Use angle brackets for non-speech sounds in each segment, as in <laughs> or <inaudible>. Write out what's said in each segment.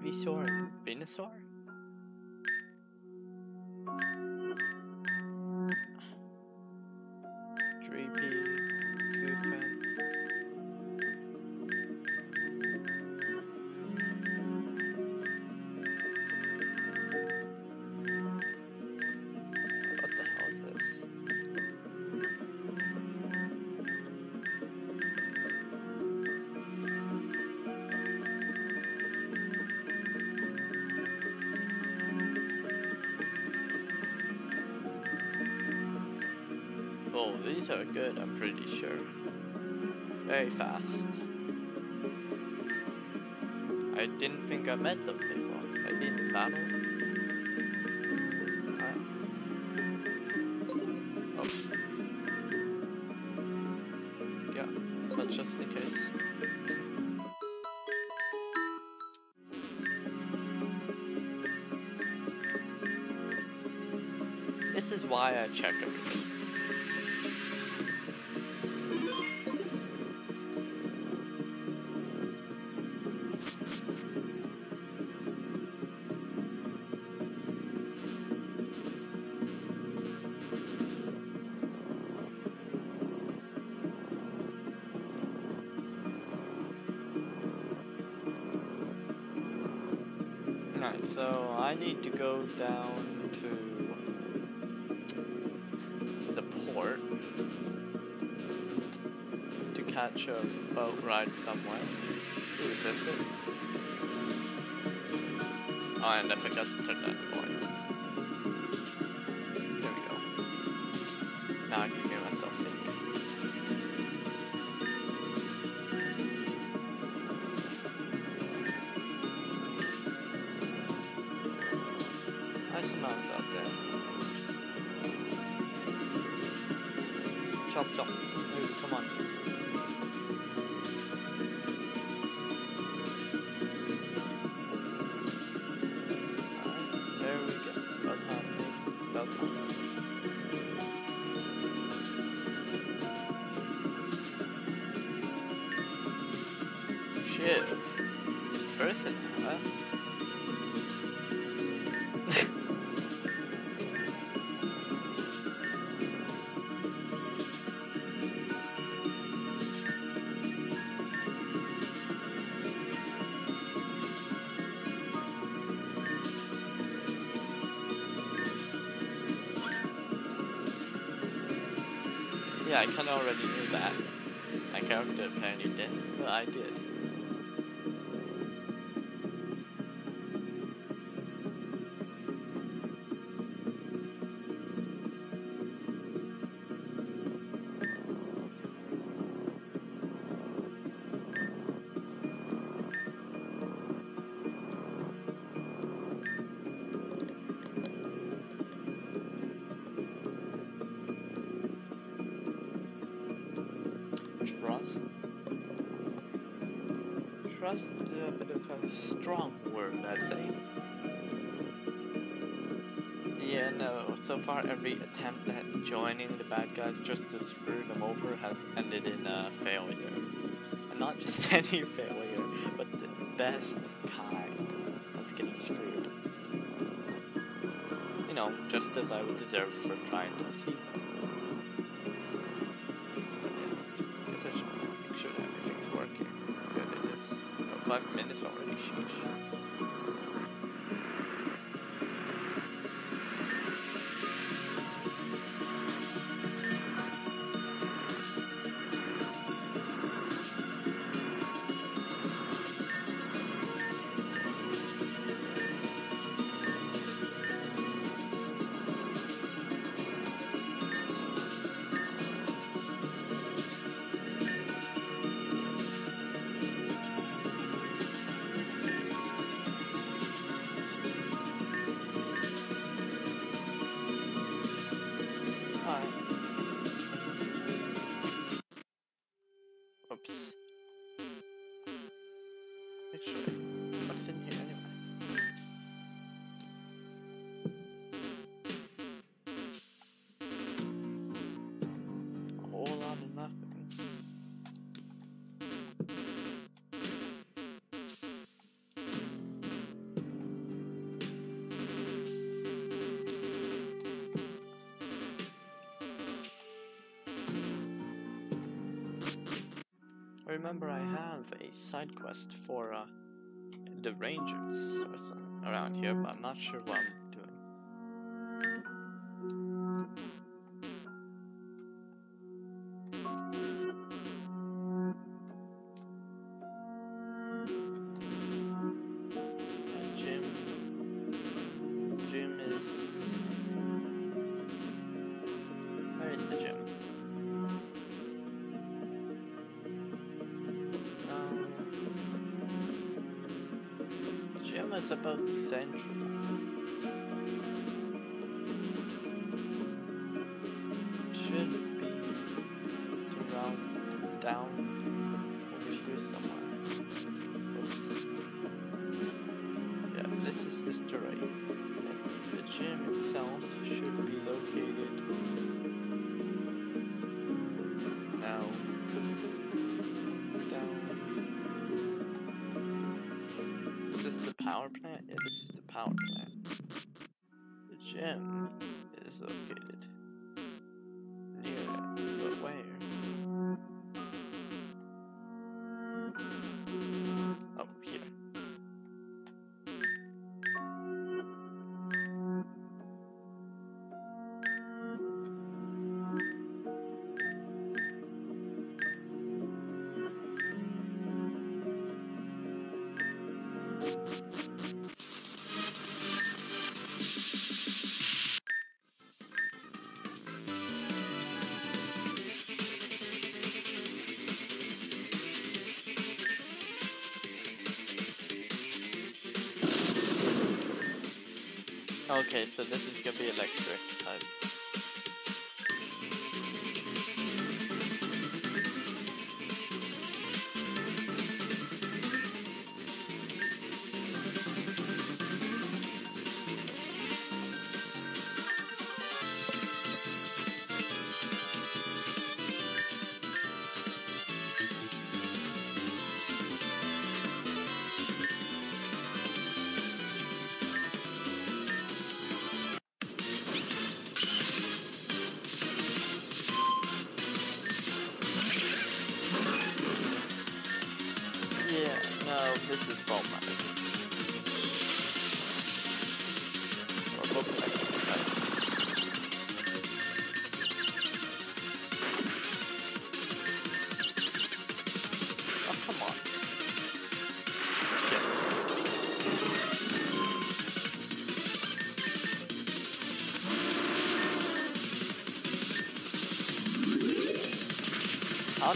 Ivysaur and Venusaur. These are good, I'm pretty sure. Very fast. I didn't think I met them before. Battle? Alright. Oh. Yeah, but just in case. This is why I check everything. To I kinda already joining the bad guys just to screw them over has ended in a failure. And not just <laughs> any failure, but the best kind of getting screwed. You know, just as I would deserve for trying to see them. Yeah, guess I should make sure everything's working. Five minutes already, sheesh. Remember I have a side quest for uh, the Rangers or something around here, but I'm not sure what I'm Okay, so this is gonna be electric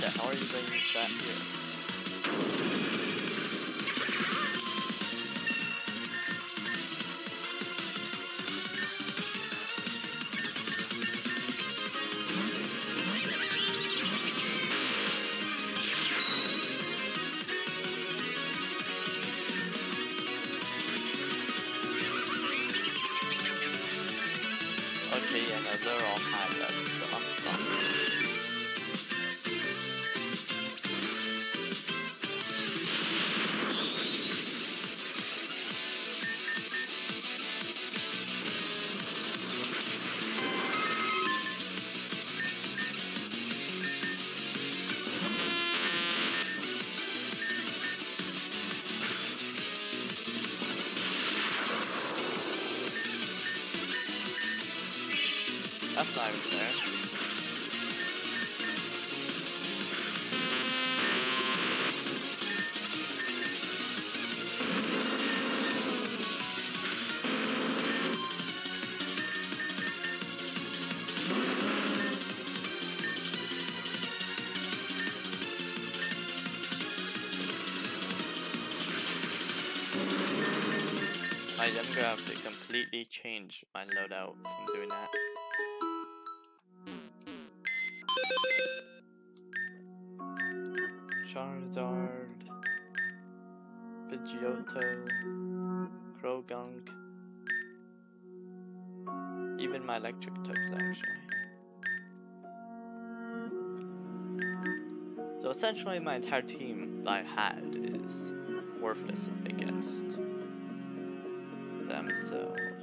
Hell are you going to use that here? Okay, yeah, no, they're completely change my loadout from doing that. Charizard, Pidgeotto, Croagunk, even my electric types actually. So essentially my entire team that I had is worthless against them, so...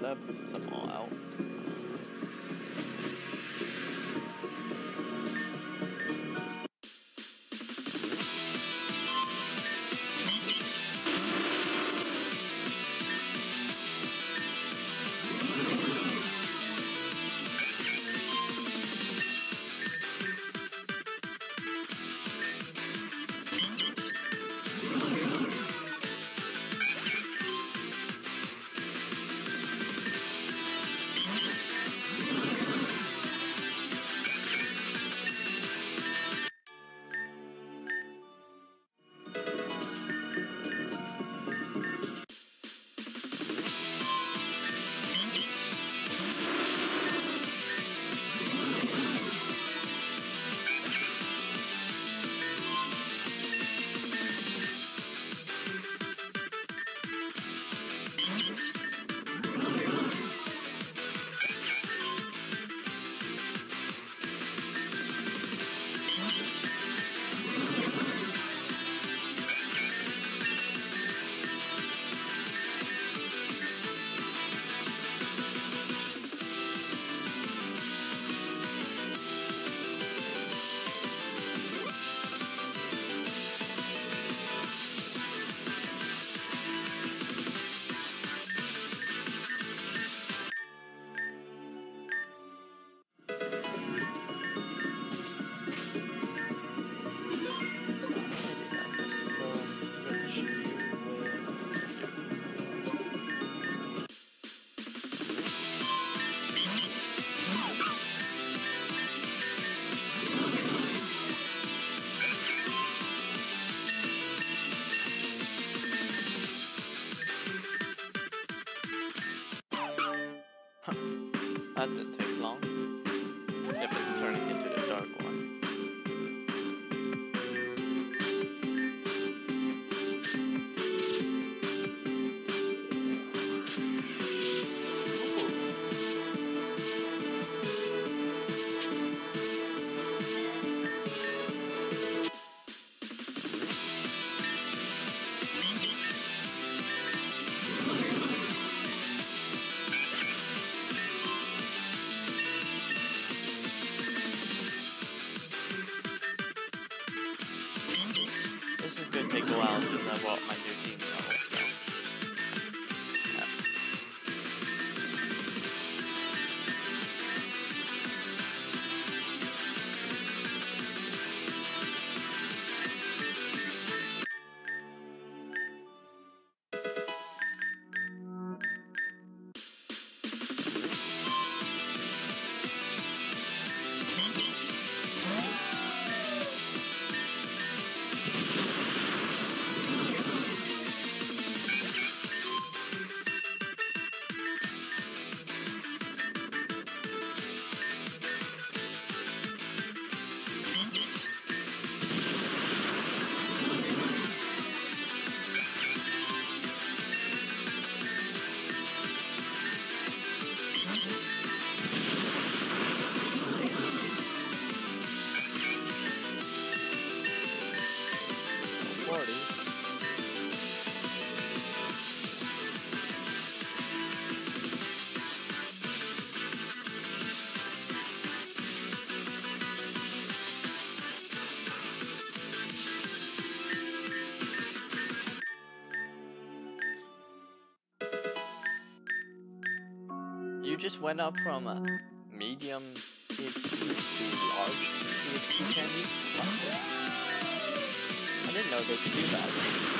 levels some more just went up from a medium to large candy? I didn't know they could do that.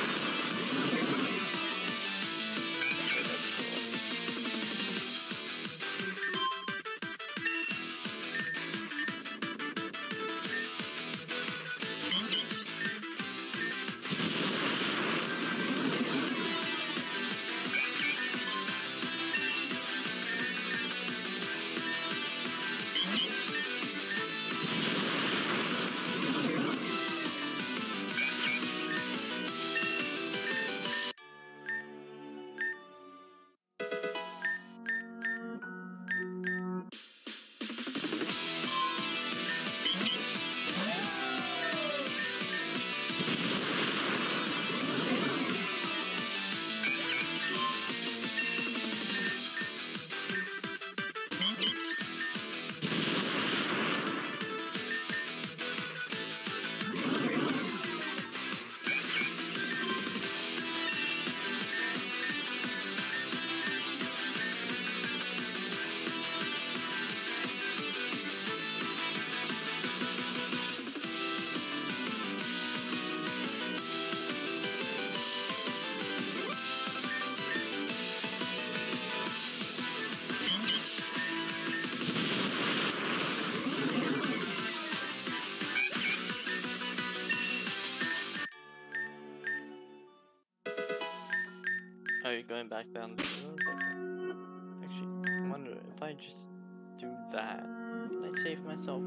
I just do that, can I save myself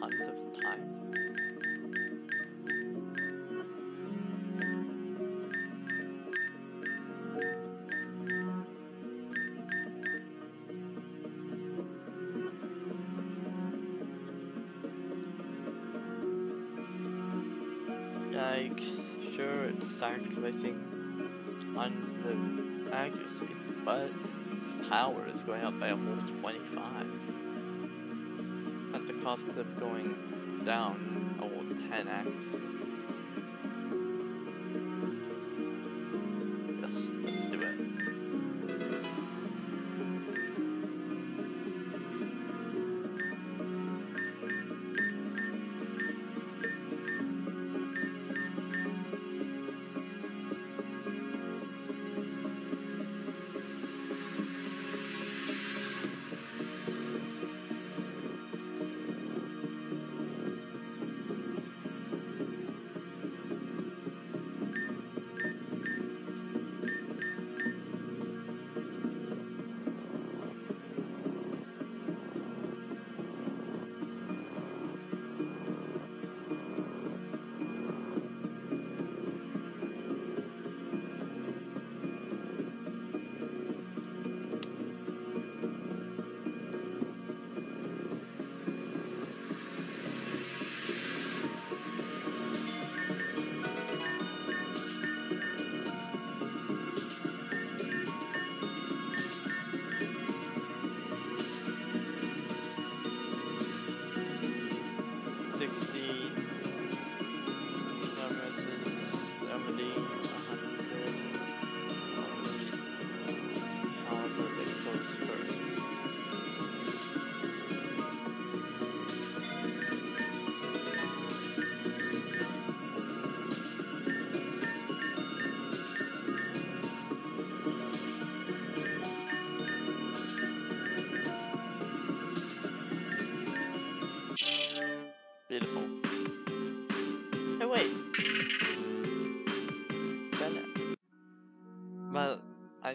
tons of time? Yikes, sure it's sacrificing tons of accuracy, but power is going up by a whole 25. At the cost of going down a whole 10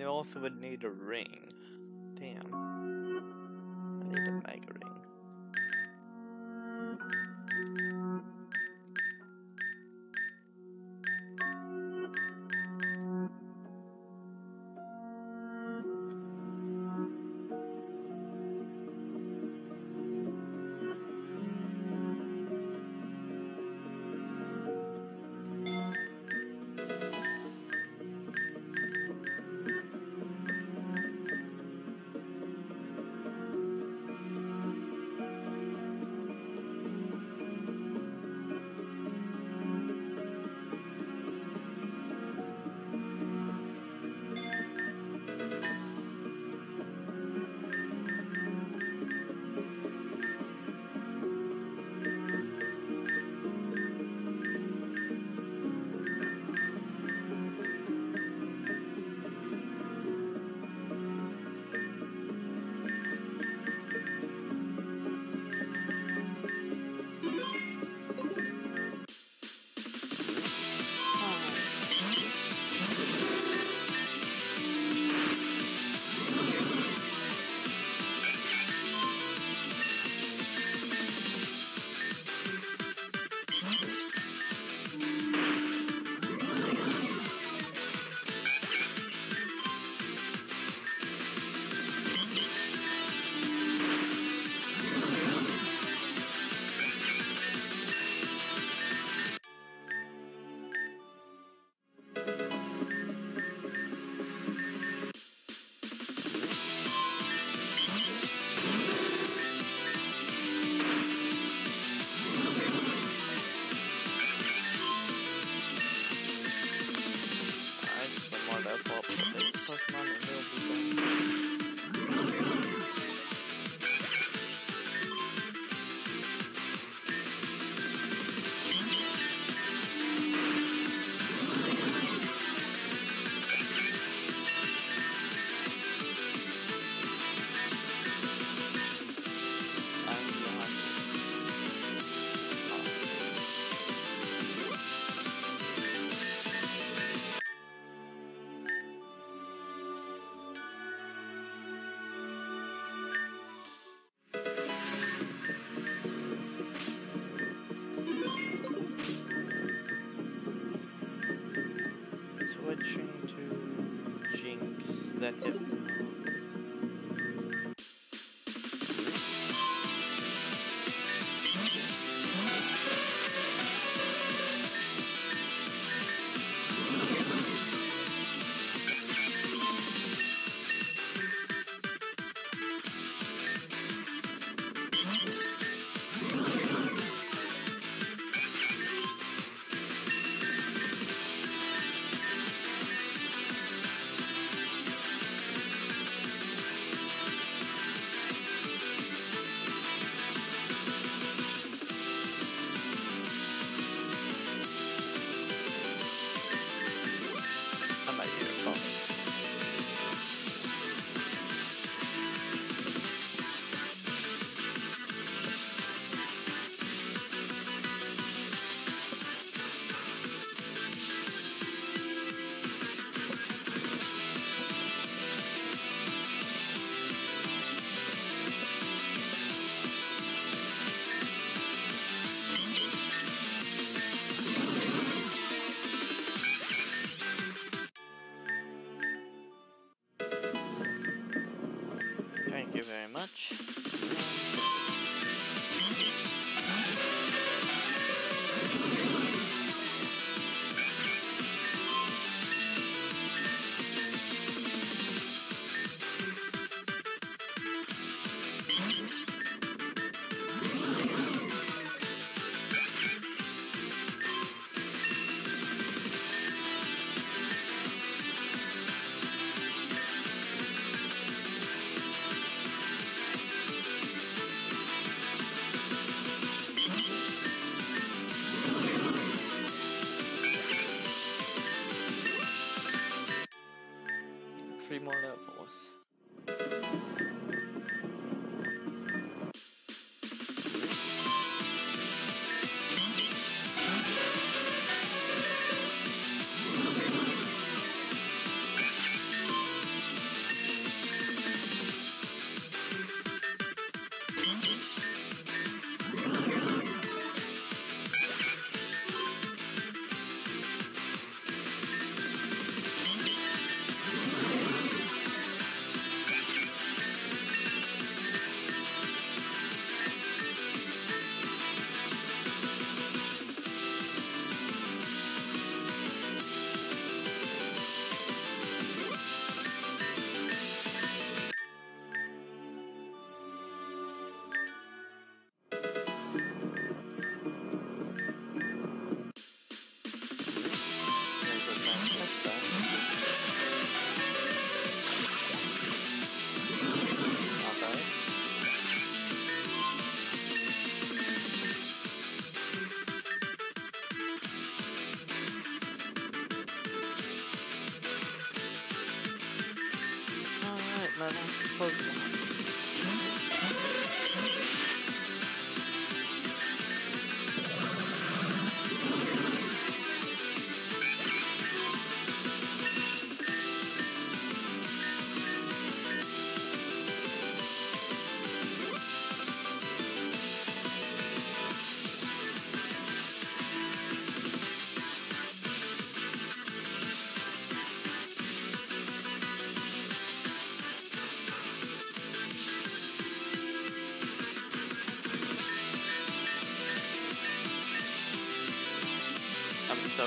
also would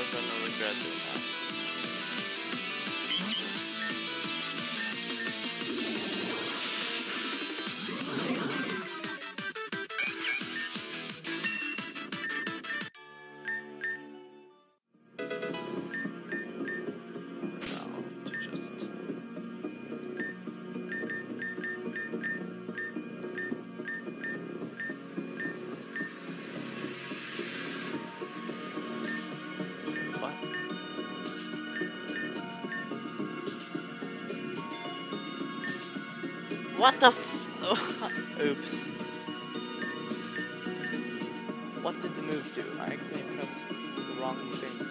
I'm gonna regret doing What the f- oh, <laughs> Oops. What did the move do? I accidentally pressed the wrong thing.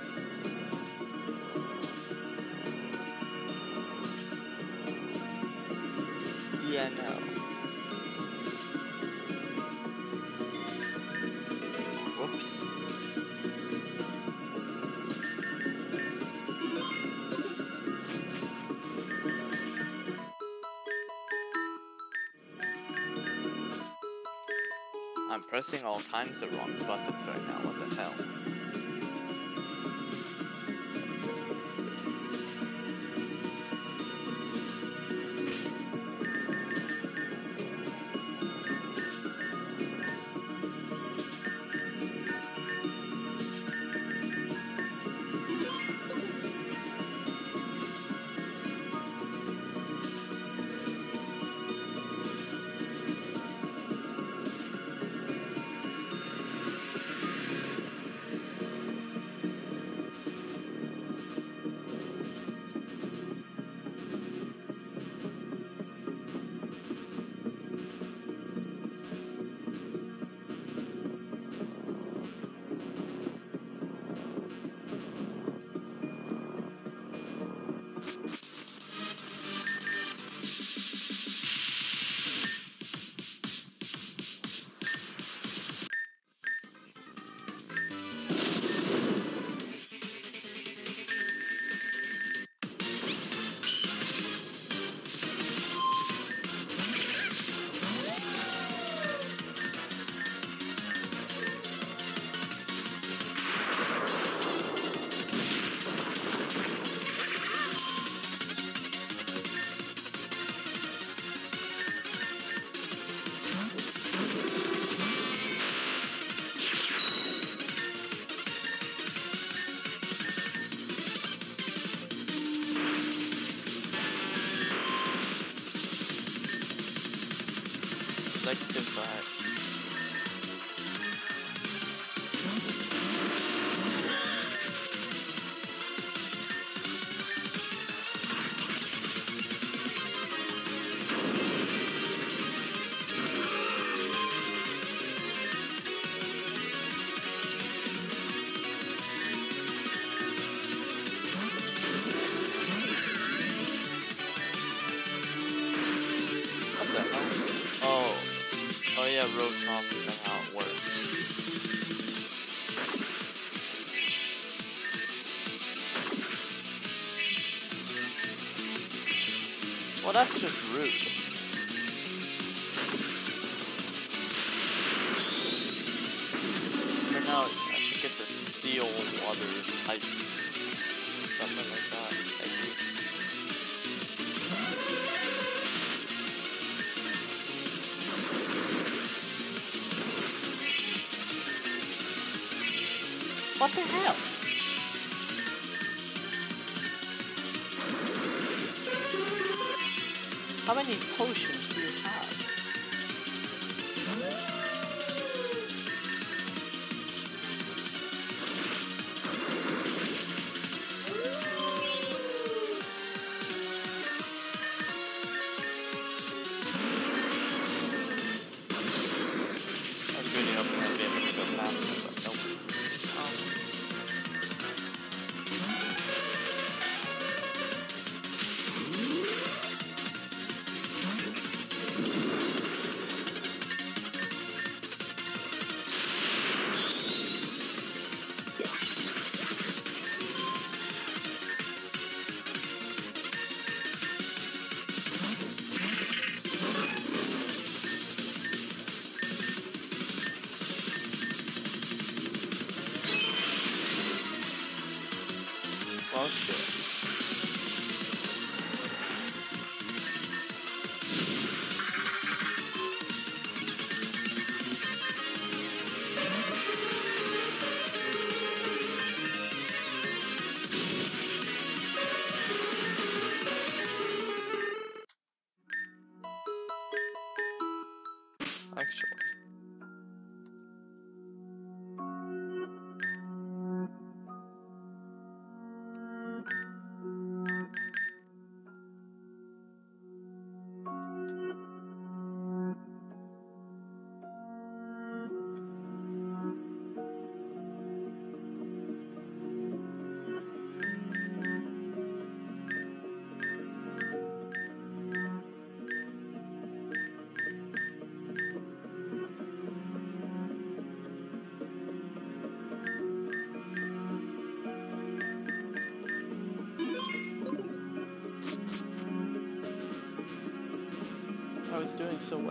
I'm pressing all kinds of wrong buttons right now, what the hell. what the hell?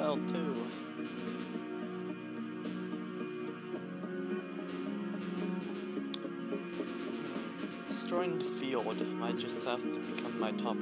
well too. Destroying the field might just have to become my top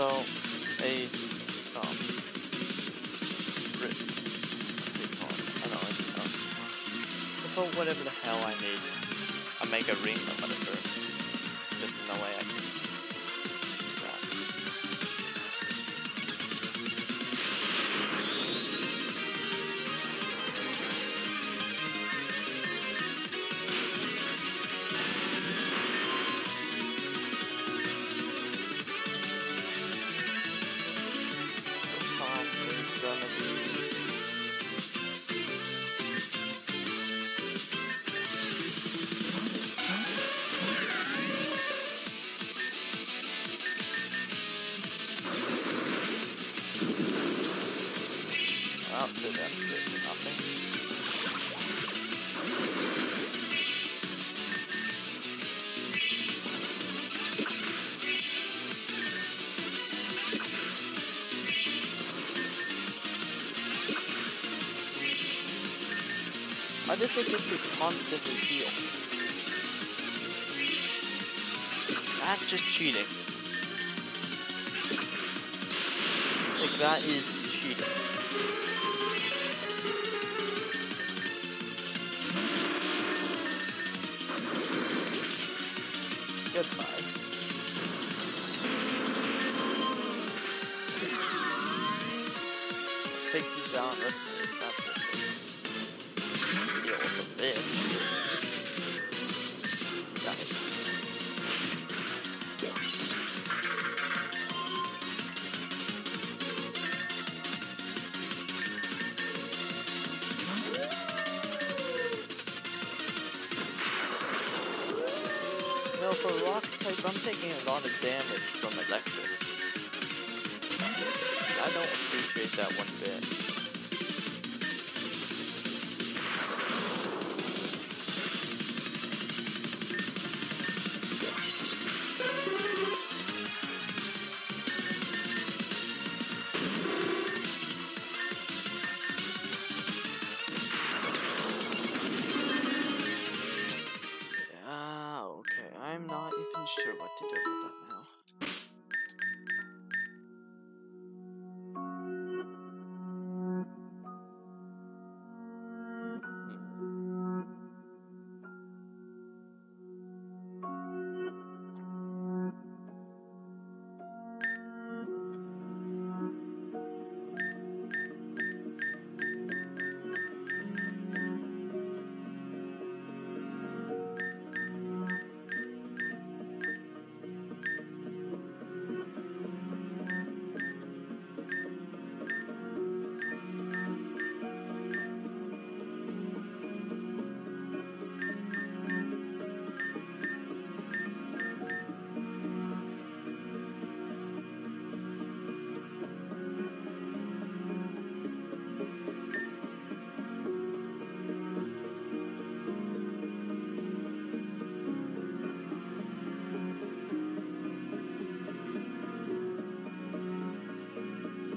So a um, written signal. I don't know. It's, um, whatever the hell I need, I make a ring constantly heal. That's just cheating. Like, that is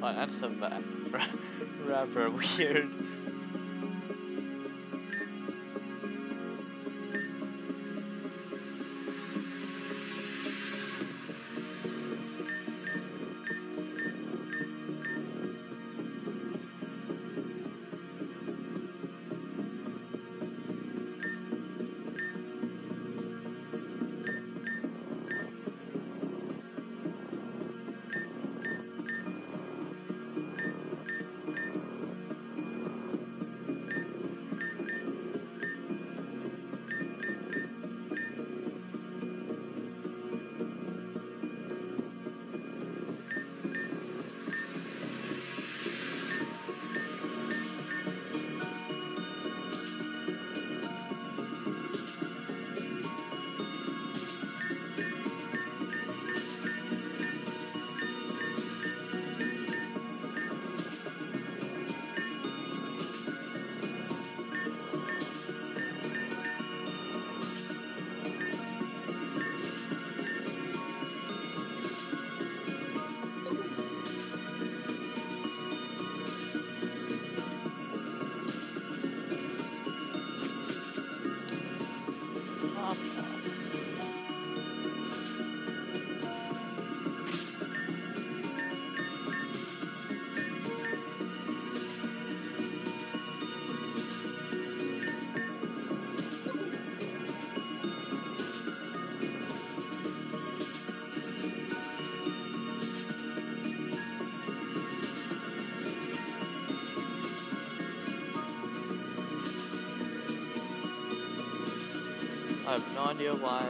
like that's a <laughs> rather weird. idea why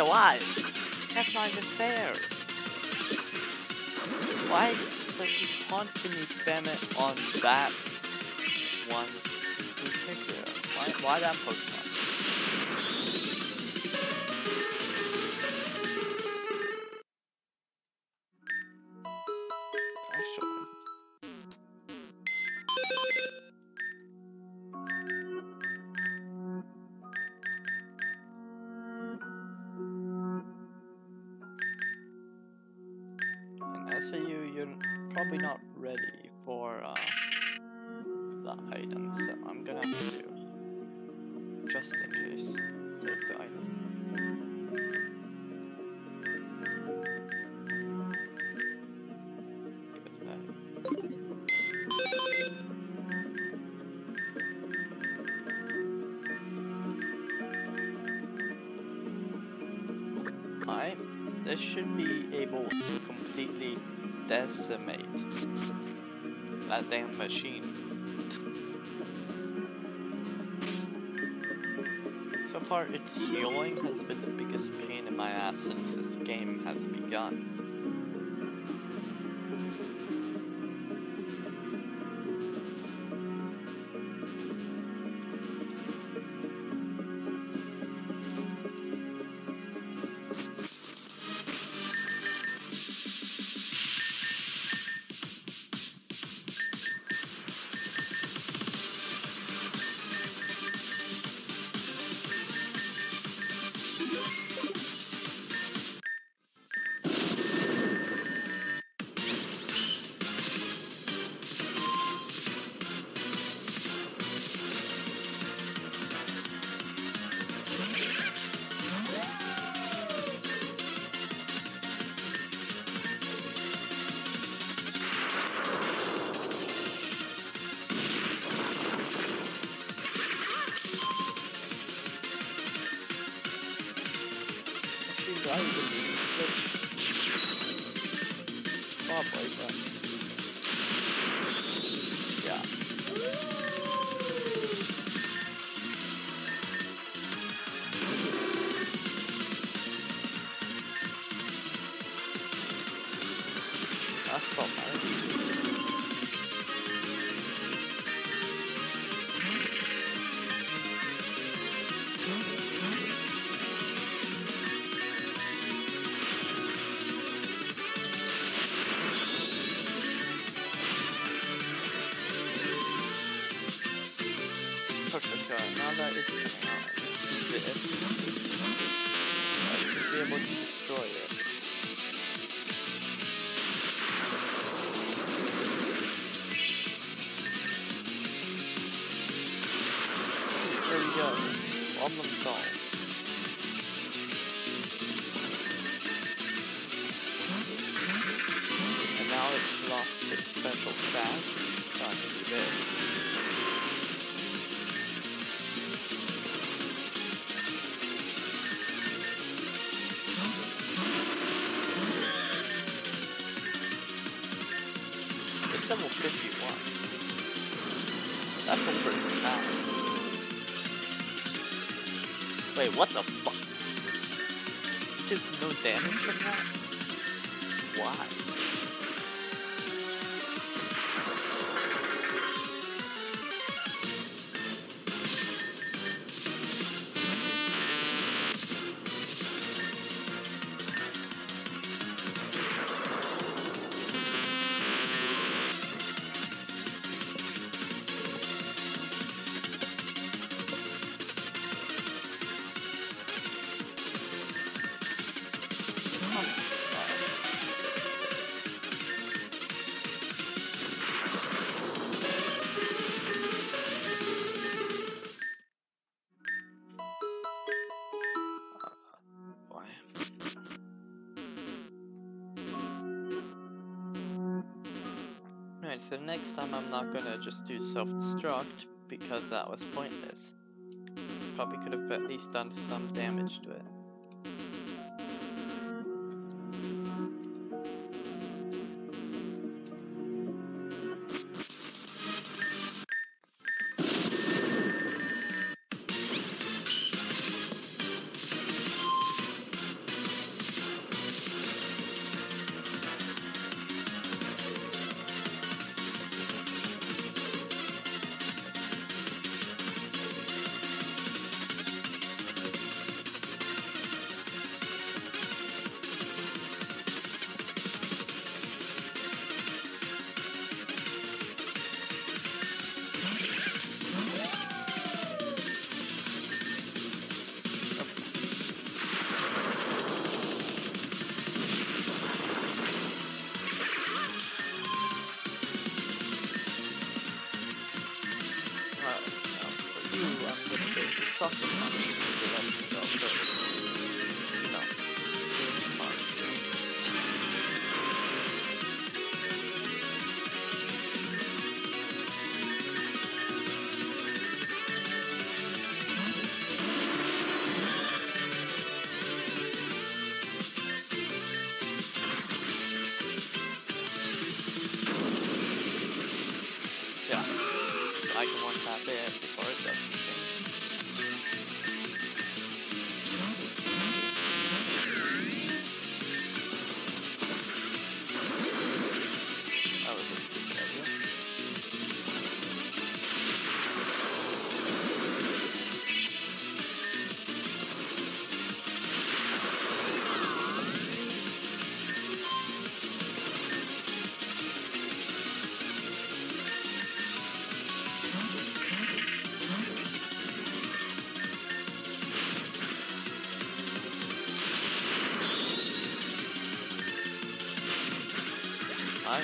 your wife. That's not even fair. Why does she constantly spam it on that one particular? Why, why that person? What the fuck? Just no damage from that? so next time I'm not gonna just do self-destruct, because that was pointless. Probably could have at least done some damage to it.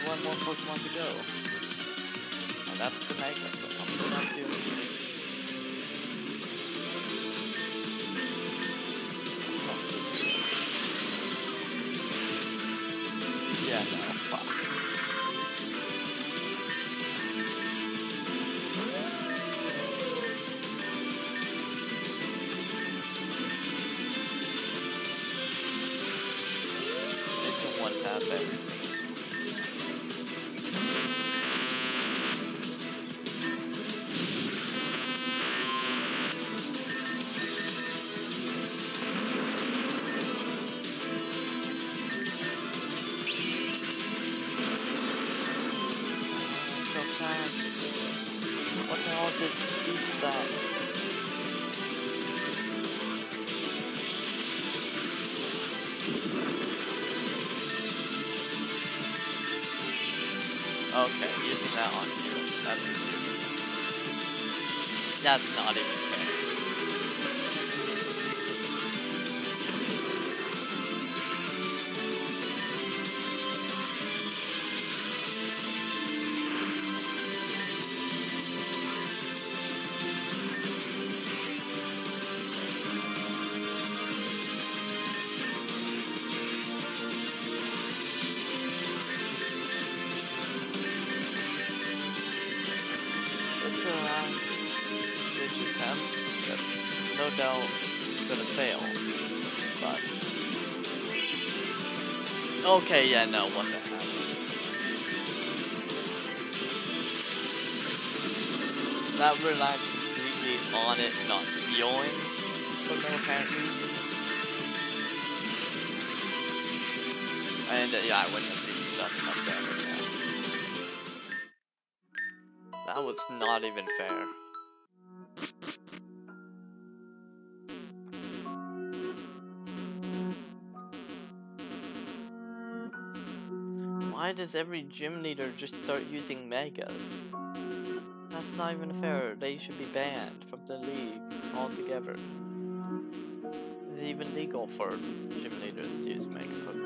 One more Pokemon to go. Yeah, no, Why does every gym leader just start using megas? That's not even fair. They should be banned from the league altogether. Is it even legal for gym leaders to use mega Pokemon?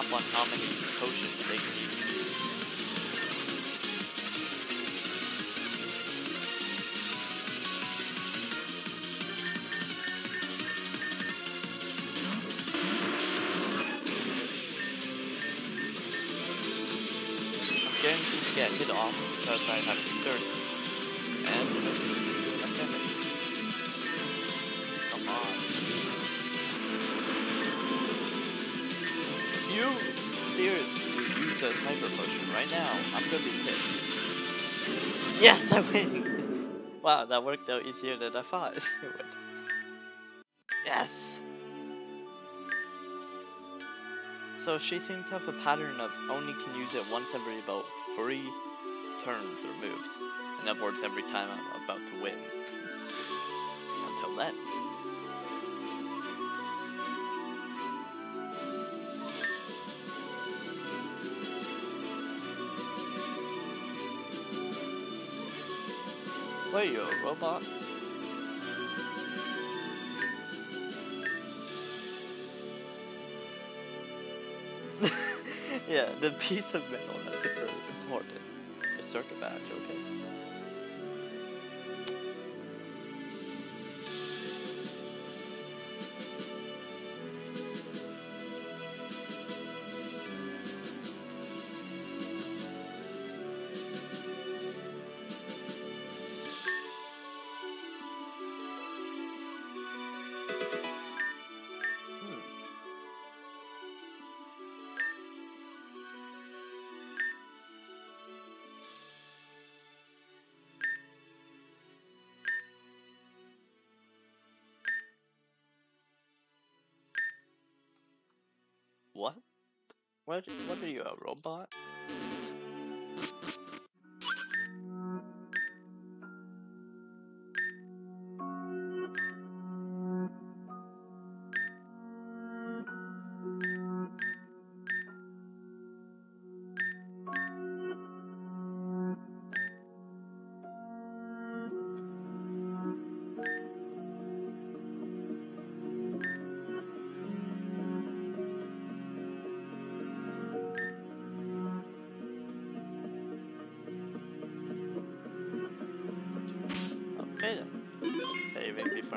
Should be a that worked out easier than I thought <laughs> it would. Yes! So she seems to have a pattern of only can use it once every about three turns or moves. In other words, every time I'm about to win. Until then. Play you robot. <laughs> yeah, the piece of metal that's important. The circuit badge, okay. What, what are you, a robot?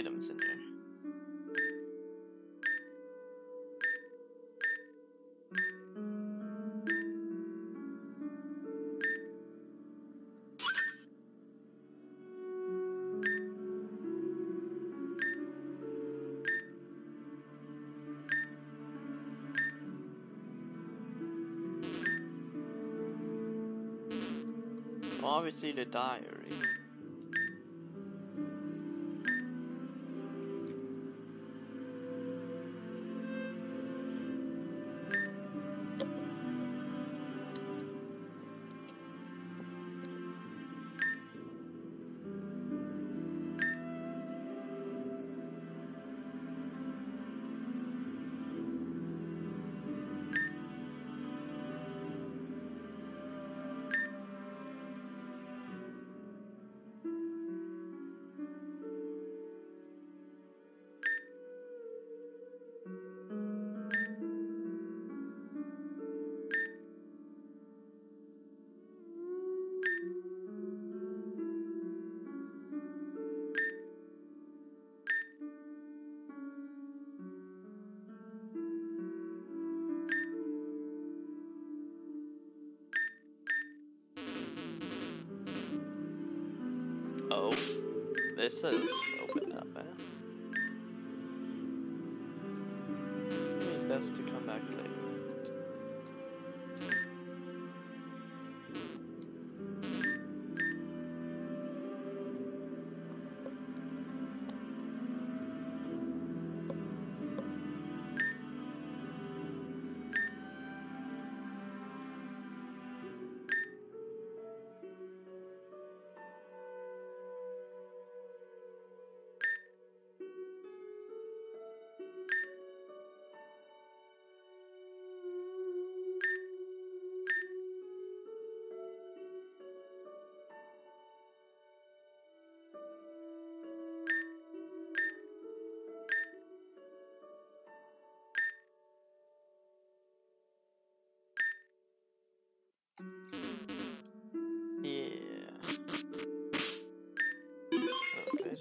items in here. Obviously the diary. 是。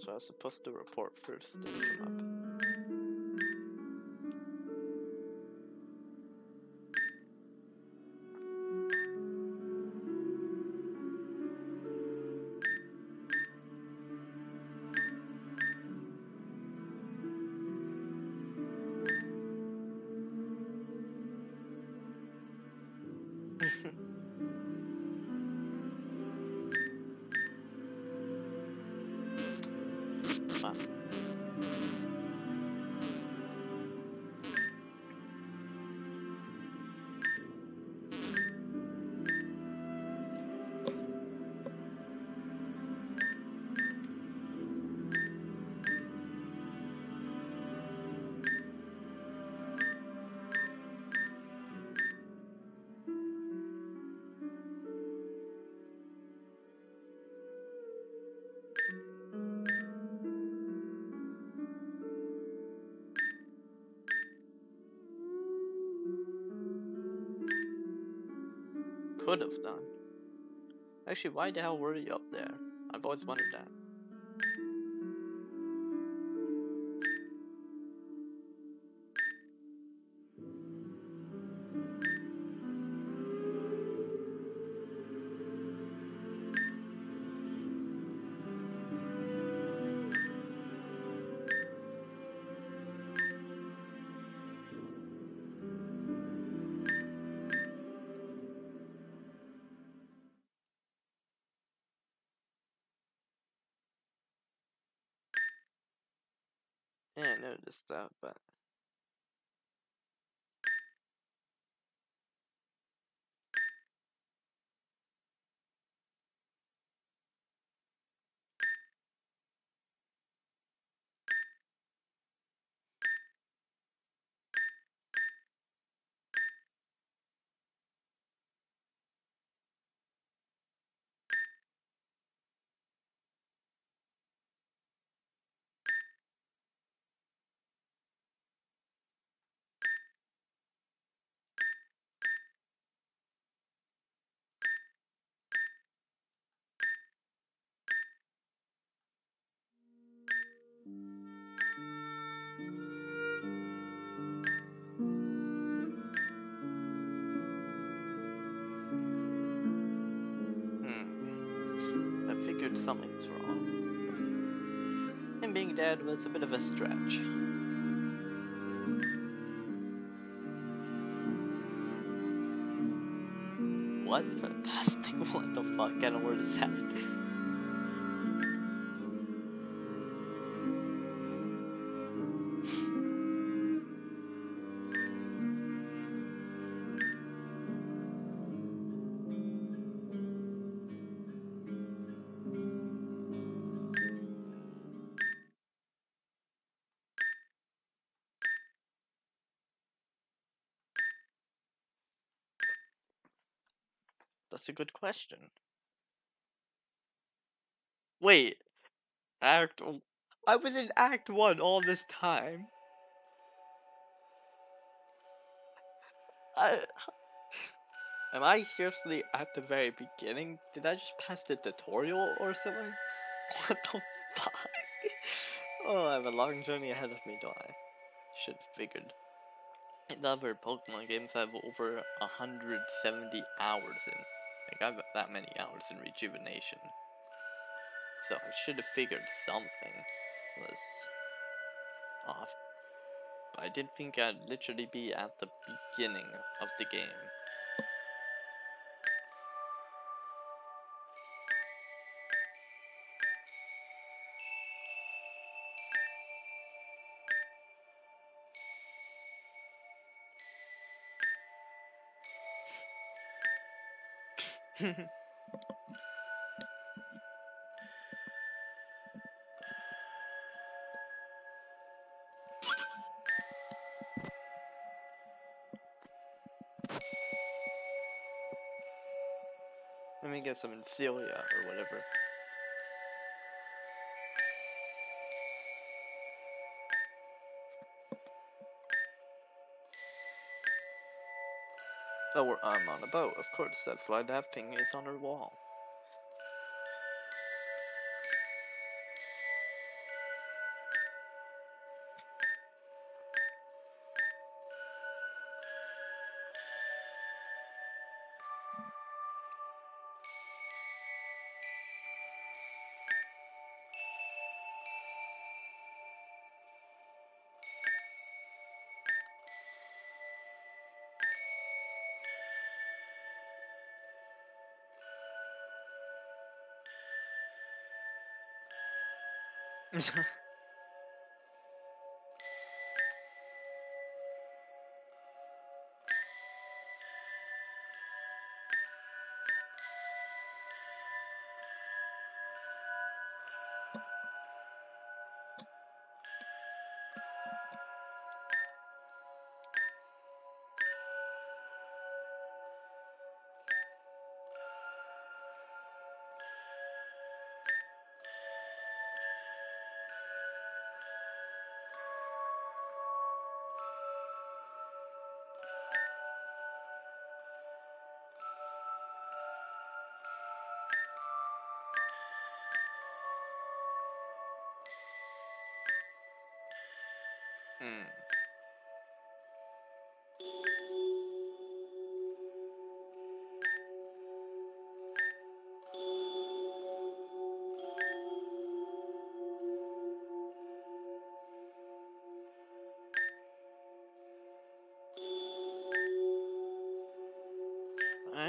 So I was supposed to report first, then come up. Could have done. Actually, why the hell were you up there? I've always wondered that. Yeah, I figured something's wrong. And being dead was a bit of a stretch. What? <laughs> What the fuck kind of word is that? Good question. Wait, Act. I was in Act 1 all this time. I. <laughs> Am I seriously at the very beginning? Did I just pass the tutorial or something? <laughs> What the fuck? <laughs> Oh, I have a long journey ahead of me, don't I? Should have figured. In other Pokemon games, I have over 170 hours in. Like, I've got that many hours in Rejuvenation. so I should have figured something was off. But I didn't think I'd literally be at the beginning of the game. <laughs> Let me get some Celia or whatever. Oh, I'm on a boat, of course, that's why that thing is on her wall.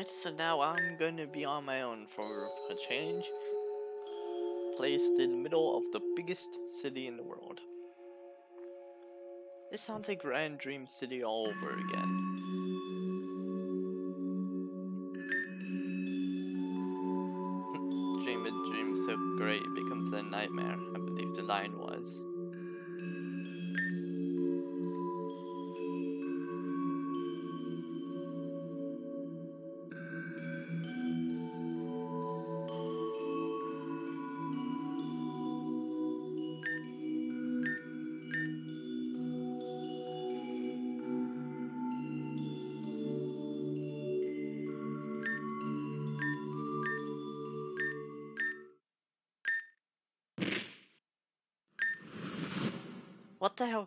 Alright, so now I'm gonna be on my own for a change. Placed in the middle of the biggest city in the world. This sounds like Grand Dream City all over again.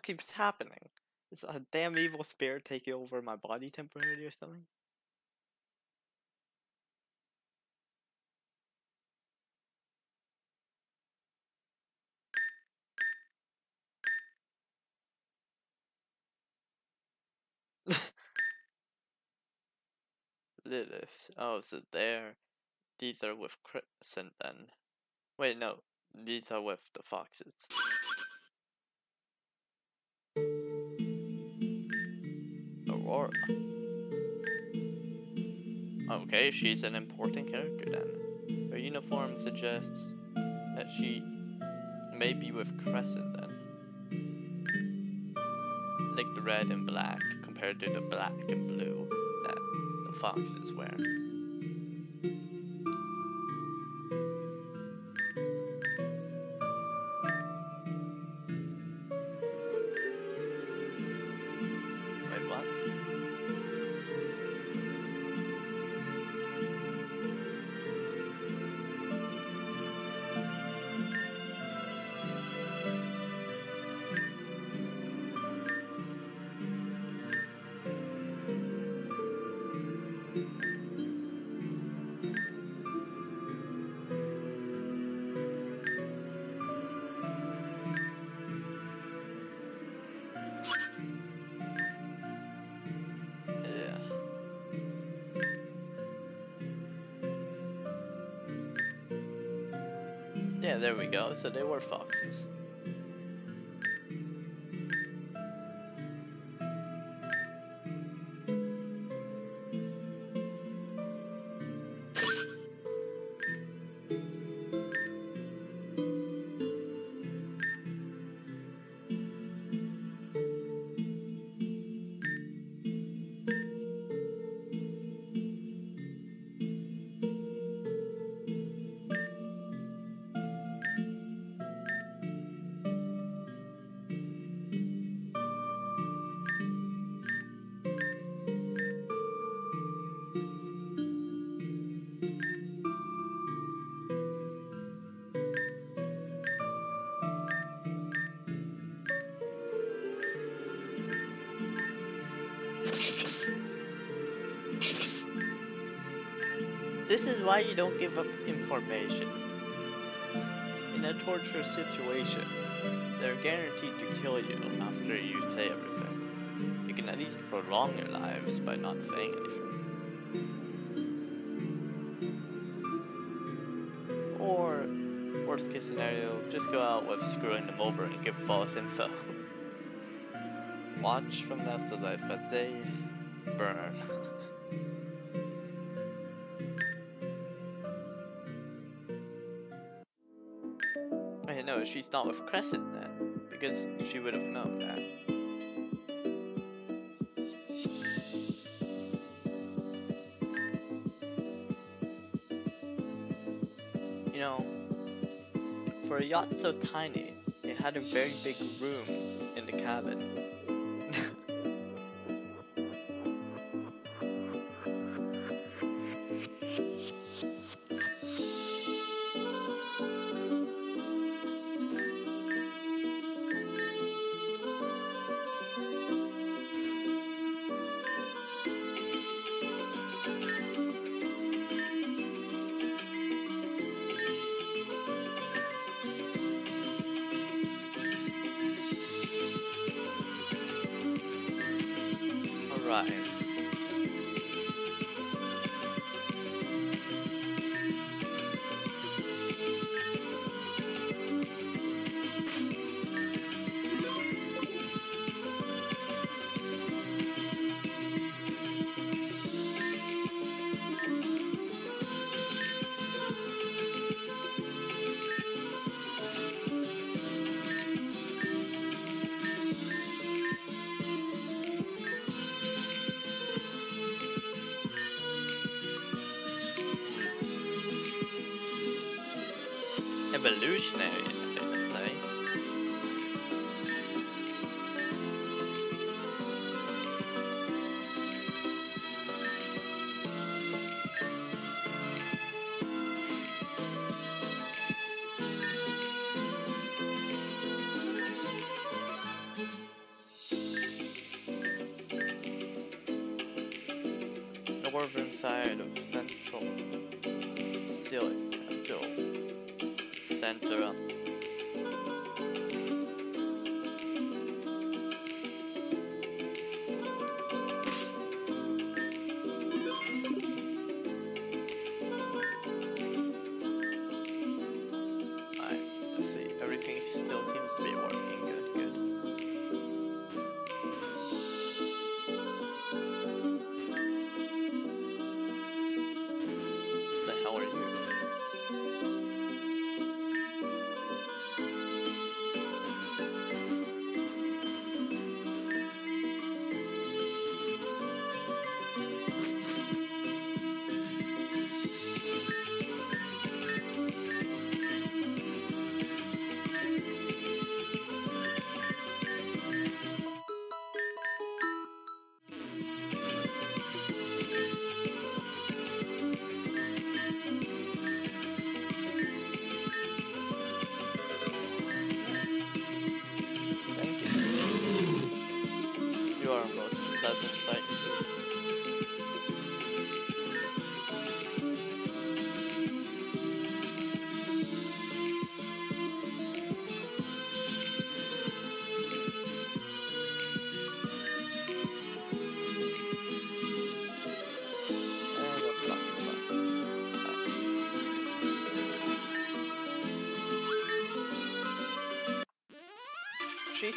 Keeps happening? Is a damn evil spirit taking over my body temporarily or something? Lilith. Oh, so there. These are with Crescent then. Wait, no. These are with the foxes. Okay, she's an important character then. Her uniform suggests that she may be with Crescent then. Like the red and black compared to the black and blue that the fox is Wait, So they were foxes. Why you don't give up information. In a torture situation, they're guaranteed to kill you after you say everything. You can at least prolong your lives by not saying anything. Or, worst case scenario, just go out with screwing them over and give false info. Watch from the afterlife as they burn. <laughs> Know she's not with Crescent then, because she would have known that. You know, for a yacht so tiny, it had a very big room in the cabin.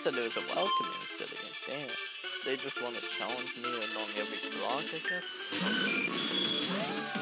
Said it was a welcoming city. Damn. They just want to challenge me along every block, I guess.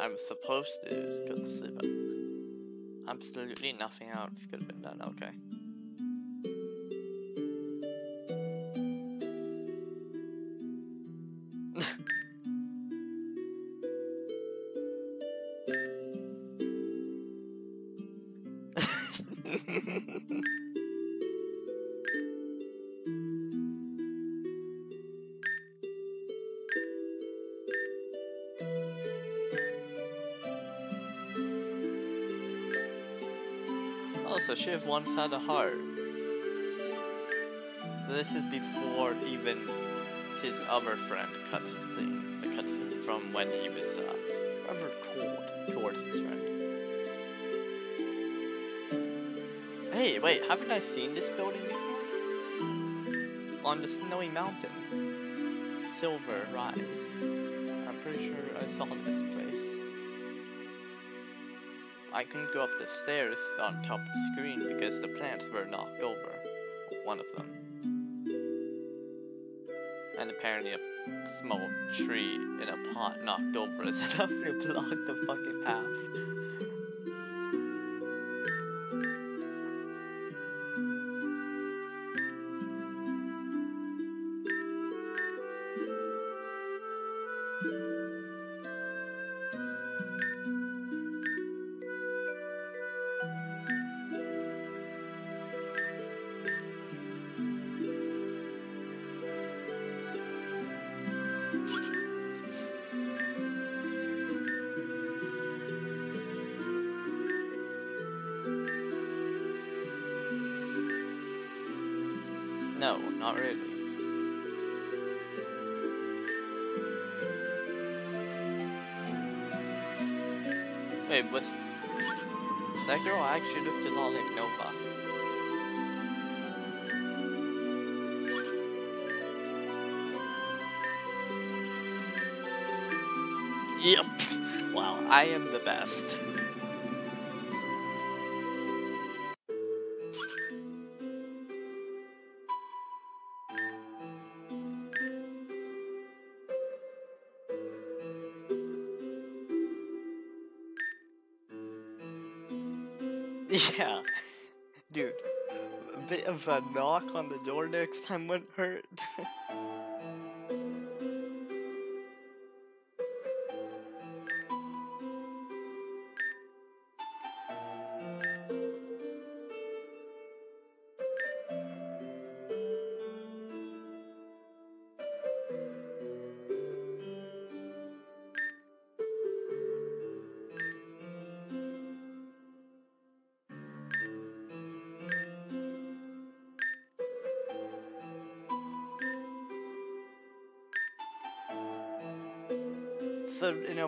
I'm supposed to but Absolutely nothing else could have been done. Okay. Also, Shiv once had a heart. So this is before even his other friend cutscene. The scene cutscene from when he was uh, rather cold towards his friend. Hey, wait, haven't I seen this building before? On the snowy mountain. Silver Rise. I'm pretty sure I saw this. I couldn't go up the stairs on top of the screen because the plants were knocked over. One of them. And apparently a small tree in a pot knocked over is enough <laughs> to block the fucking path. The best. <laughs> Yeah, dude, a bit of a knock on the door next time wouldn't hurt. <laughs>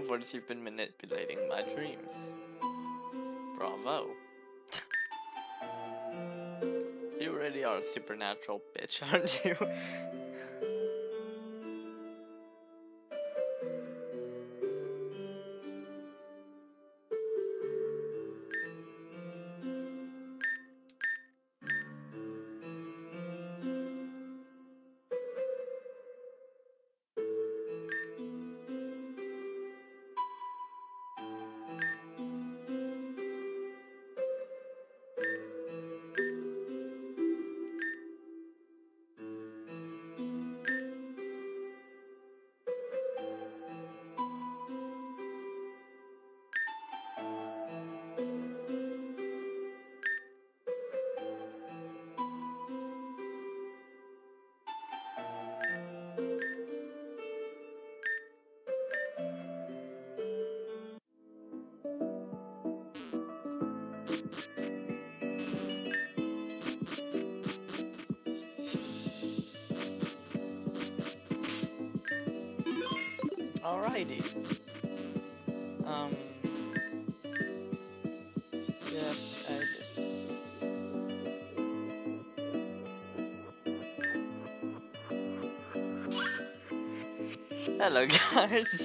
words, you've been manipulating my dreams. Bravo. <laughs> you really are a supernatural bitch, <laughs> aren't you? Alrighty. Um. Yes, I did. Hello, <laughs> guys.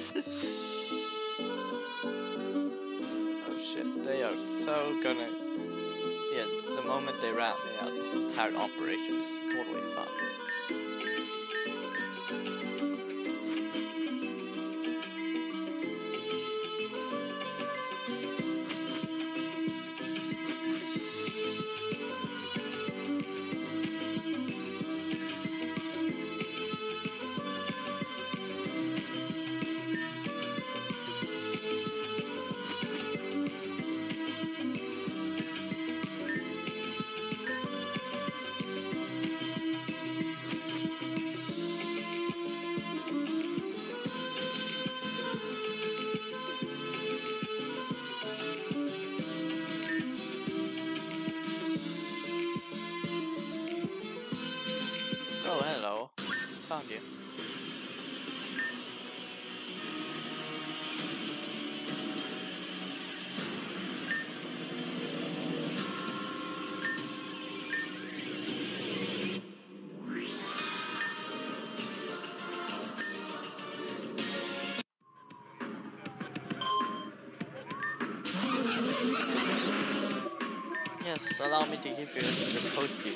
Allow me to give you the posty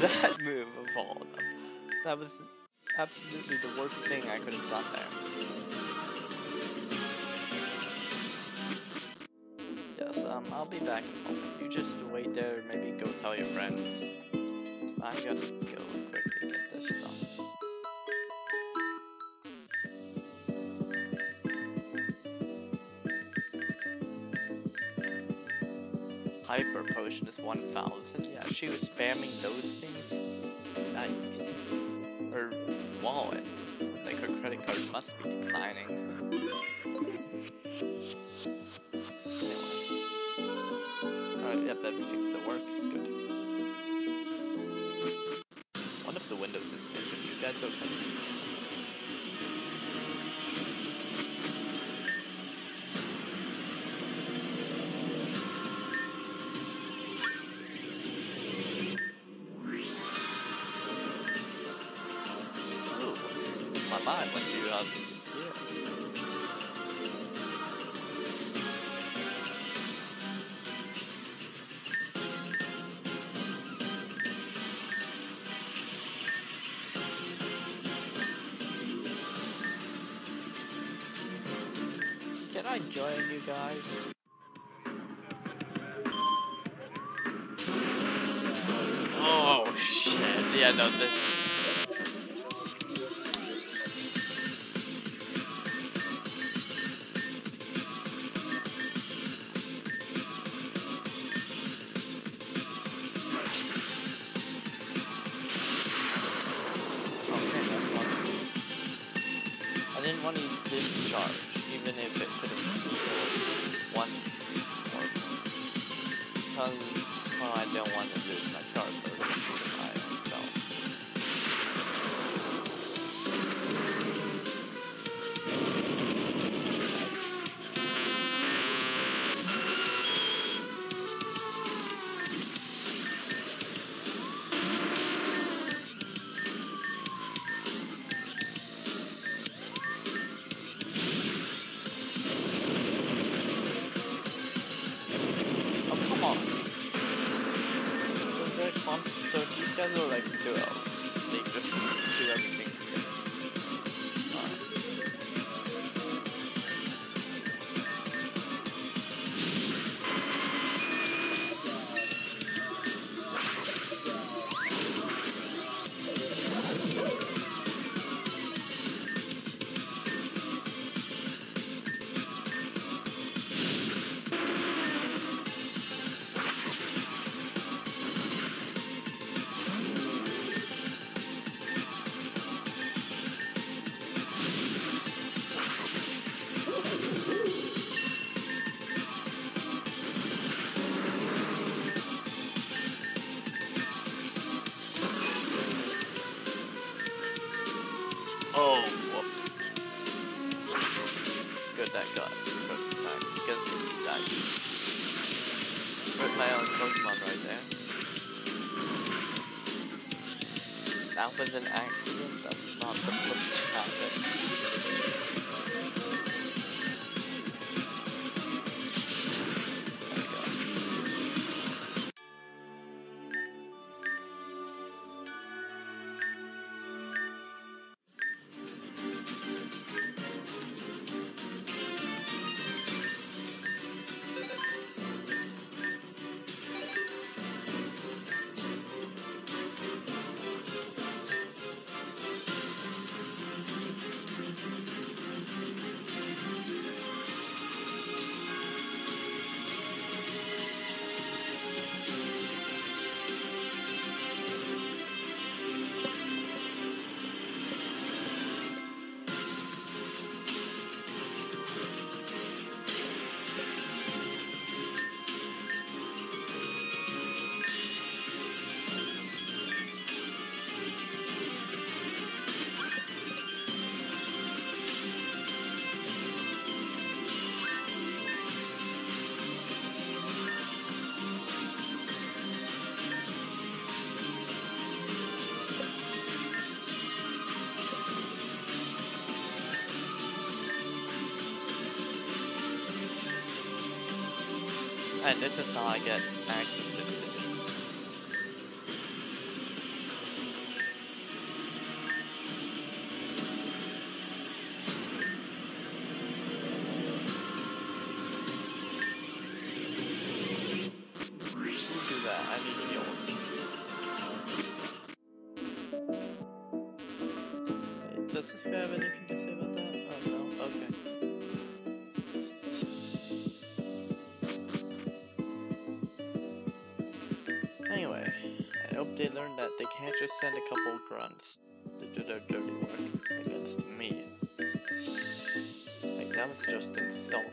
that move of all of them? That was absolutely the worst thing I could have done there. Yes, um, I'll be back. You just wait there, maybe go tell your friends. I gotta go quickly get this done. Hyper Potion is 1000. She was spamming those things. Nice. Her wallet, like her credit card, must be You guys? Oh shit! Yeah, no, this. was an And this is how I get access It's just insulting.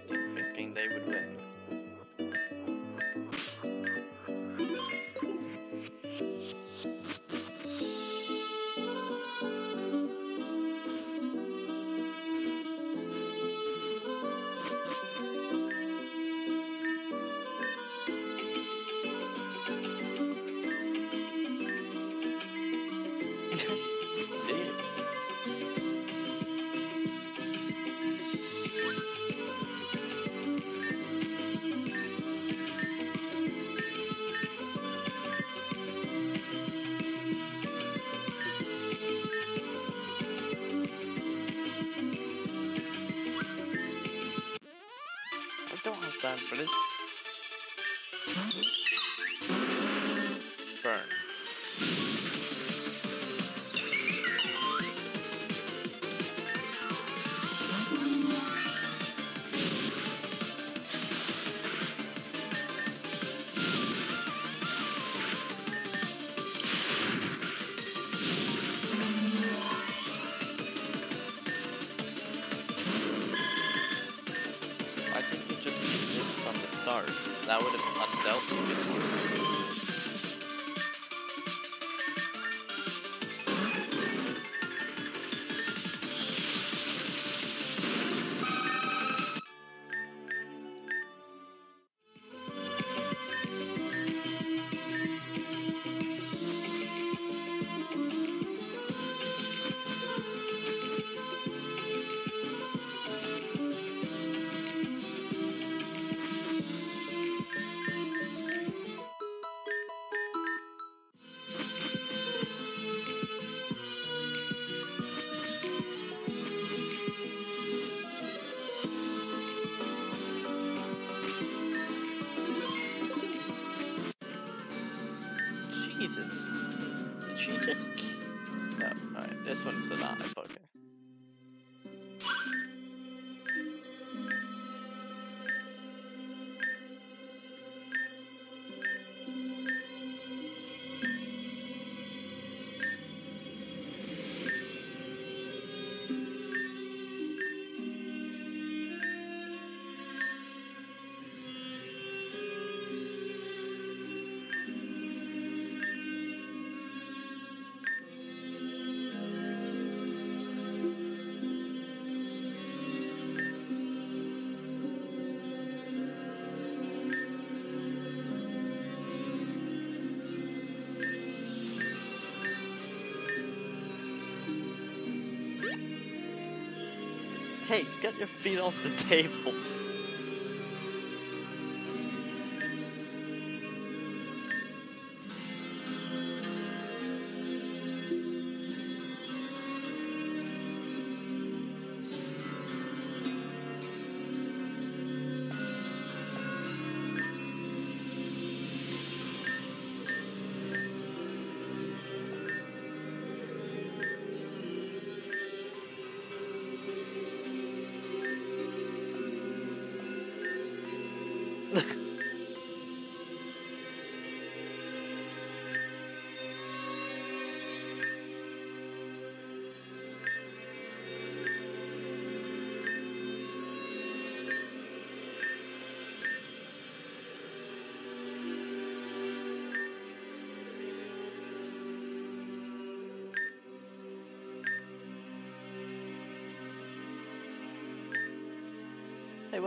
Hey, get your feet off the table.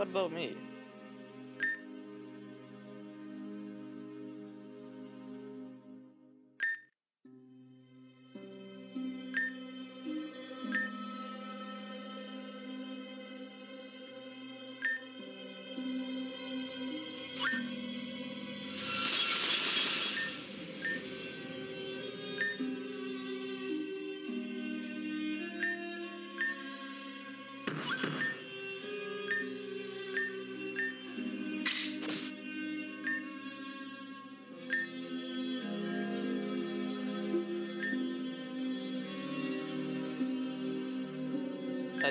What about me?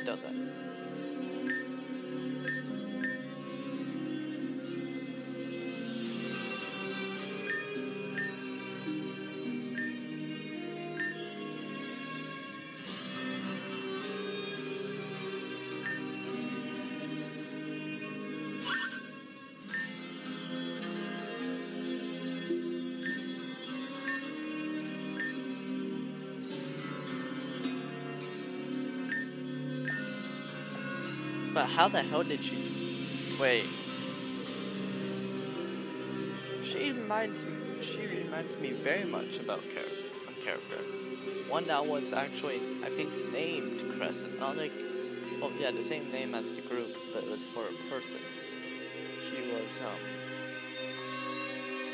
I But how the hell did she? Wait. She reminds me. She reminds me very much about a character. One that was actually, I think, named Crescent. Not like, well, yeah, the same name as the group, but it was for a person. She was um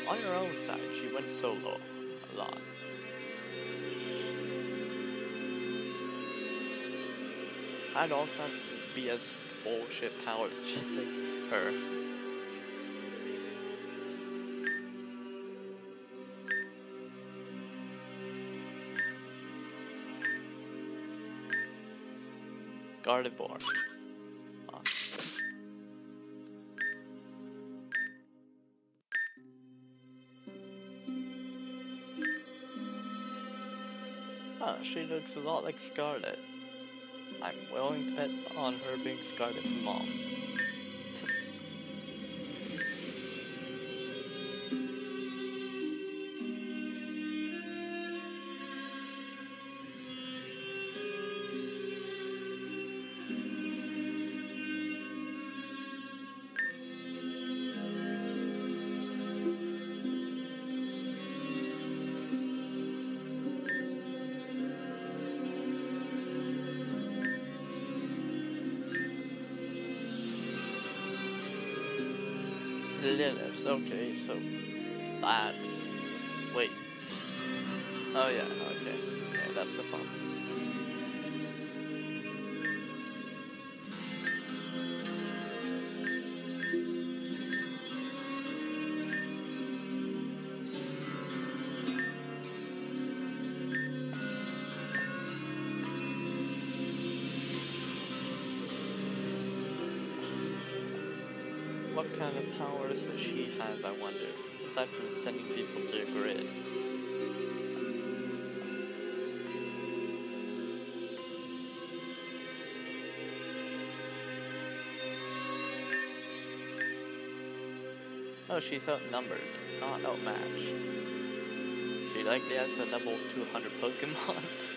on her own side. She went solo a lot. All kinds of BS bullshit powers, <laughs> just like her. Gardevoir. Ah, she looks a lot like Scarlet. To bet on her being Scarlet's mom. Okay, so that's kind of powers does she have, I wonder, aside from sending people to a grid? Oh, she's outnumbered, not outmatched. She likely has a level 200 Pokemon. <laughs>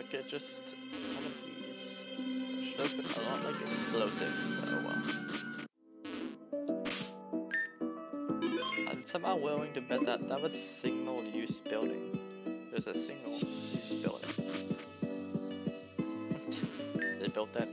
I get just should open a lot like explosives, but oh well. I'm somehow willing to bet that that was a signal use building. There's a signal use building. <laughs> they built that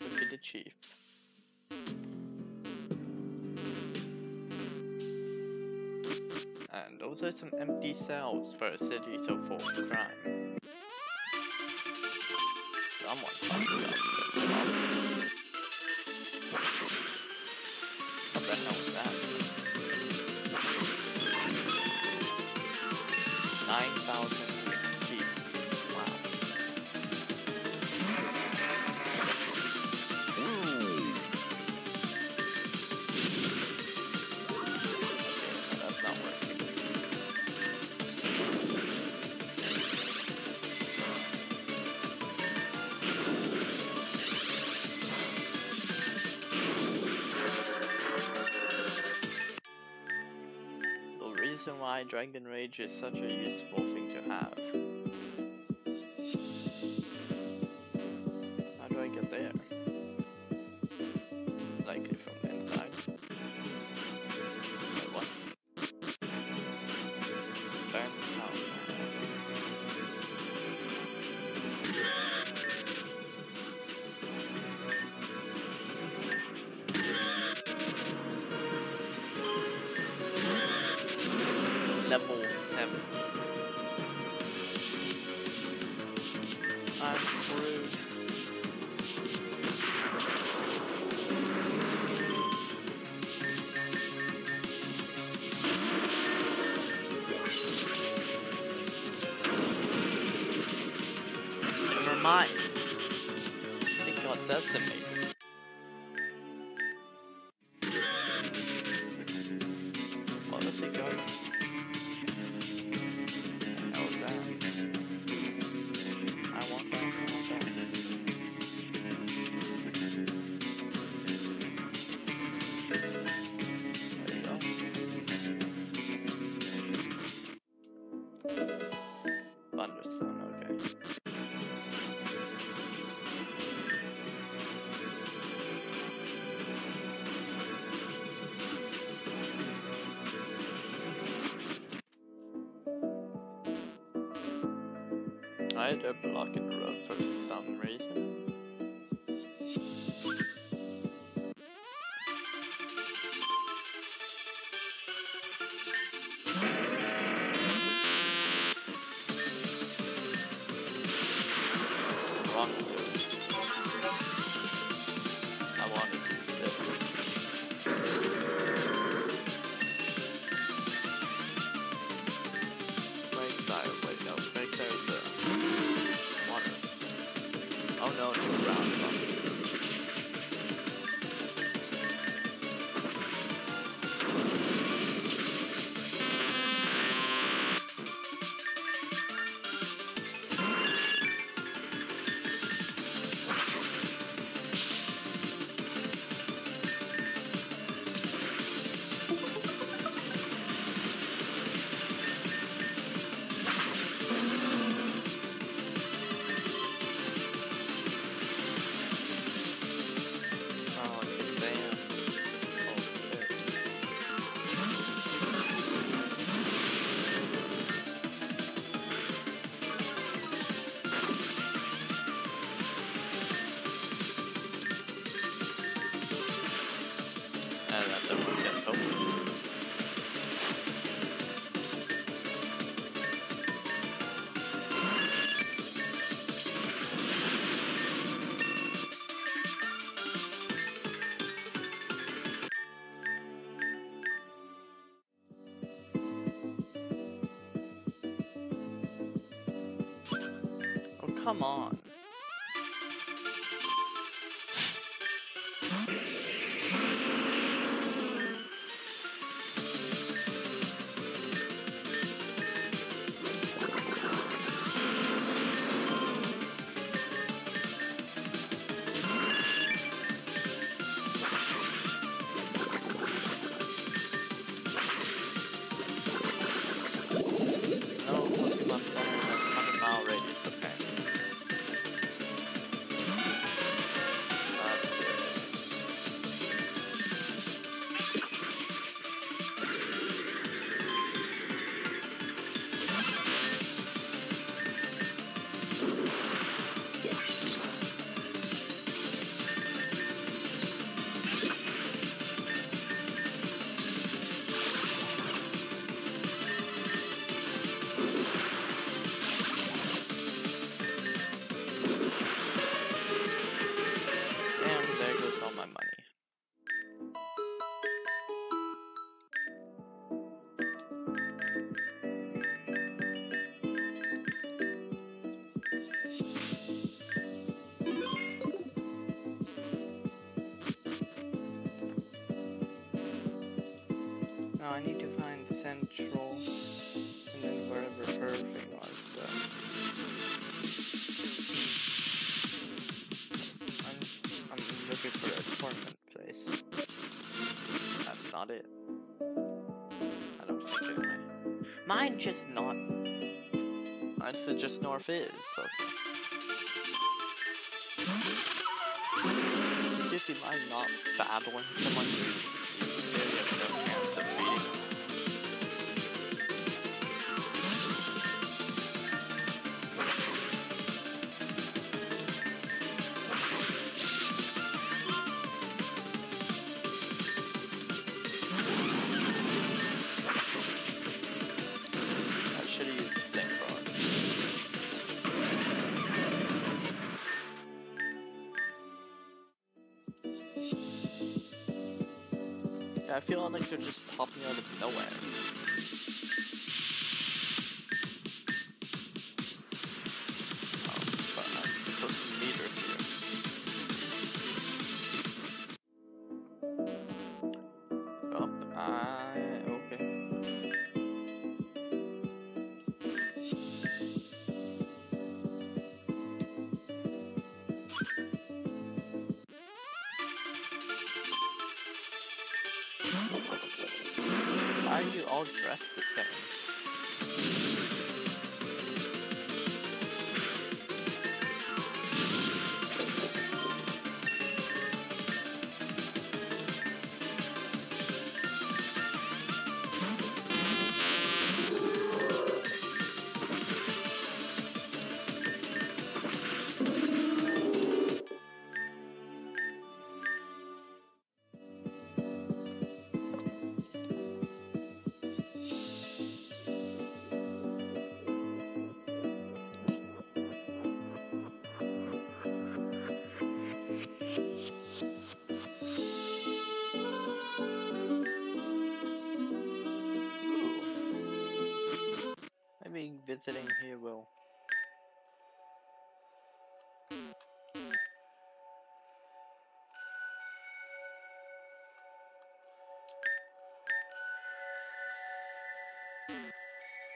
that. And also some empty cells for a city to fall of crime. which is such a useful thing to have. Mott Mine just not. Mine's the just north is. So. Seriously, am I bad battling? I feel like they're just popping out of nowhere.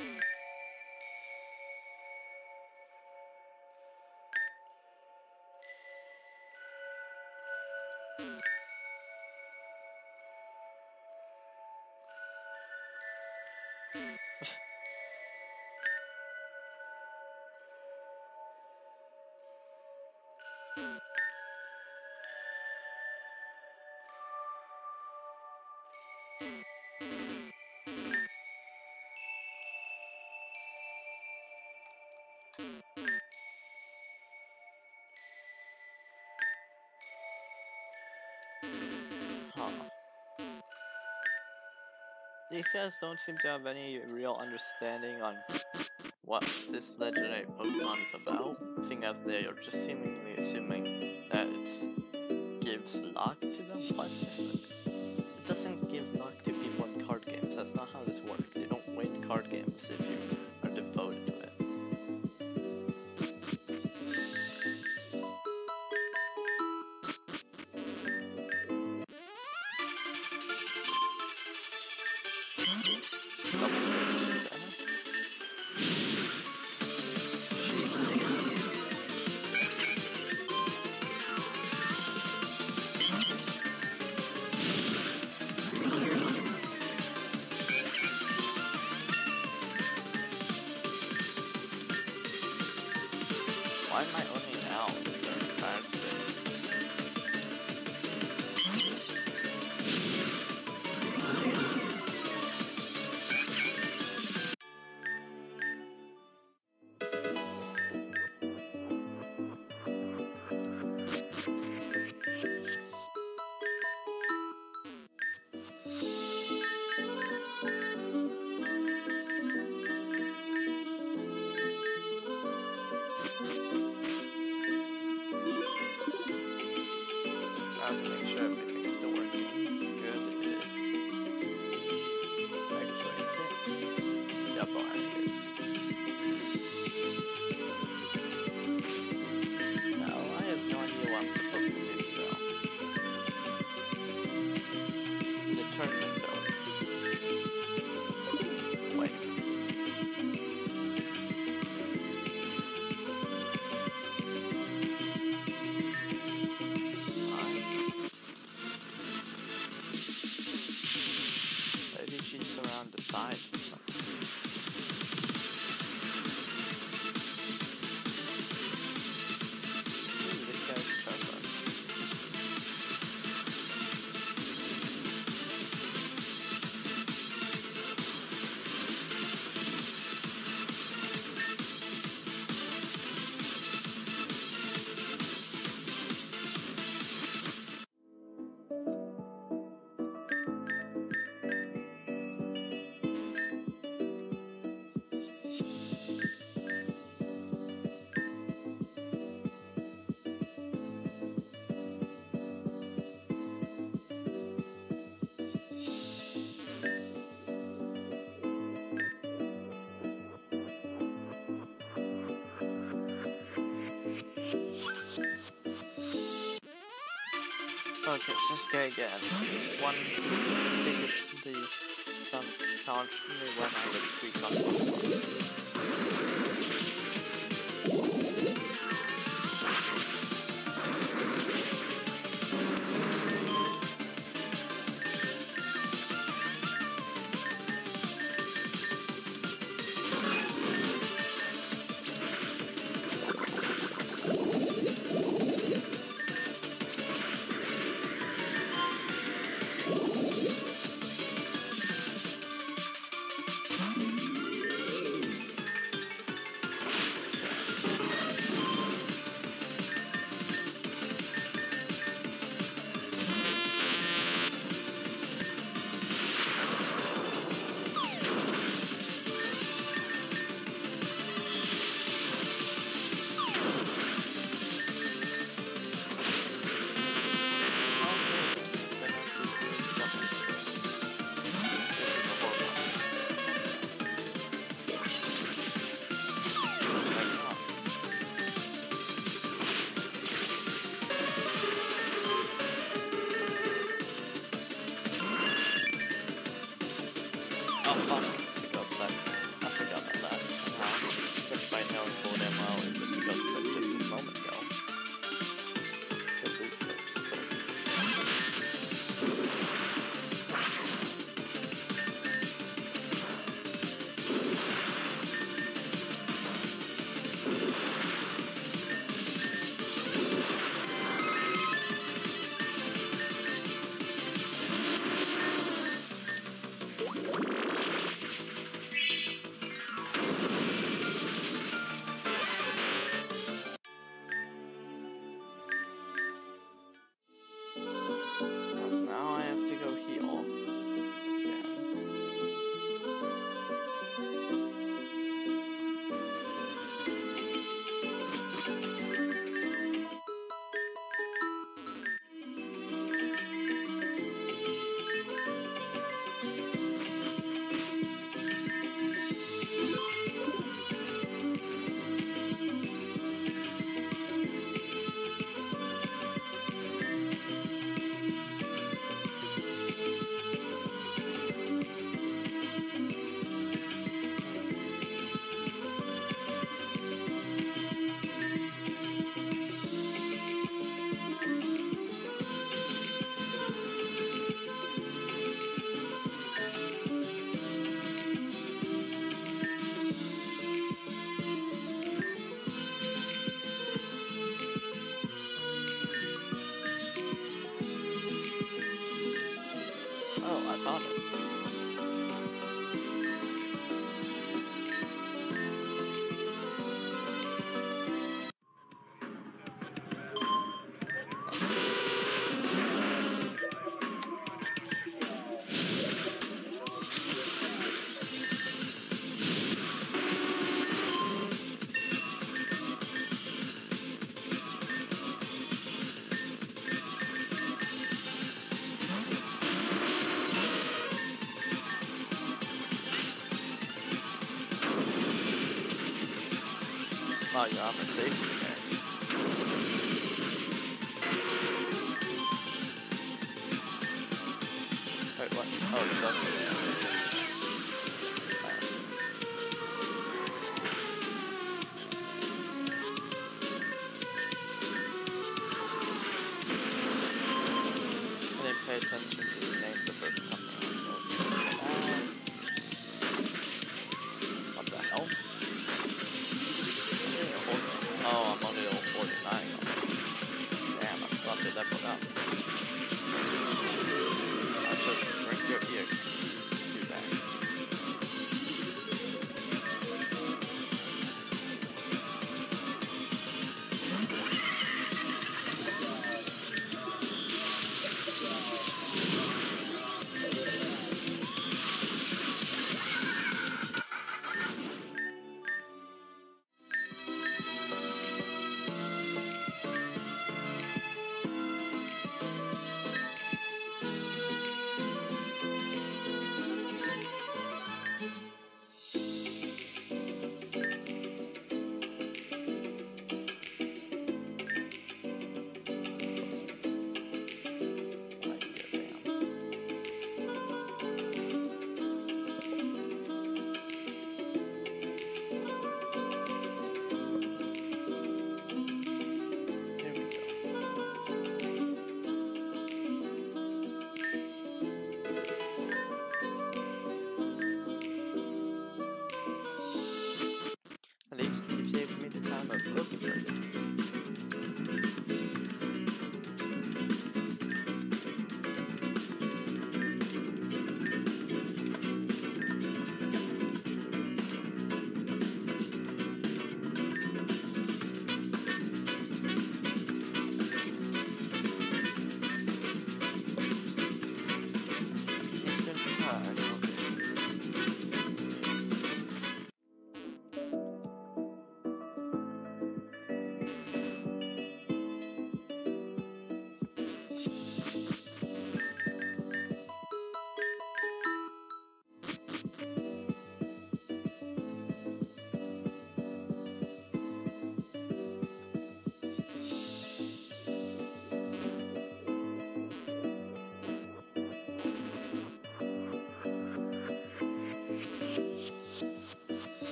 Ooh. Maybe visiting here will Huh. These guys don't seem to have any real understanding on what this legendary Pokemon is about, seeing as they are just seemingly assuming that it gives luck to them. But it doesn't give luck Okay, it's this guy again. One is the um, challenge me when I was three Oh, your armor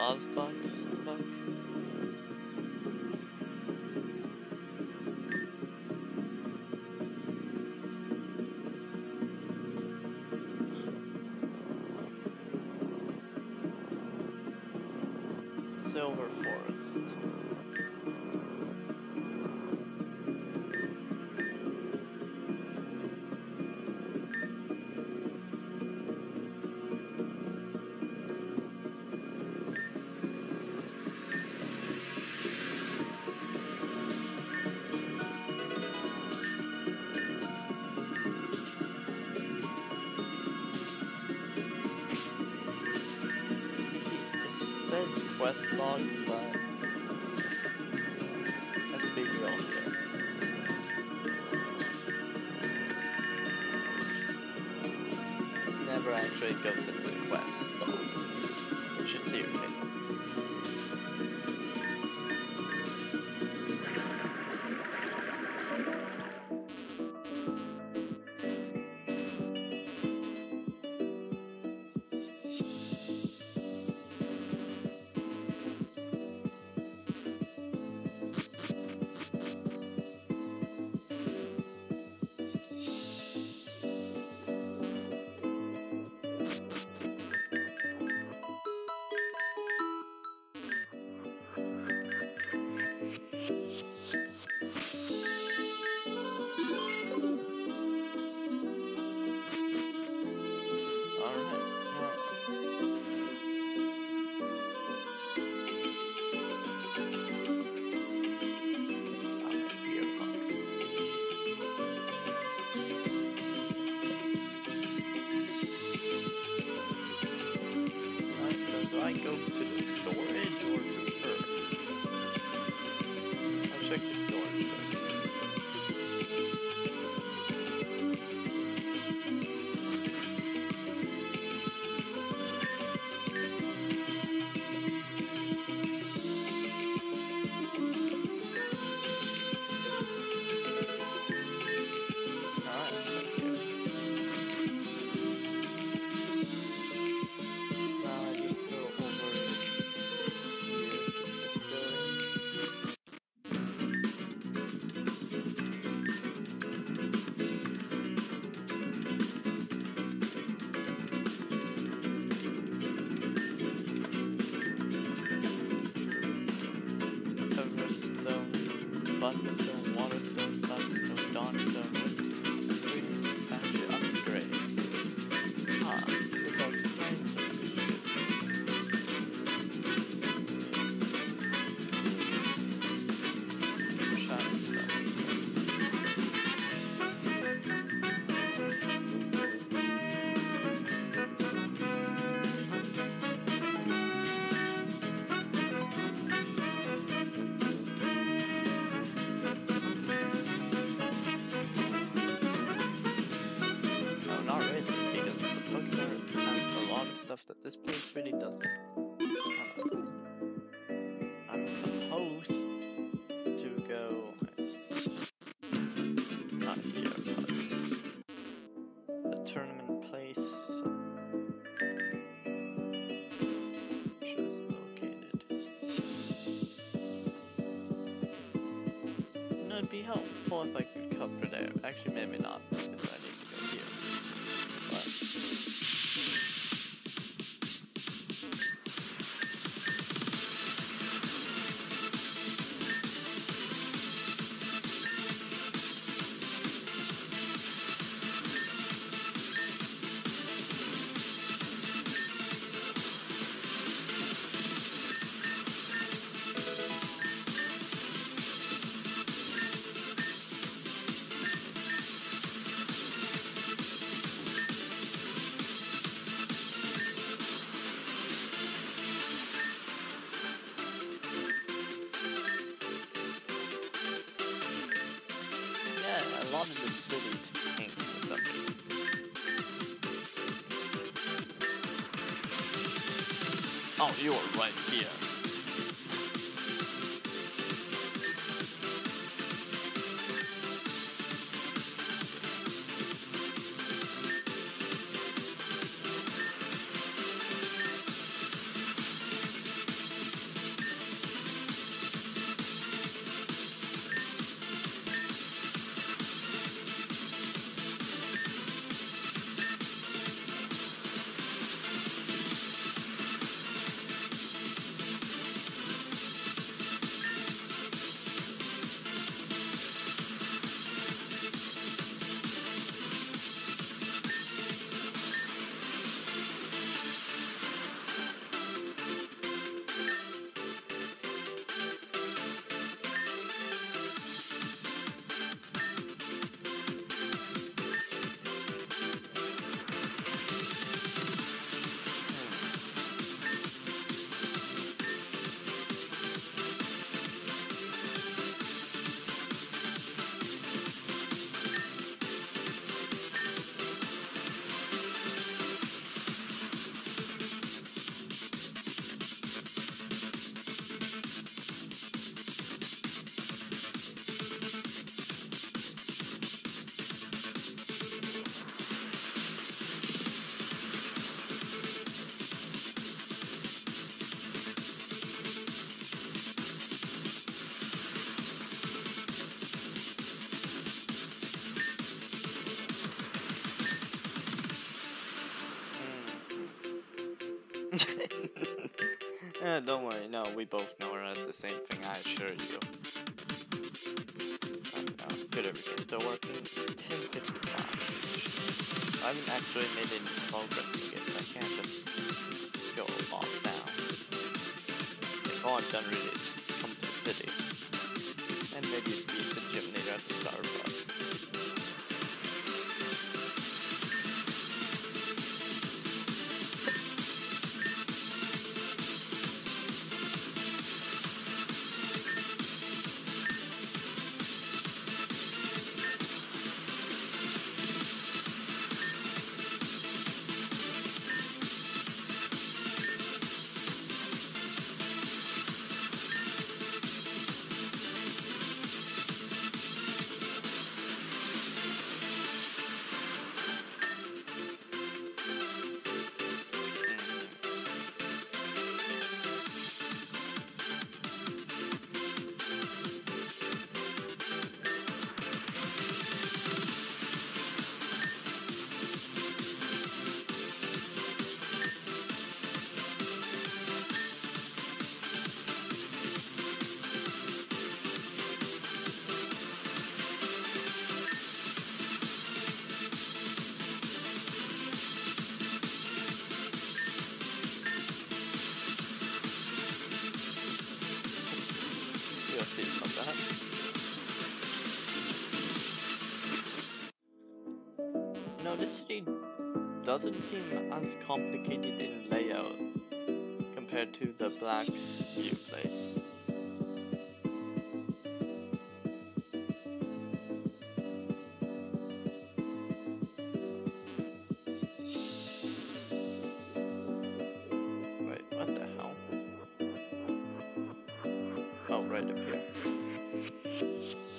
Salzburg. quest log that this place really doesn't. Uh, I'm supposed to go. Not here, but the tournament place. Which is located. It'd be helpful if I could cover there. Actually, maybe not. Oh, you're right here. Don't worry, no, we both know her as the same thing, I assure you. Uh, good, everything's still working. It's 10.55. I haven't actually made any progress yet, I can't just go off now. Like, all I've done really doesn't seem as complicated in layout compared to the Black View place. Wait, what the hell? Oh, right up here.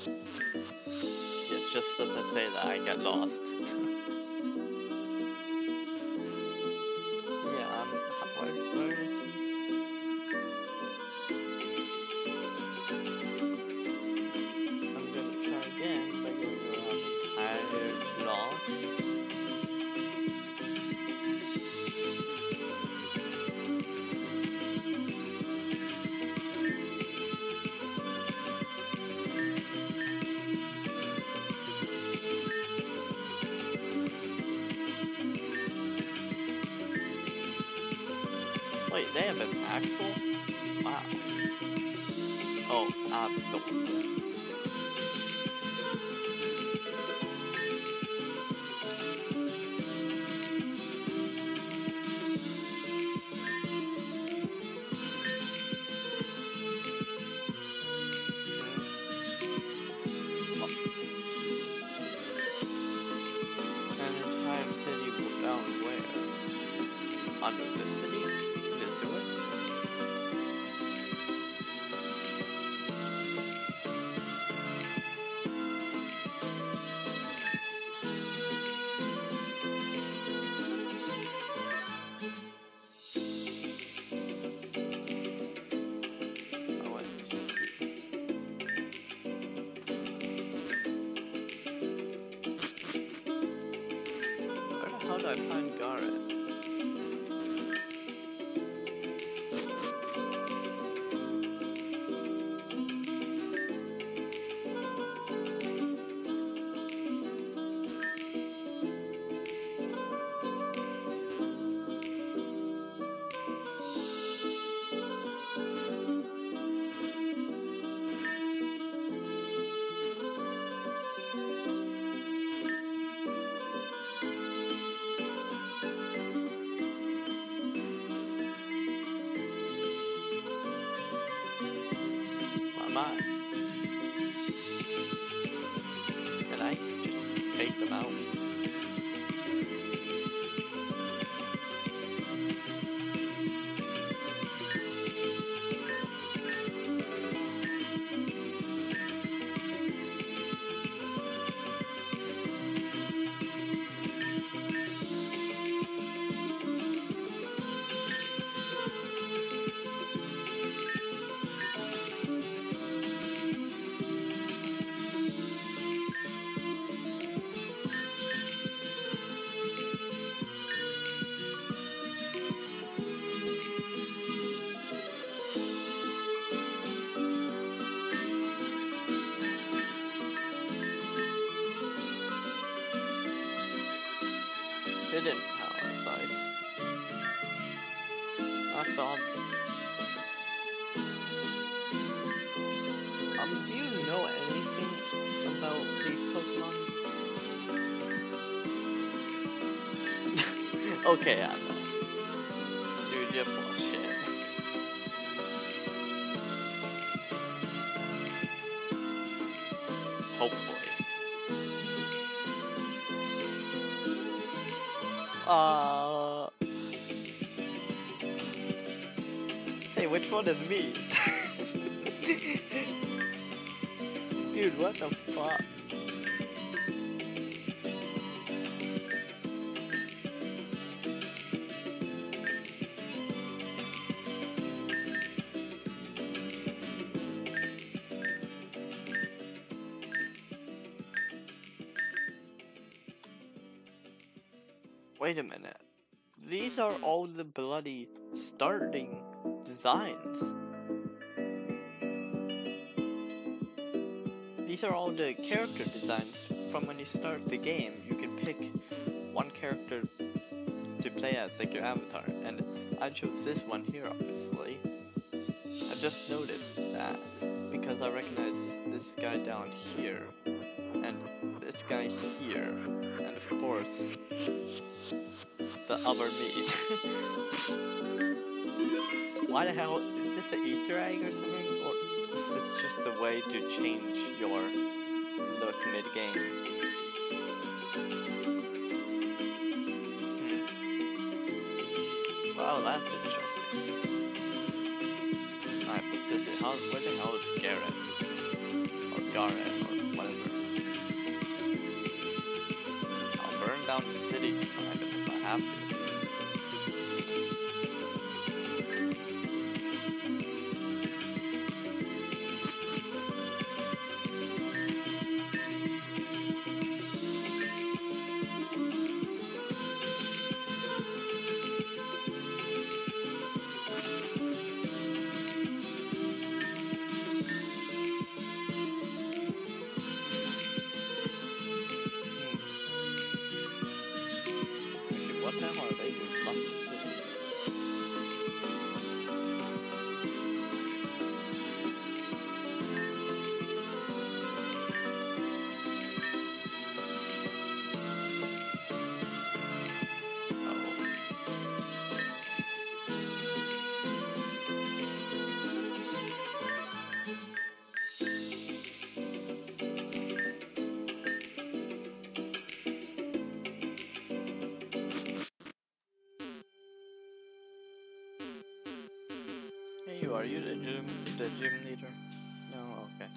Yeah, just I say that, I get lost. Okay, I know. Dude, you're full of shit. Hopefully. Uh. Hey, which one is me? These are all the bloody starting designs. These are all the character designs from when you start the game. You can pick one character to play as, like your avatar, and I chose this one here, obviously. I just noticed that because I recognize this guy down here, and this guy here, and of course, the other me. <laughs> Why the hell is this an Easter egg or something? Or is this just a way to change your look mid game? Hmm. Wow, that's interesting. Alright, but seriously, how, where the hell is Garrett? Or Garrett, or whatever. I'll burn down the city to find him if the gym leader? No, okay.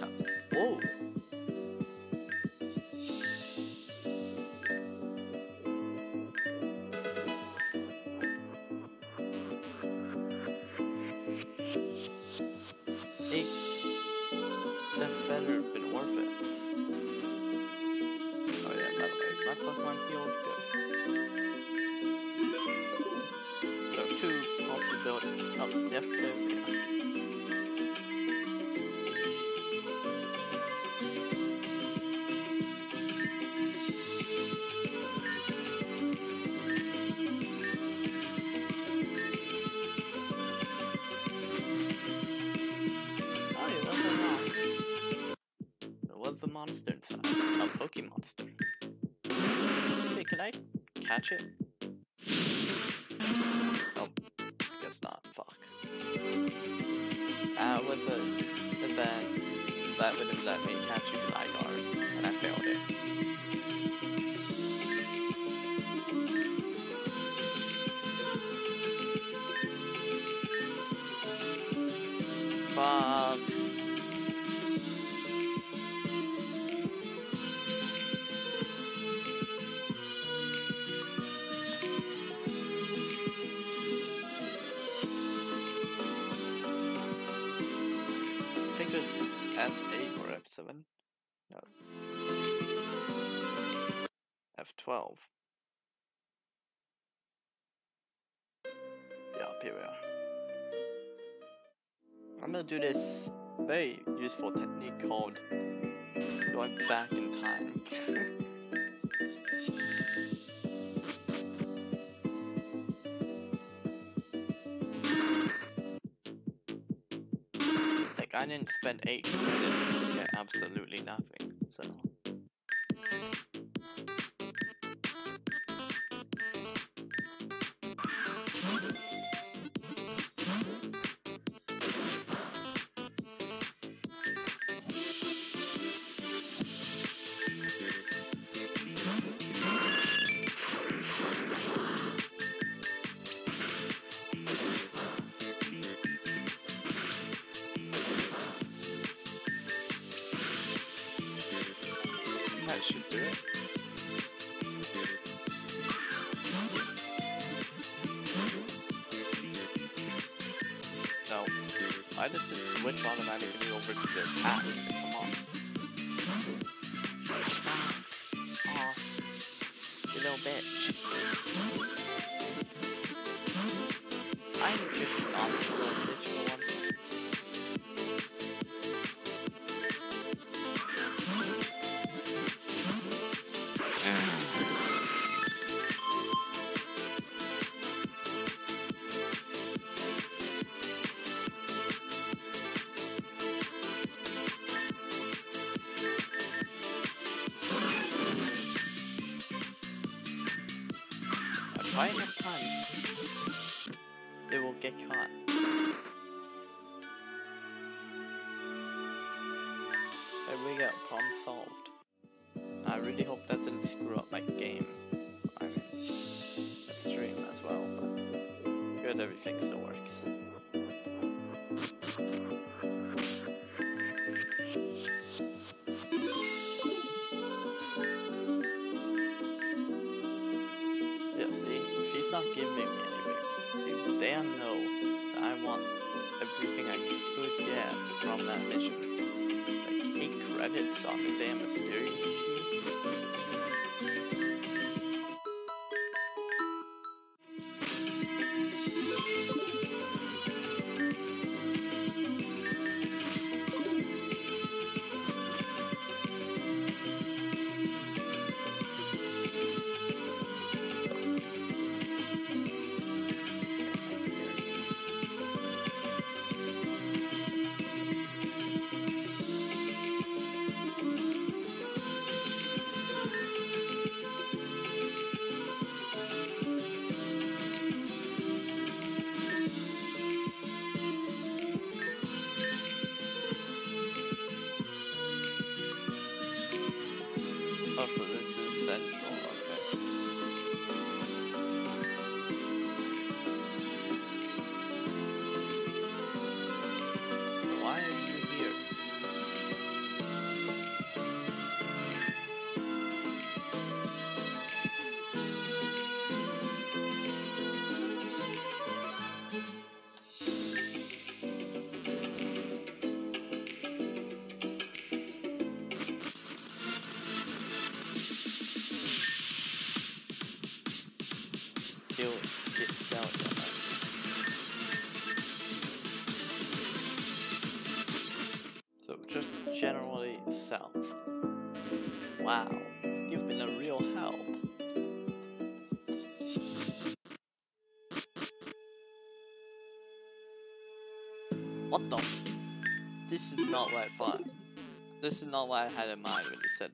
Huh. Catch it? F12. Yeah, here we are. I'm gonna do this very useful technique called going back in time. <laughs> like I didn't spend eight minutes to get absolutely nothing, so everything still works. Yeah, see, if he's not giving me anything, you damn know that I want everything I could get from that mission. Like 8 credits on the damn mysterious Wow, you've been a real help. What the? This is not what I thought. This is not what I had in mind when you said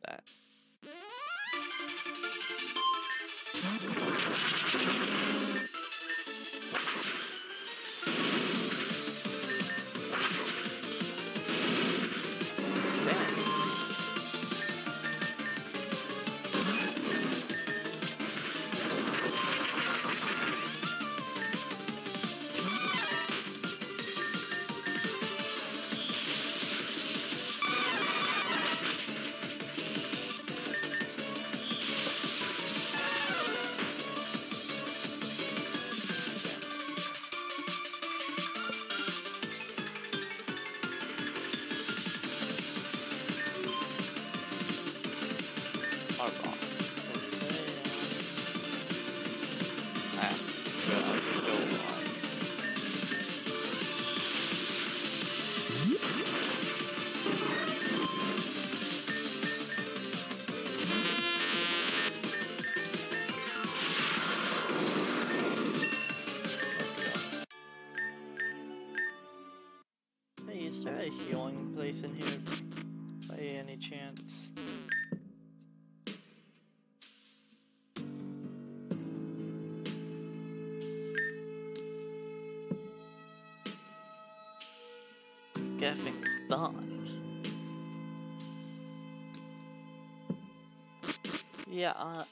Yeah, uh,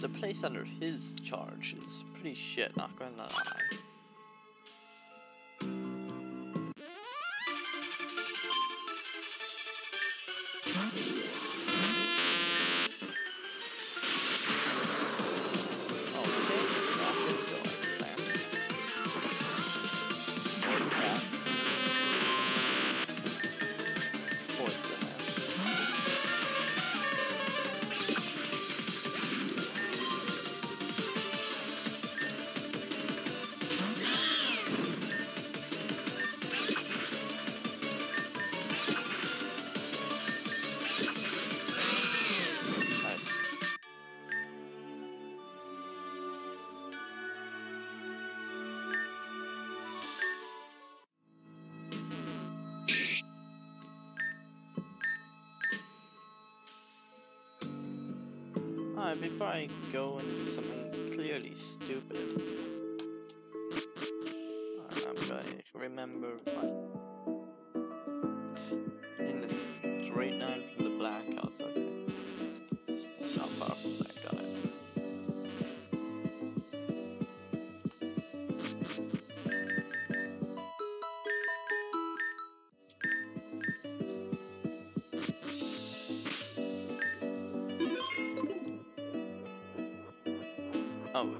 the place under his charge is pretty shit, not gonna lie.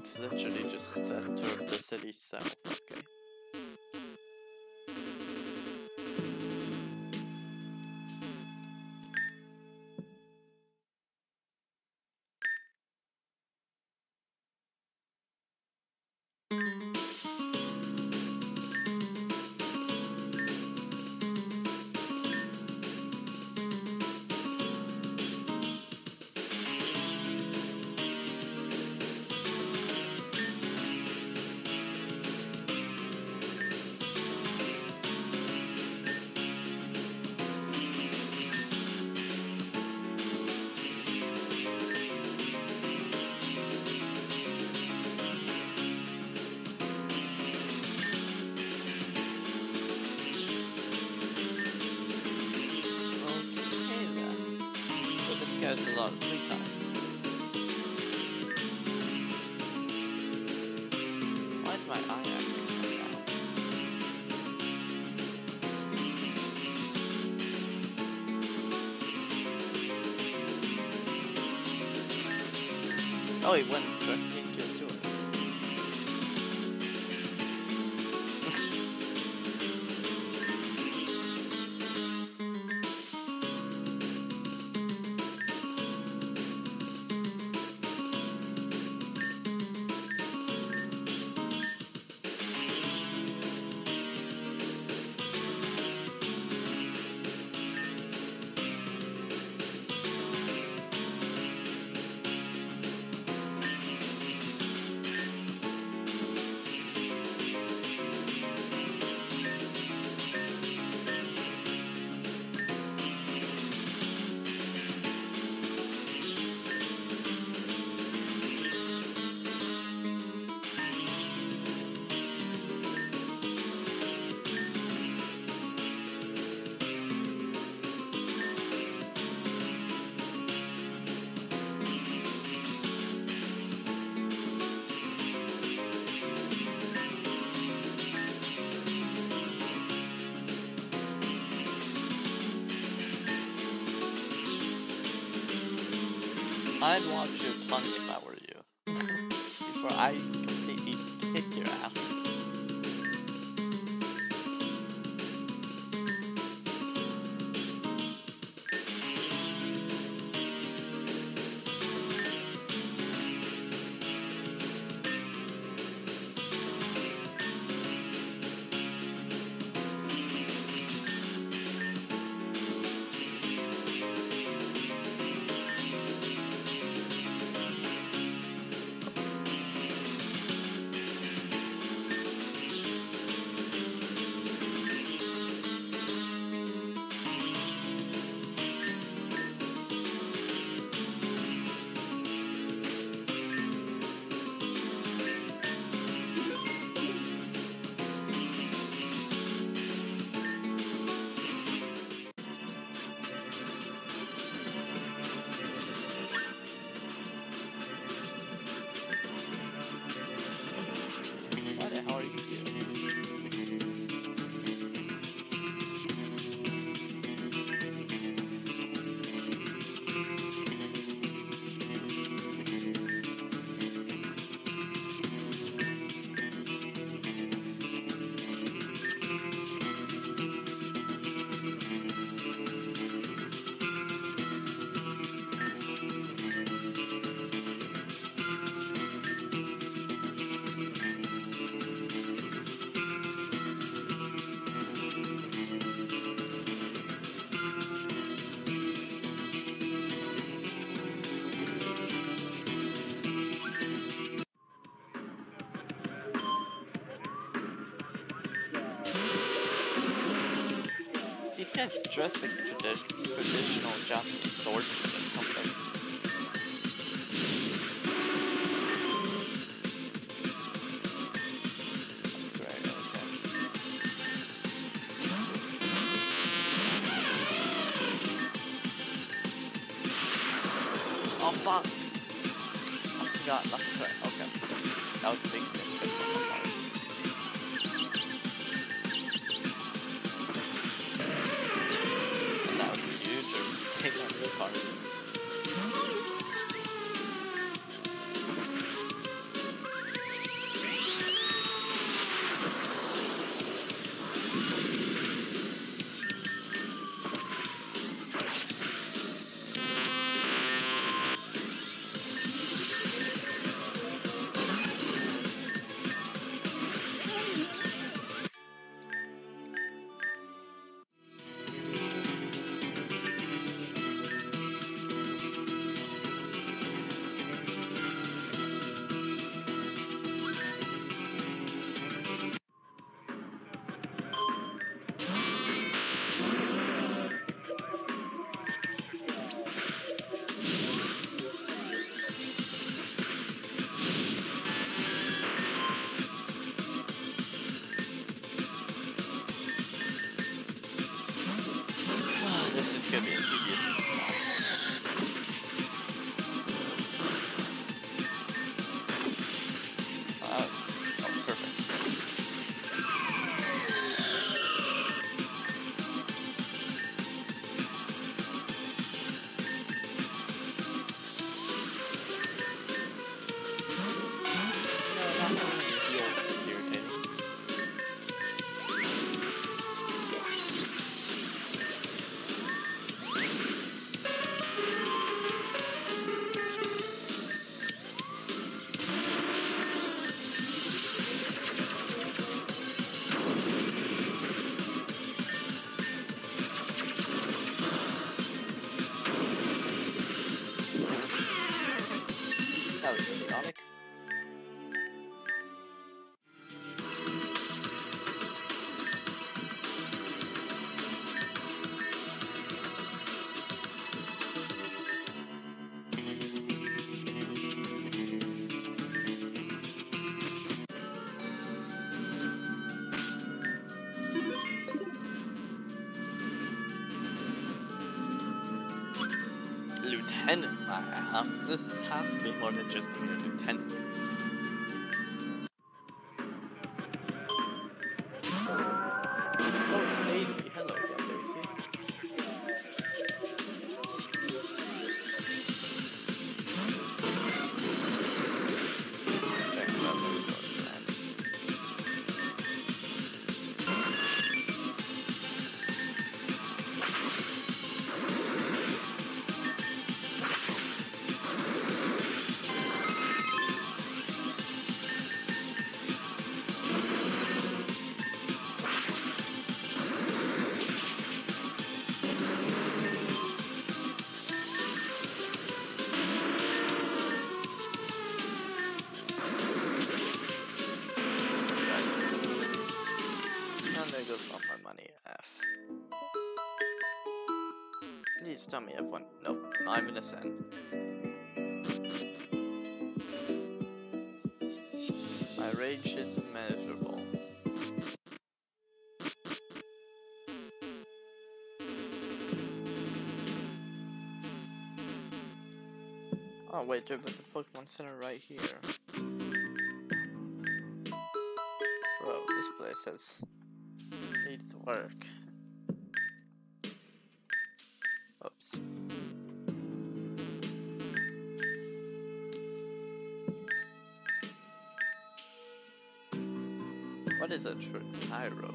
It's literally just center of the city south. sidewalk. Guy's dressed like tradi- traditional Japanese sword. Oh fuck! I forgot, okay. That was a big mistake Yeah. Be more than just Tell me F1. Nope, not even a cent. My rage is immeasurable. Oh wait, there was a Pokemon Center right here. Bro, this place is needs work. What is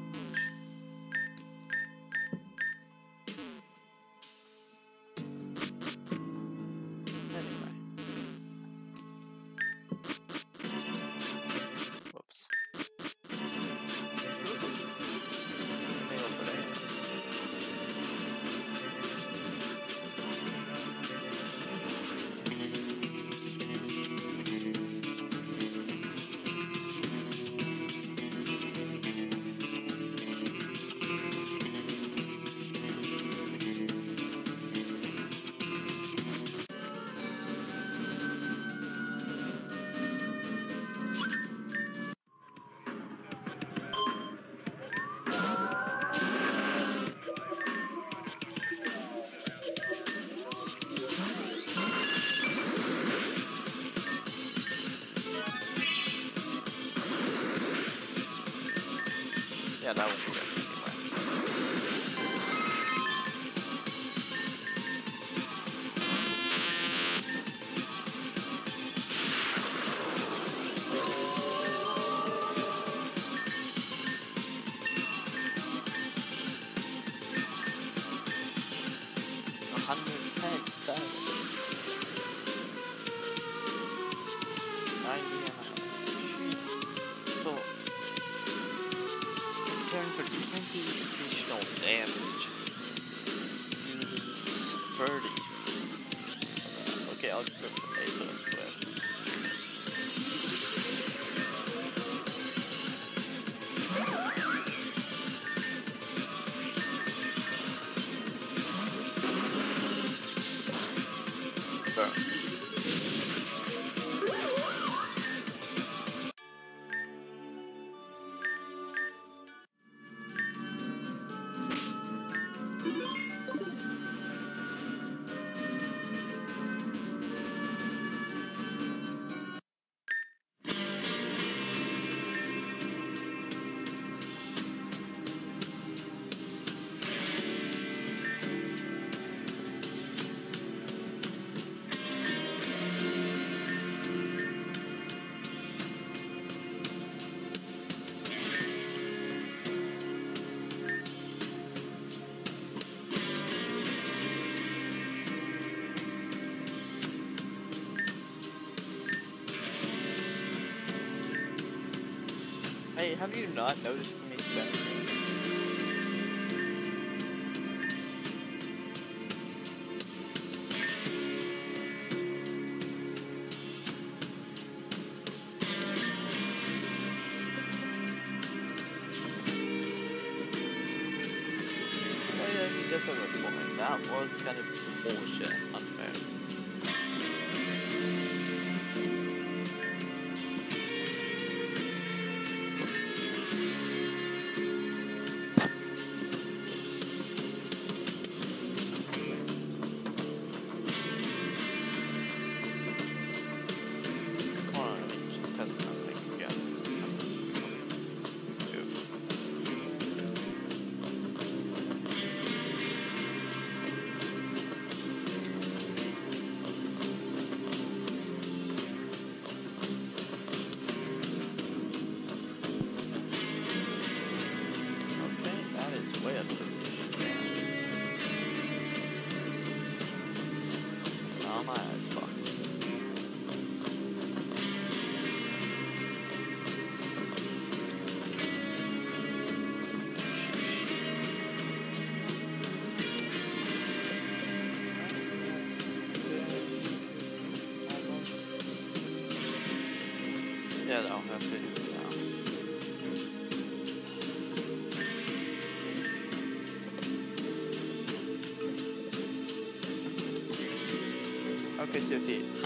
Have you not noticed?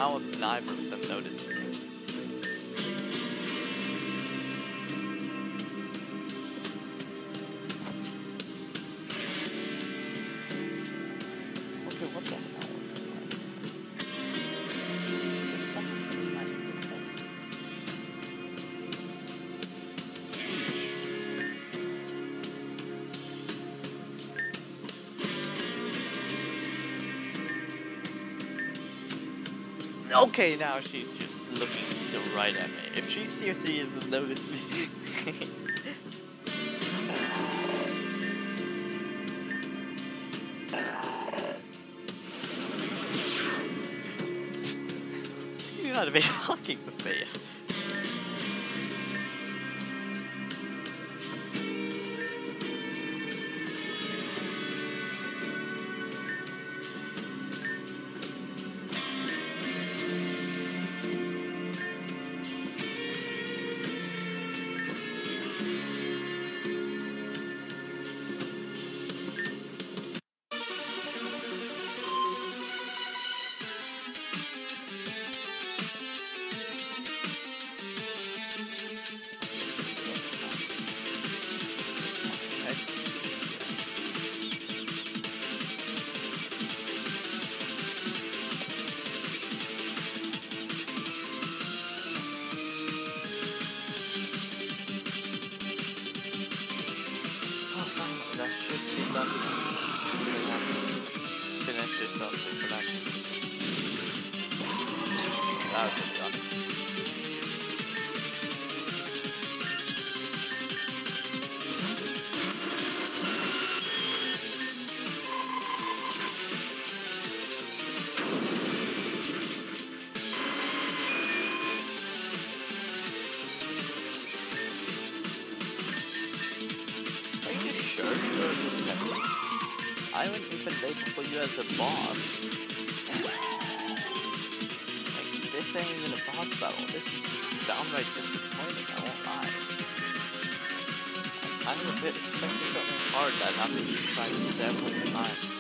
amount of knives Okay, now she's just looking so right at me. If she seriously doesn't notice me... <laughs> they can put you as a boss. Like, this ain't even a boss battle. This is downright disappointing, I won't lie. I'm a bit expecting something hard that happens five several times.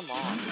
Come on.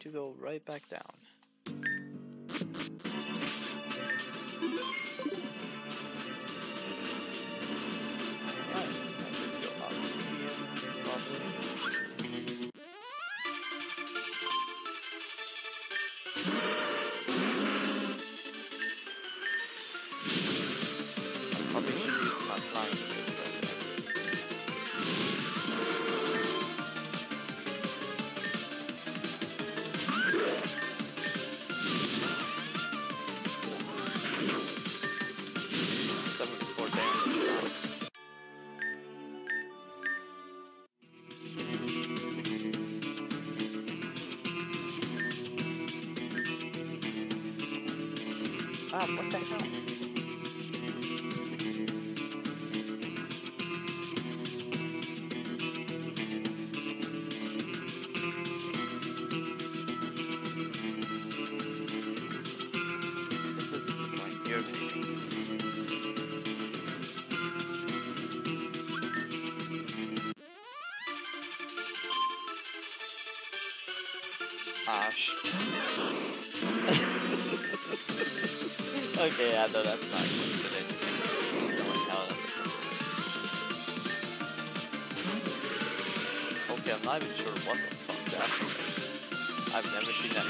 to go right back down. um, what's that? okay, yeah, no, that's not coincidence. Okay, I'm not even sure what the fuck that is. I've never seen that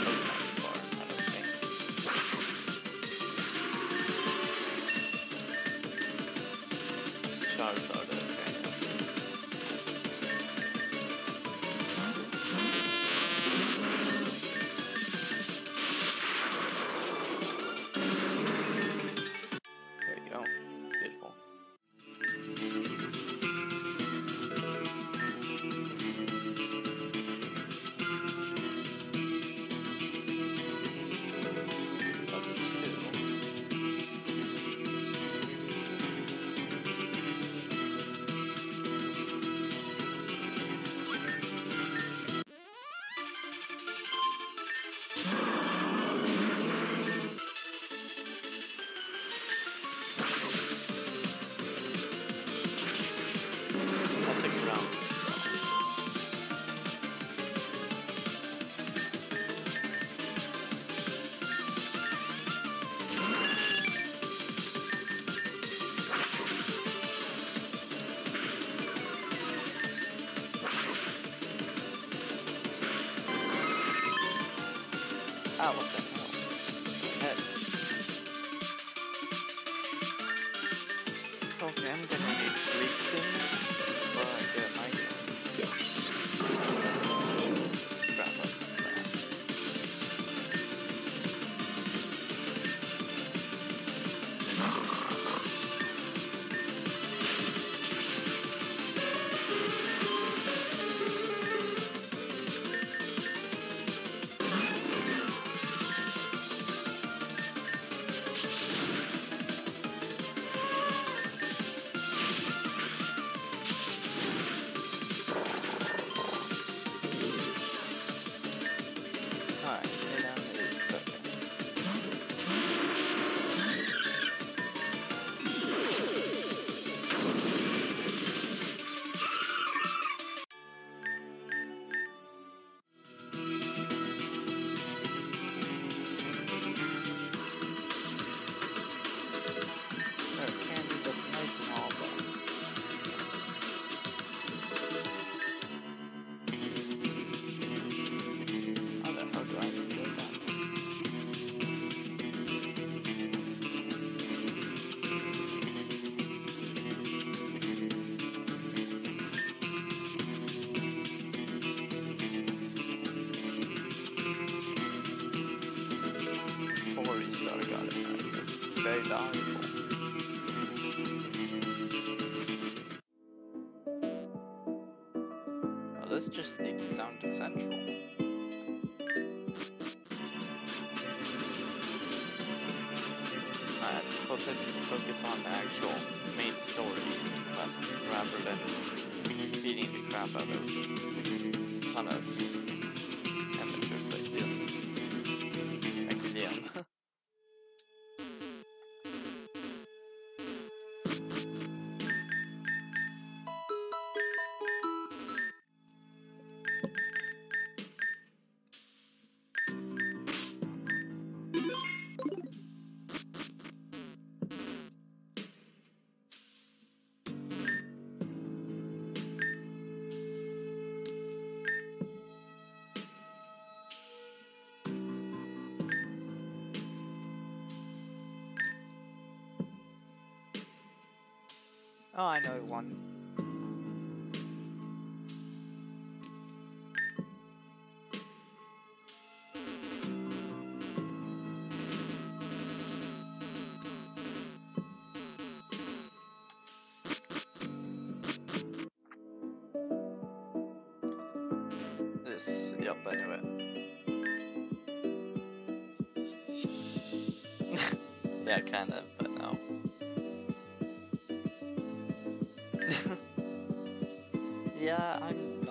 Oh, I know one.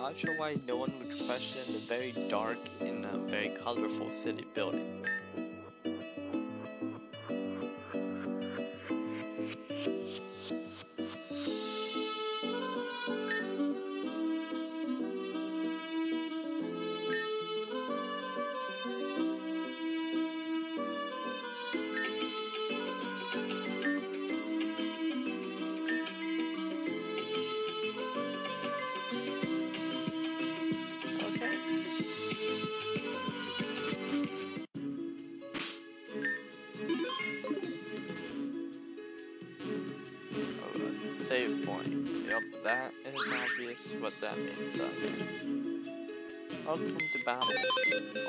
Not sure why no one would question the very dark and uh, very colorful city building. What that means. Welcome to battle.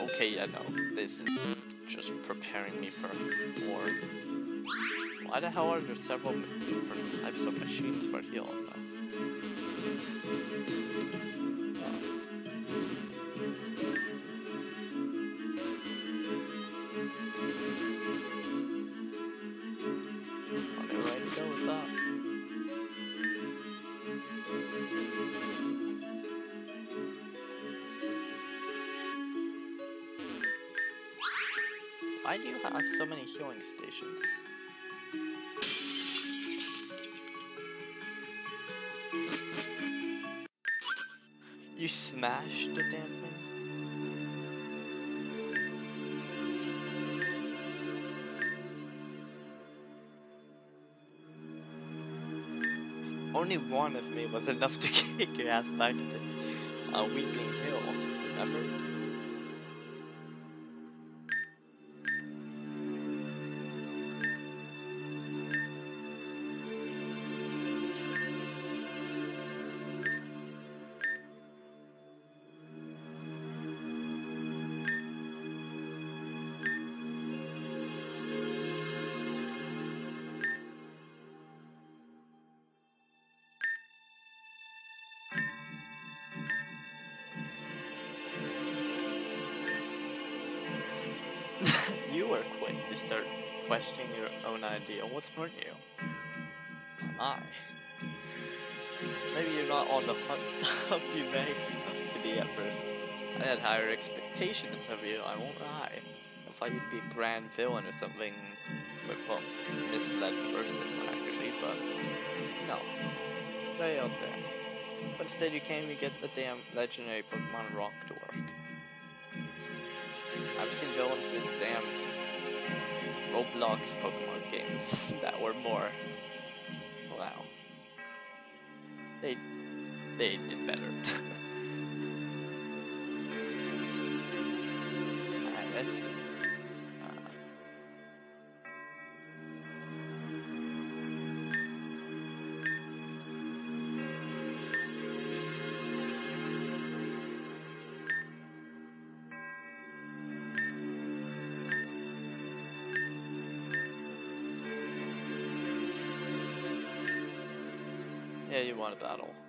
Okay, yeah, no. This is just preparing me for war. Why the hell are there several different types of machines for healing though? Why do you have so many healing stations? You smashed the damn thing? Only one of me was enough to <laughs> kick your ass back to uh, Weeping Hill, remember? Weren't you? Not I. Maybe you're not all the fun <laughs> stuff you make to be at first. I had higher expectations of you, I won't lie. I thought you'd be a grand villain or something, but well, misled person actually, but no. Out there. But instead you came to get the damn legendary Pokemon Rock to work. I've seen villains in damn Roblox Pokemon games that were more want a battle.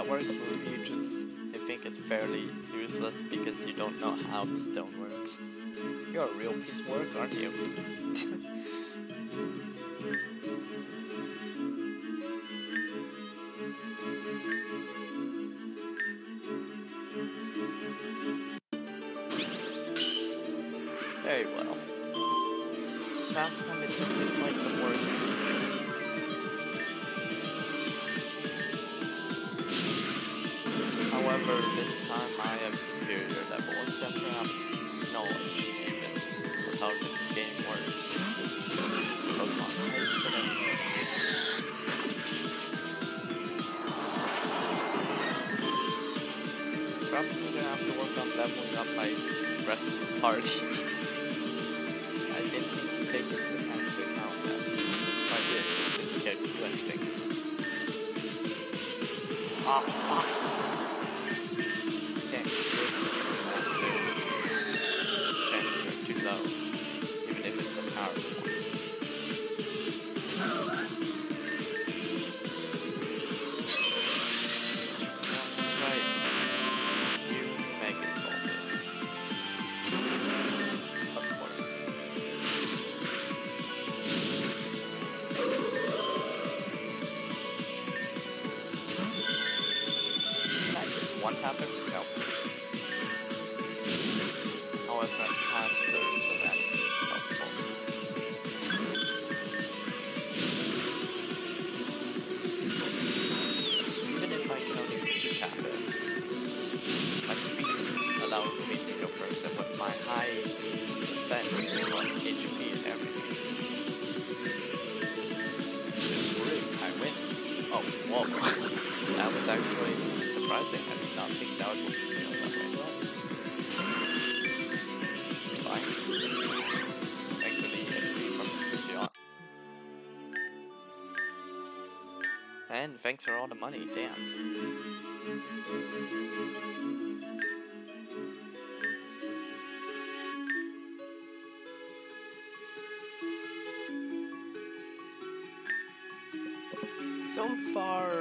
All that work for you just you think it's fairly useless because you don't know how the stone works. You're a real piece of work, aren't you? <laughs> However, this time I have superior level and perhaps knowledge even of how this game works. Everything. Probably gonna have to work on leveling up my rest of the party. I didn't think to take into account that. I did, it didn't do anything. Ah, thanks for all the money, damn. So far,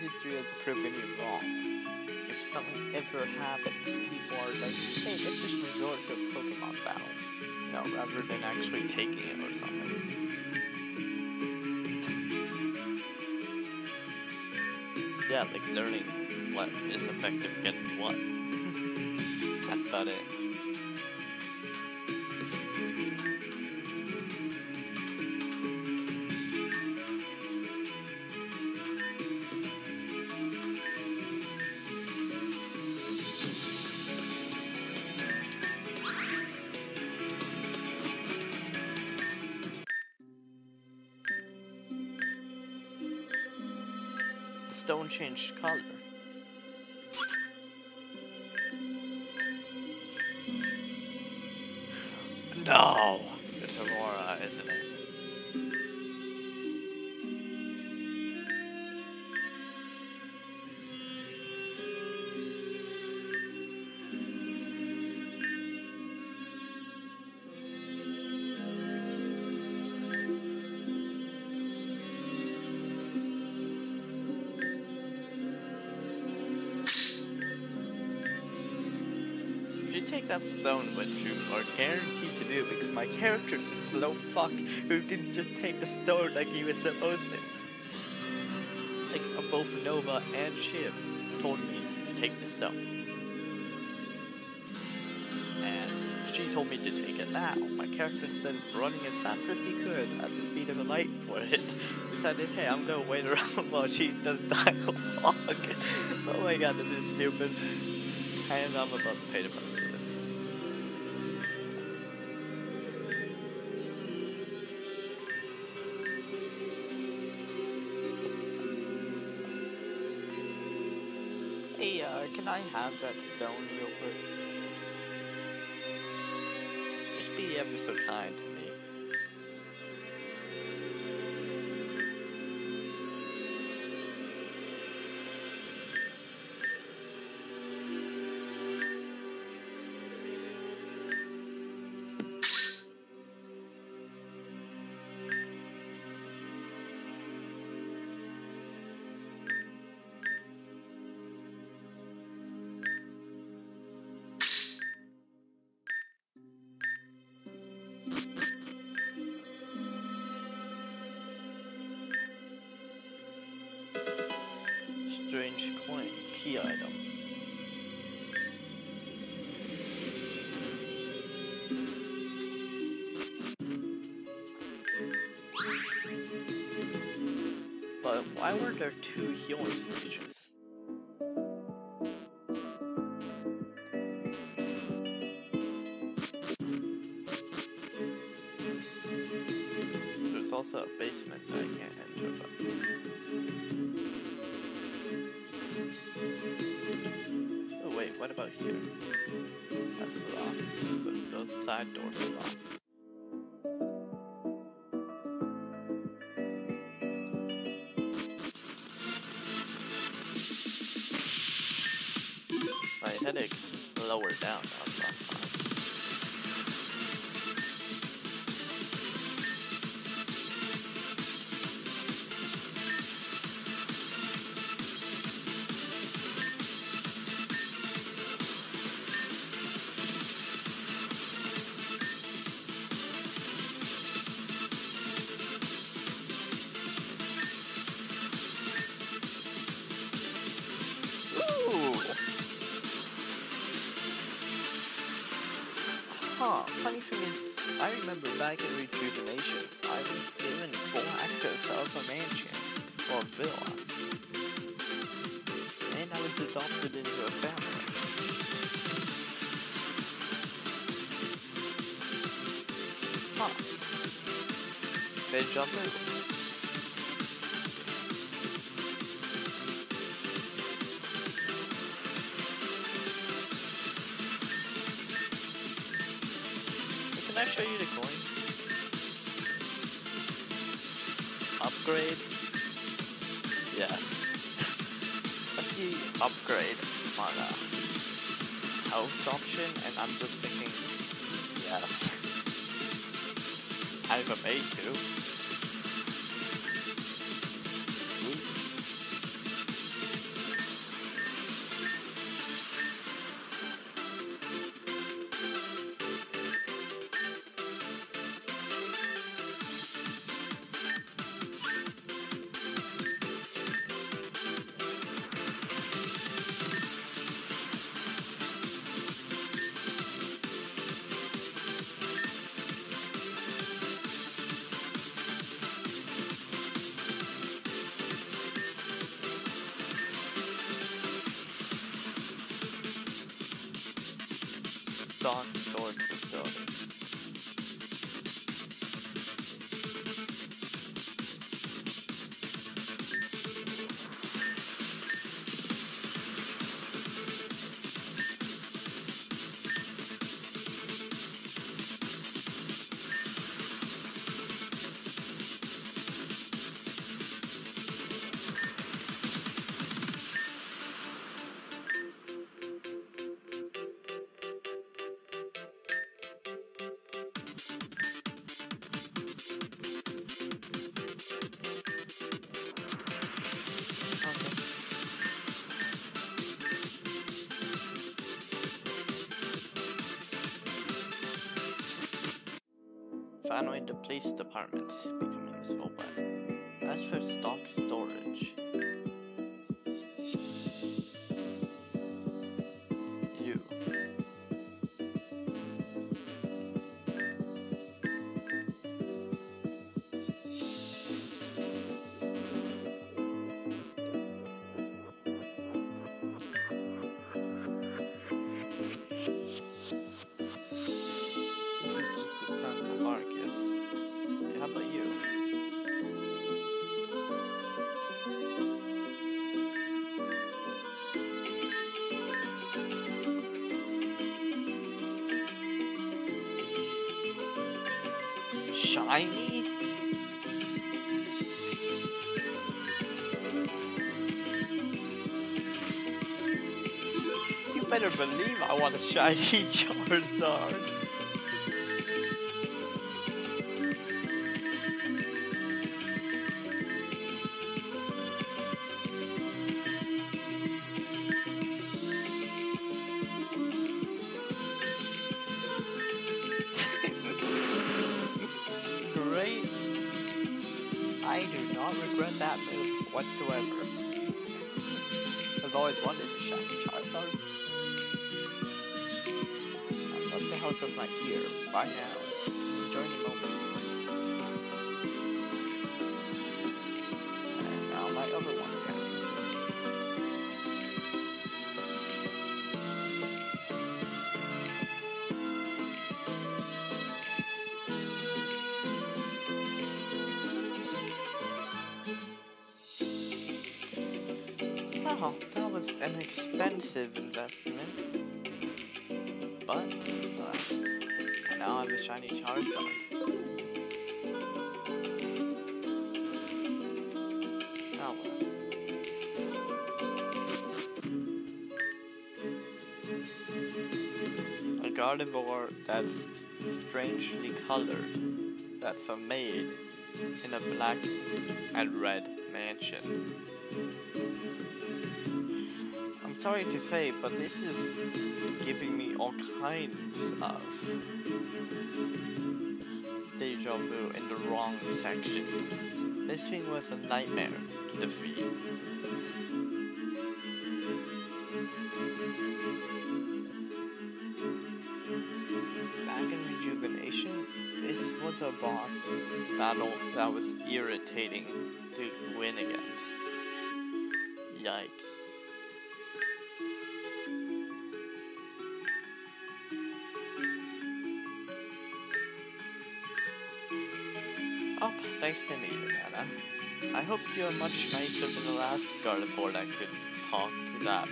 history has proven you wrong. If something ever happens, people are like, hey, let's just resort to Pokemon battle. You know, rather than actually taking it or something. Yeah, like learning what is effective against what. <laughs> That's about it. Stone changed color. Guaranteed to do because my character's a slow fuck who didn't just take the stone like he was supposed to. Like both Nova and Shiv told me to take the stone. And she told me to take it now. My character instead of running as fast as he could at the speed of a light for it, decided, hey, I'm gonna wait around <laughs> while she does dial fuck. <laughs> oh my god, this is stupid. And I'm about to pay the price I have that stone real quick? Just be ever so kind to me. strange coin key item. But why were there two healing stations? door to lock. My headache's lower down now. Finally, the police department's becoming a full That's where stocks, Chinese. You better believe I want a shiny <laughs> Charizard. Was an expensive investment. But, alas, now I have a shiny Charizard. Oh well. A Gardevoir that's strangely colored, that's a maid in a black and red mansion. Sorry to say, but this is giving me all kinds of deja vu in the wrong sections. This thing was a nightmare to defeat. Back in Rejuvenation, this was a boss battle that was irritating to win against. Yikes. Nice to meet you, Nana. I hope you're much nicer than the last Gardevoir that could talk that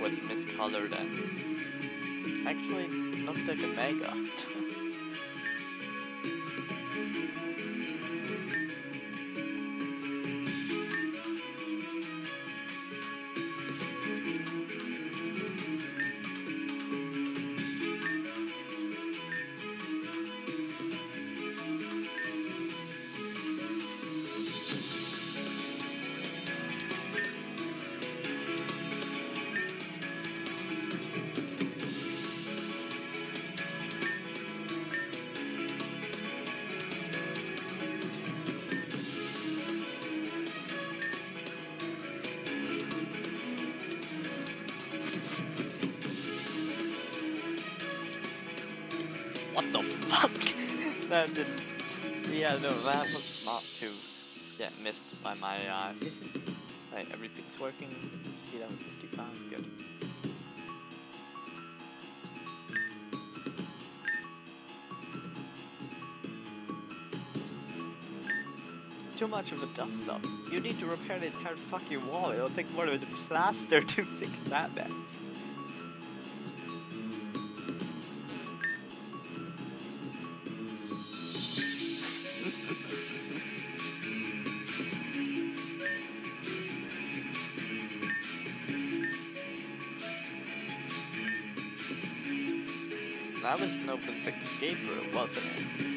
was miscolored and actually looked like a mega. <laughs> that didn't. Yeah, no, that was not to get missed by my uh, eye. Right, everything's working. See that 55, good. Too much of a dust up. You need to repair the entire fucking wall. It'll take more than a plaster to <laughs> fix that mess. Escape room, wasn't it?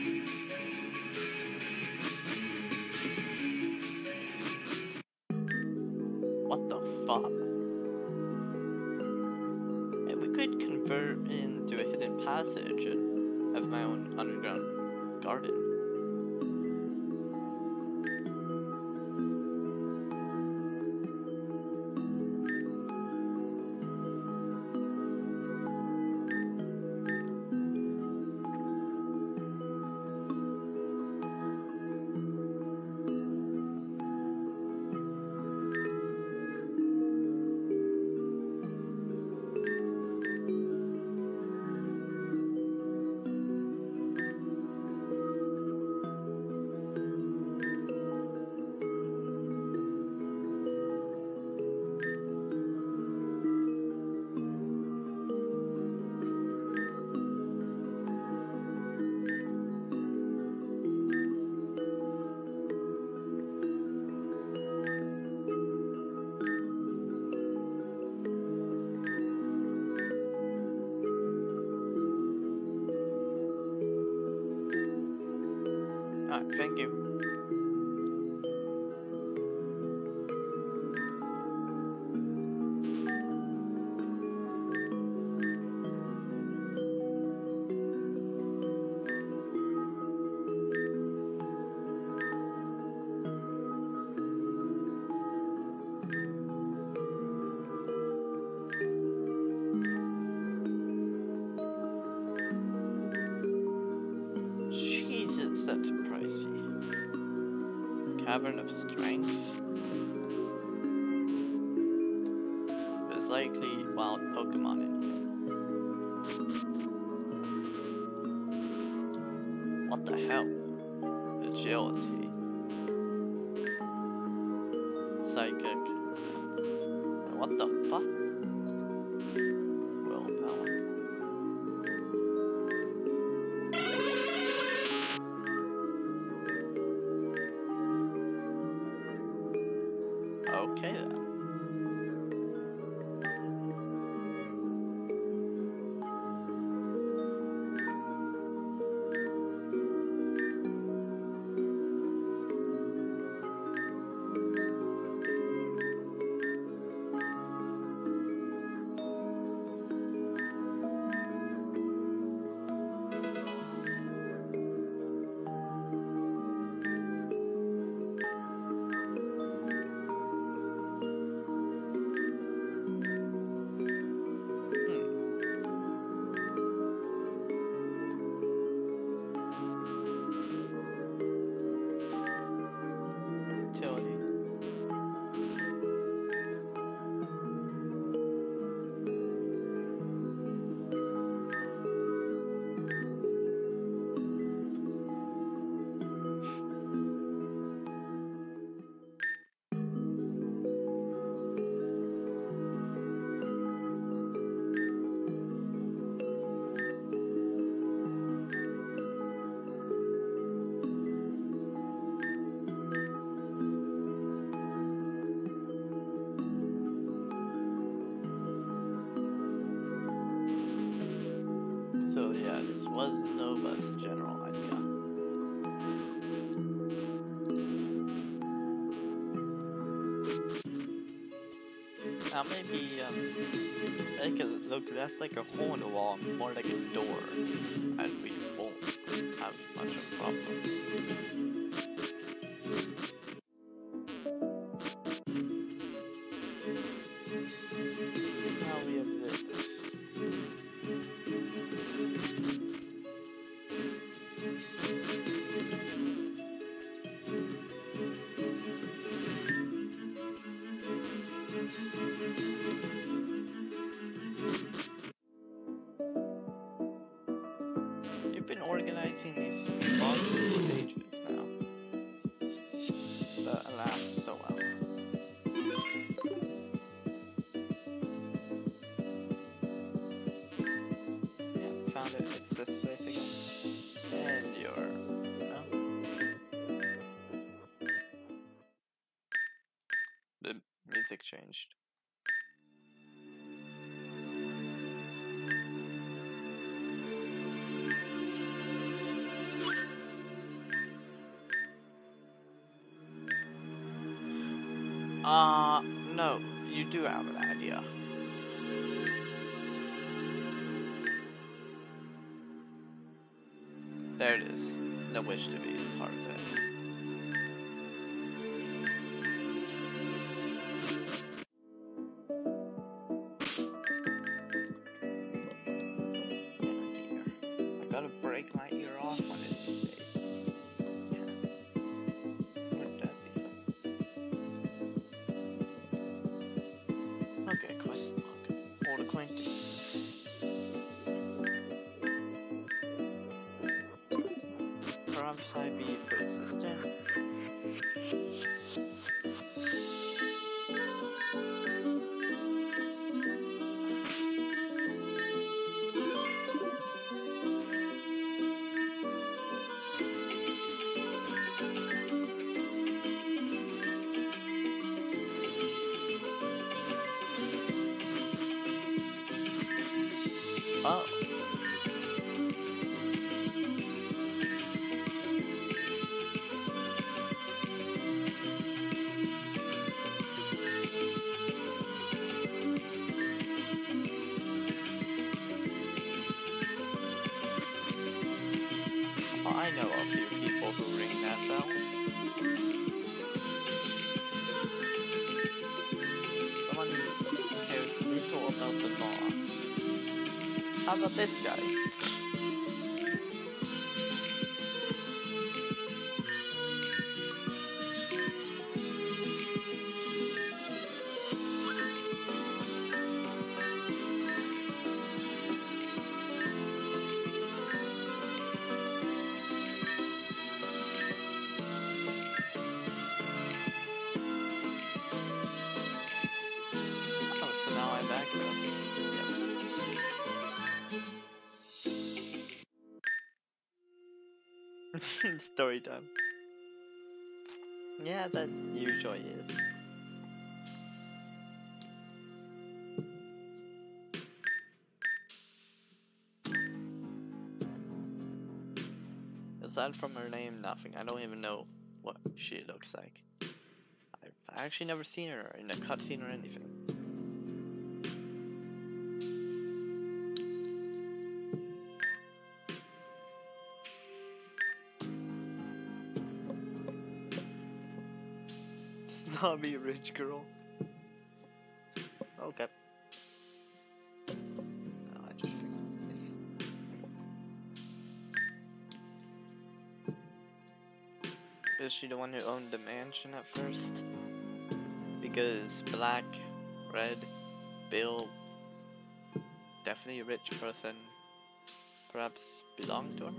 That may be, um, like a, look, that's like a hole in the wall, more like a door. And we won't have much of problems. changed. Uh, no, you do have it. off on it. Okay, quest log. Old acquaintance. But this is. Aside from her name, nothing. I don't even know what she looks like. I've actually never seen her in a cutscene or anything. Snobby rich girl. Okay. I just fixed this. Is she the one who owned the mansion at first? Because Black, Red, Bill, definitely a rich person, perhaps belonged to her?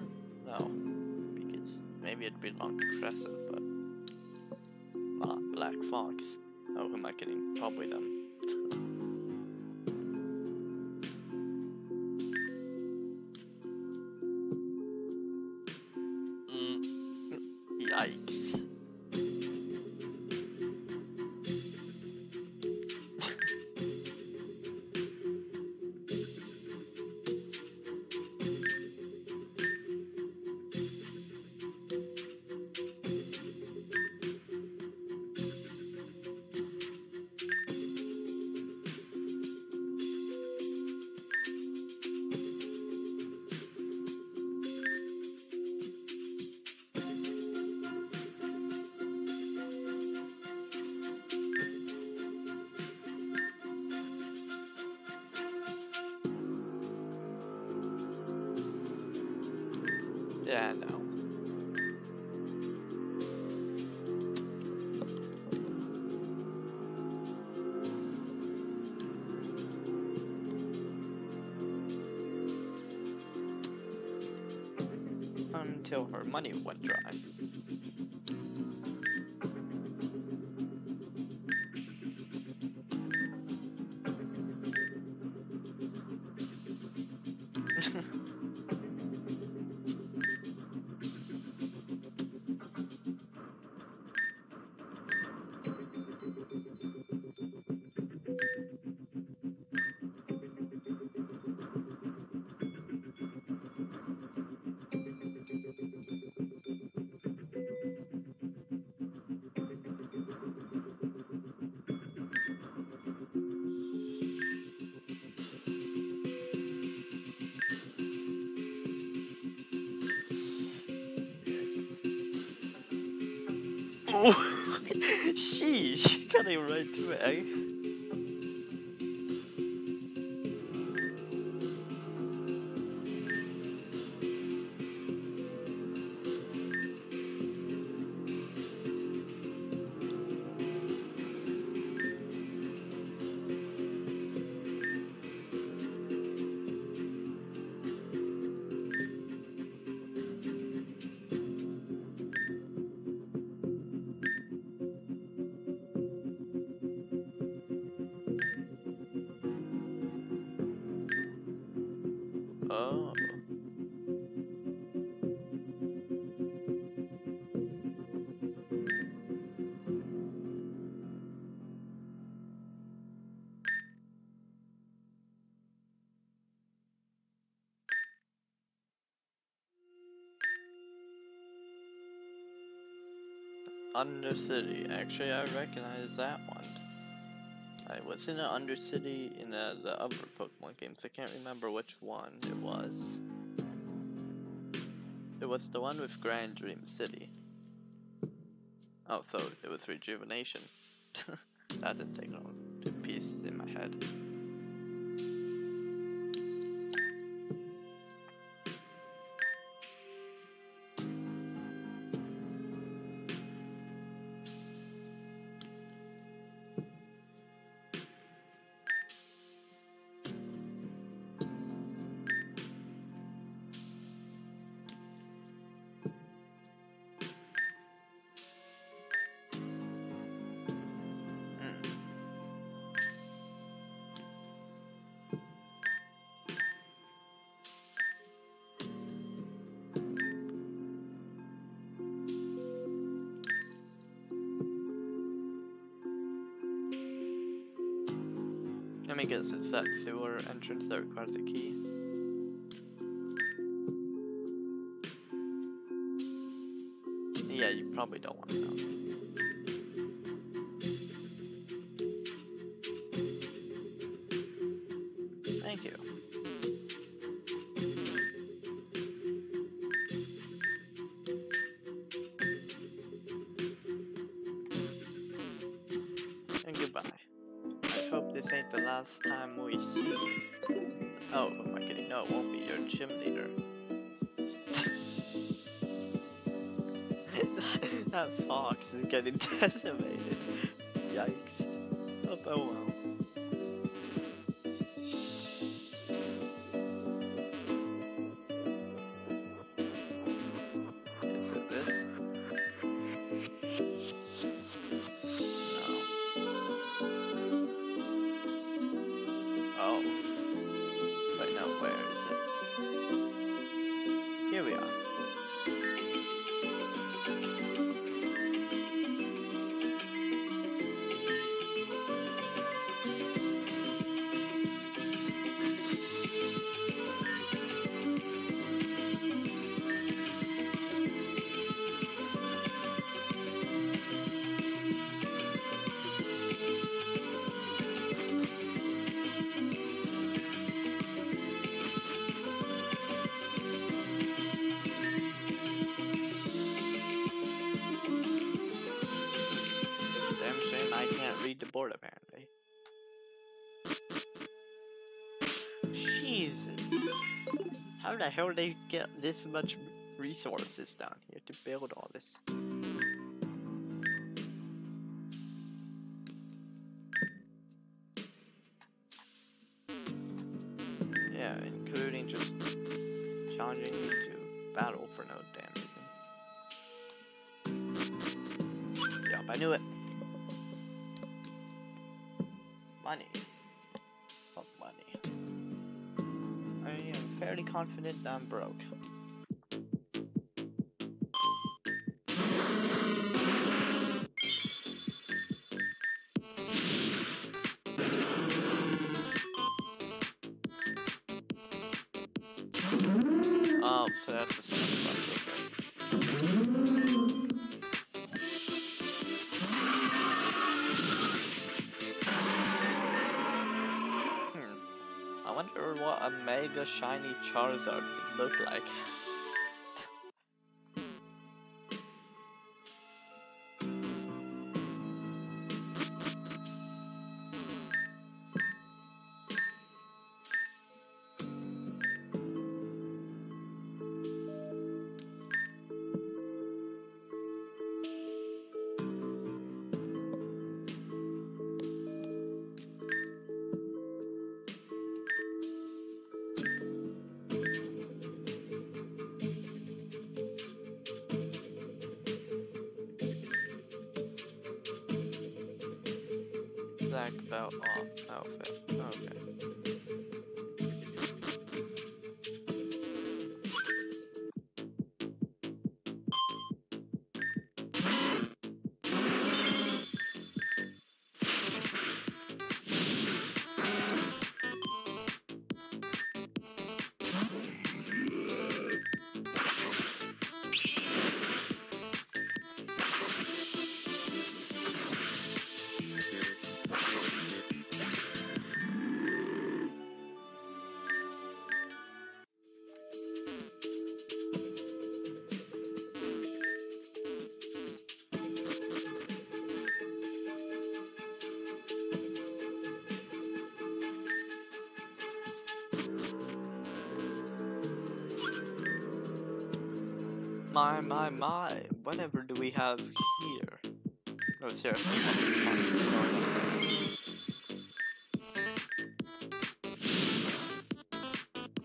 No, because maybe it belonged to Crescent, but not Black Fox. Oh, who am I kidding? Probably them. <laughs> sheesh, cutting right through it, eh? Undercity. Actually, I recognize that one. I was in an Undercity in uh, the other Pokemon games. I can't remember which one it was. It was the one with Grand Dream City. Oh, so it was Rejuvenation. <laughs> that didn't take long to piece in my head. It's that sewer entrance that requires a key. Yeah, you probably don't want to know. how the hell they get this much resources down here to build all this? What a mega shiny Charizard would look like. my, my, my, whatever do we have here? Oh, no, seriously,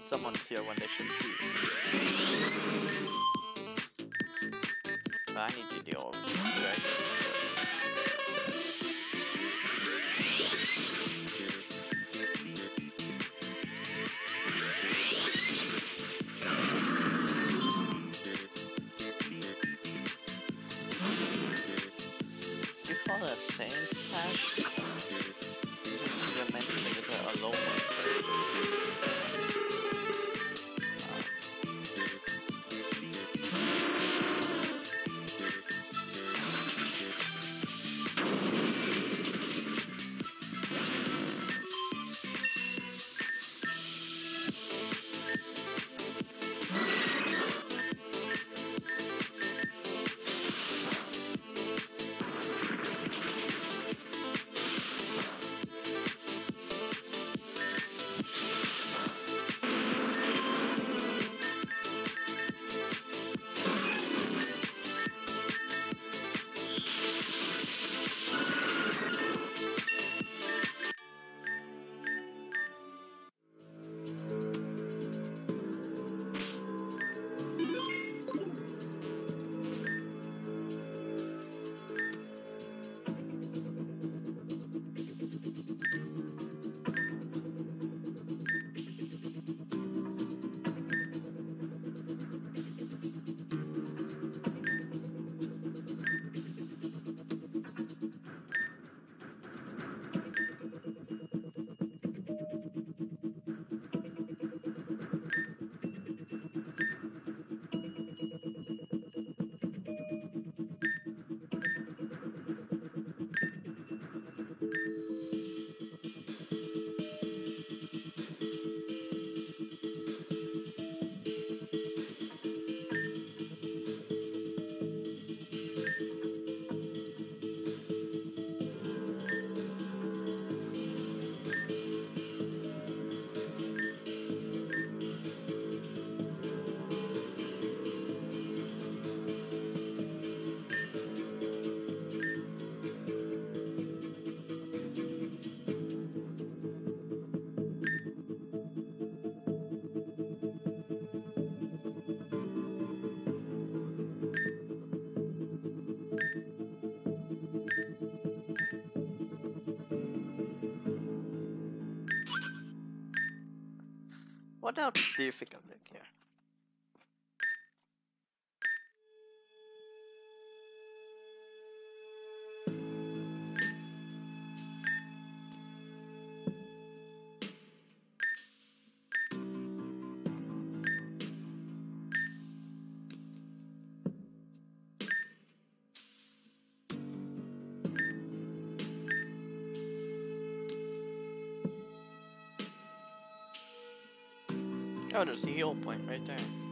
Someone's here when they should be. I need you. What else Oh, the heal point right there.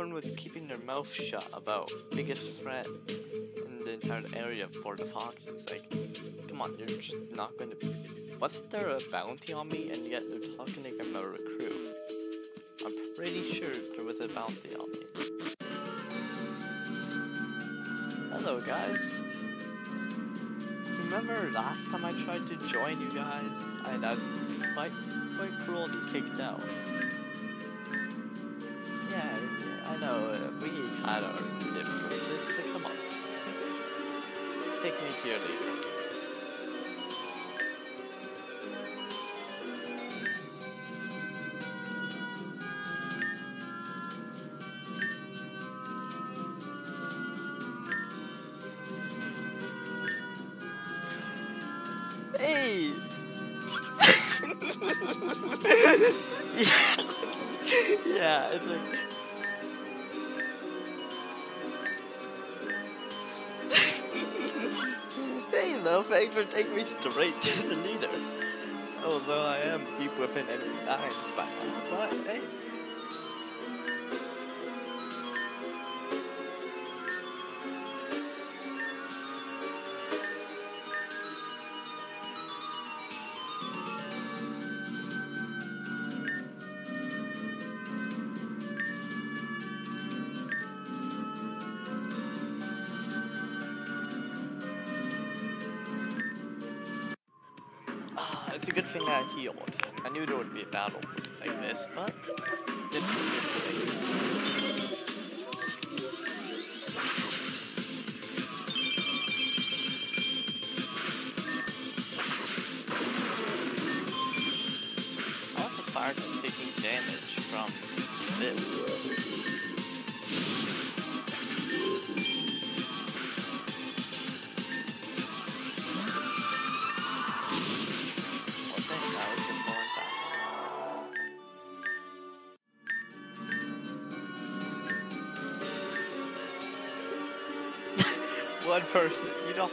Someone was keeping their mouth shut about biggest threat in the entire area for the foxes. Like, come on, you're just not to. Wasn't there a bounty on me, and yet they're talking like I'm a recruit? I'm pretty sure there was a bounty on me. Hello, guys. Remember last time I tried to join you guys, and I was quite, quite cruelly kicked out. Come on. Take me your leader. Hey! yeah, it's like. Thanks for taking me straight to the leader. Although I am deep within enemy lines by now, but hey.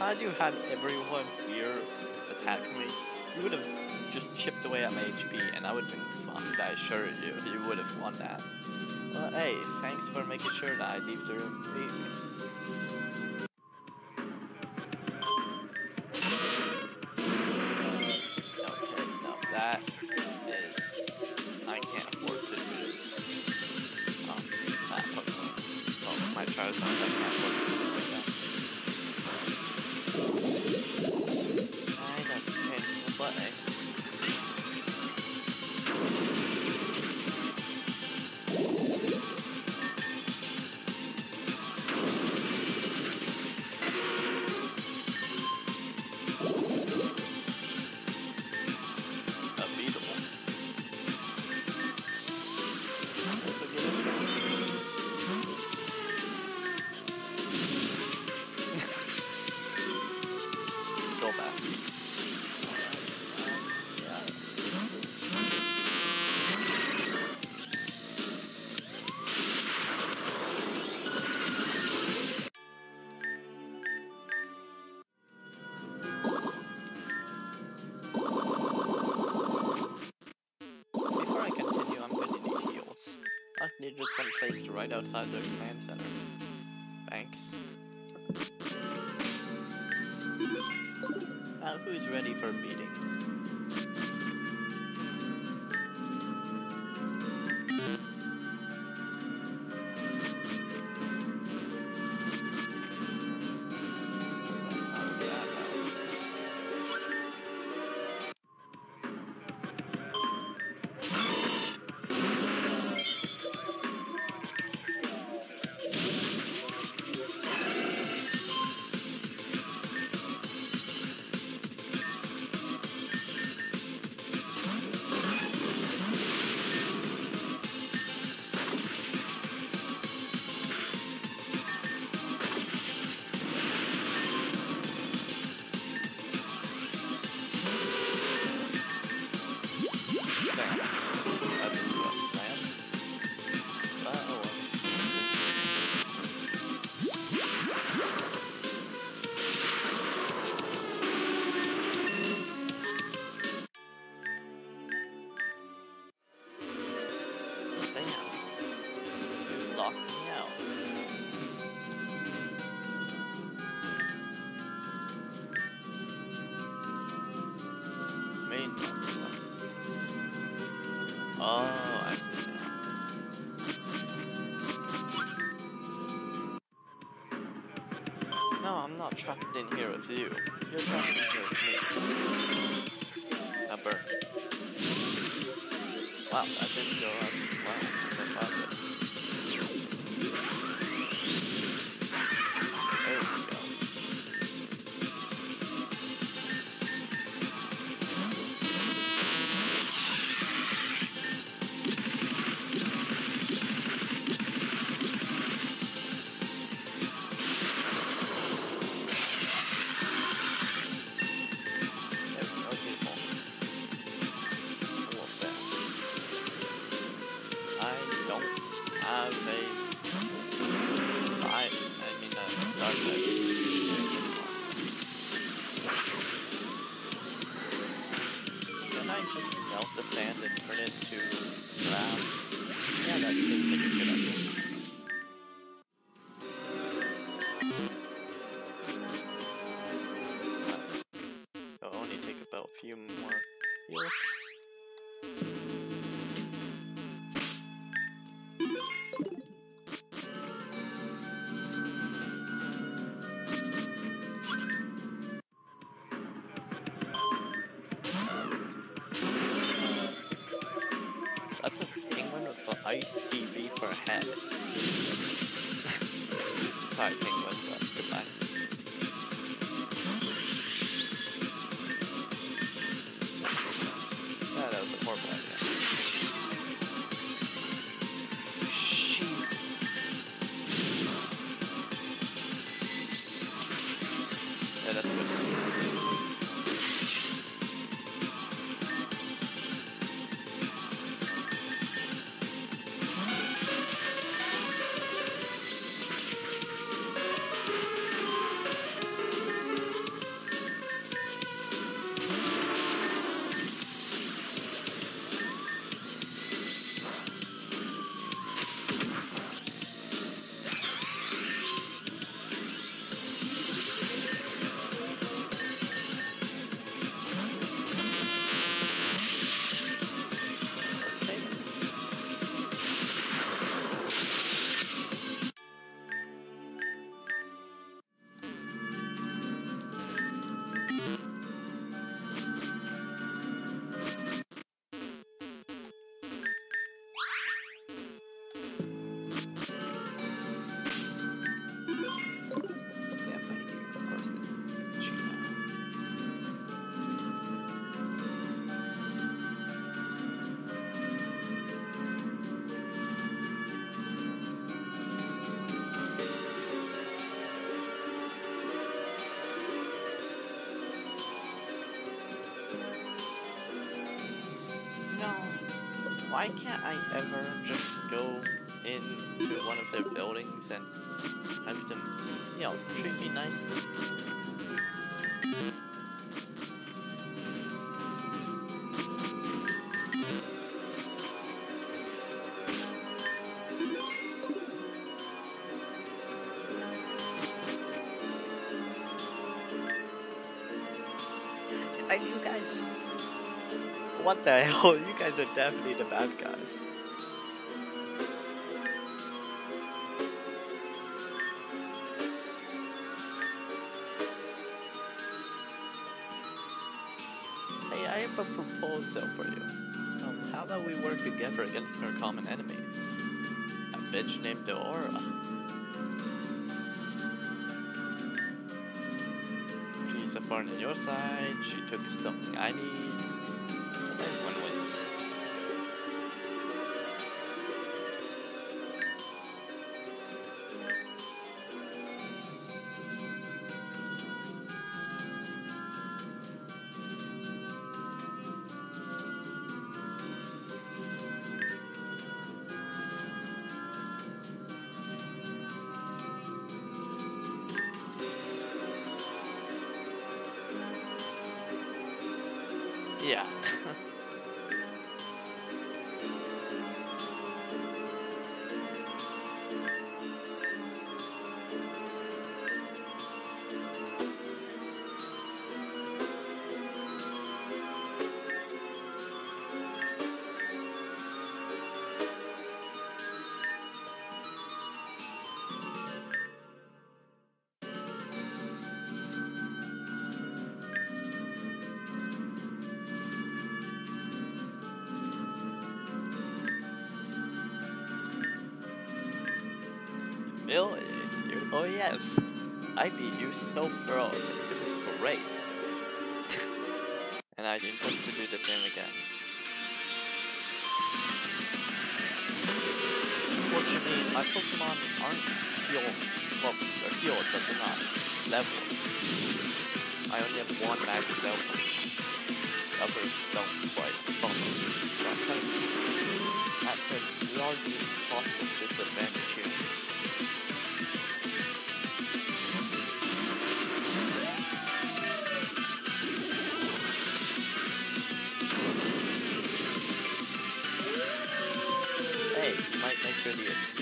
Had you had everyone here attack me, you would have just chipped away at my HP and I would have been fucked, I assure you. You would have won that. Well, hey, thanks for making sure that I leave the room outside the trapped in here with you. You're trapped in here with me. Bird. Wow, that didn't go few more years. That's a penguin with an ice TV for a head. Sorry, penguin, why can't I ever just go into one of their buildings and have them, you know, treat me nicely? Are you guys what the hell? You guys are definitely the bad guys. Hey, I have a proposal for you. Um, how about we work together against our common enemy? A bitch named Aura. She's a thorn in your side, she took something I need. Oh yes. I beat you so thoroughly. It was great. <laughs> and I intend to do the same again. Unfortunately, my Pokemon aren't healed. Well, they're healed, but they're not level. I only have one max level. Others don't quite follow. So I'm kind of at the largest possible disadvantage the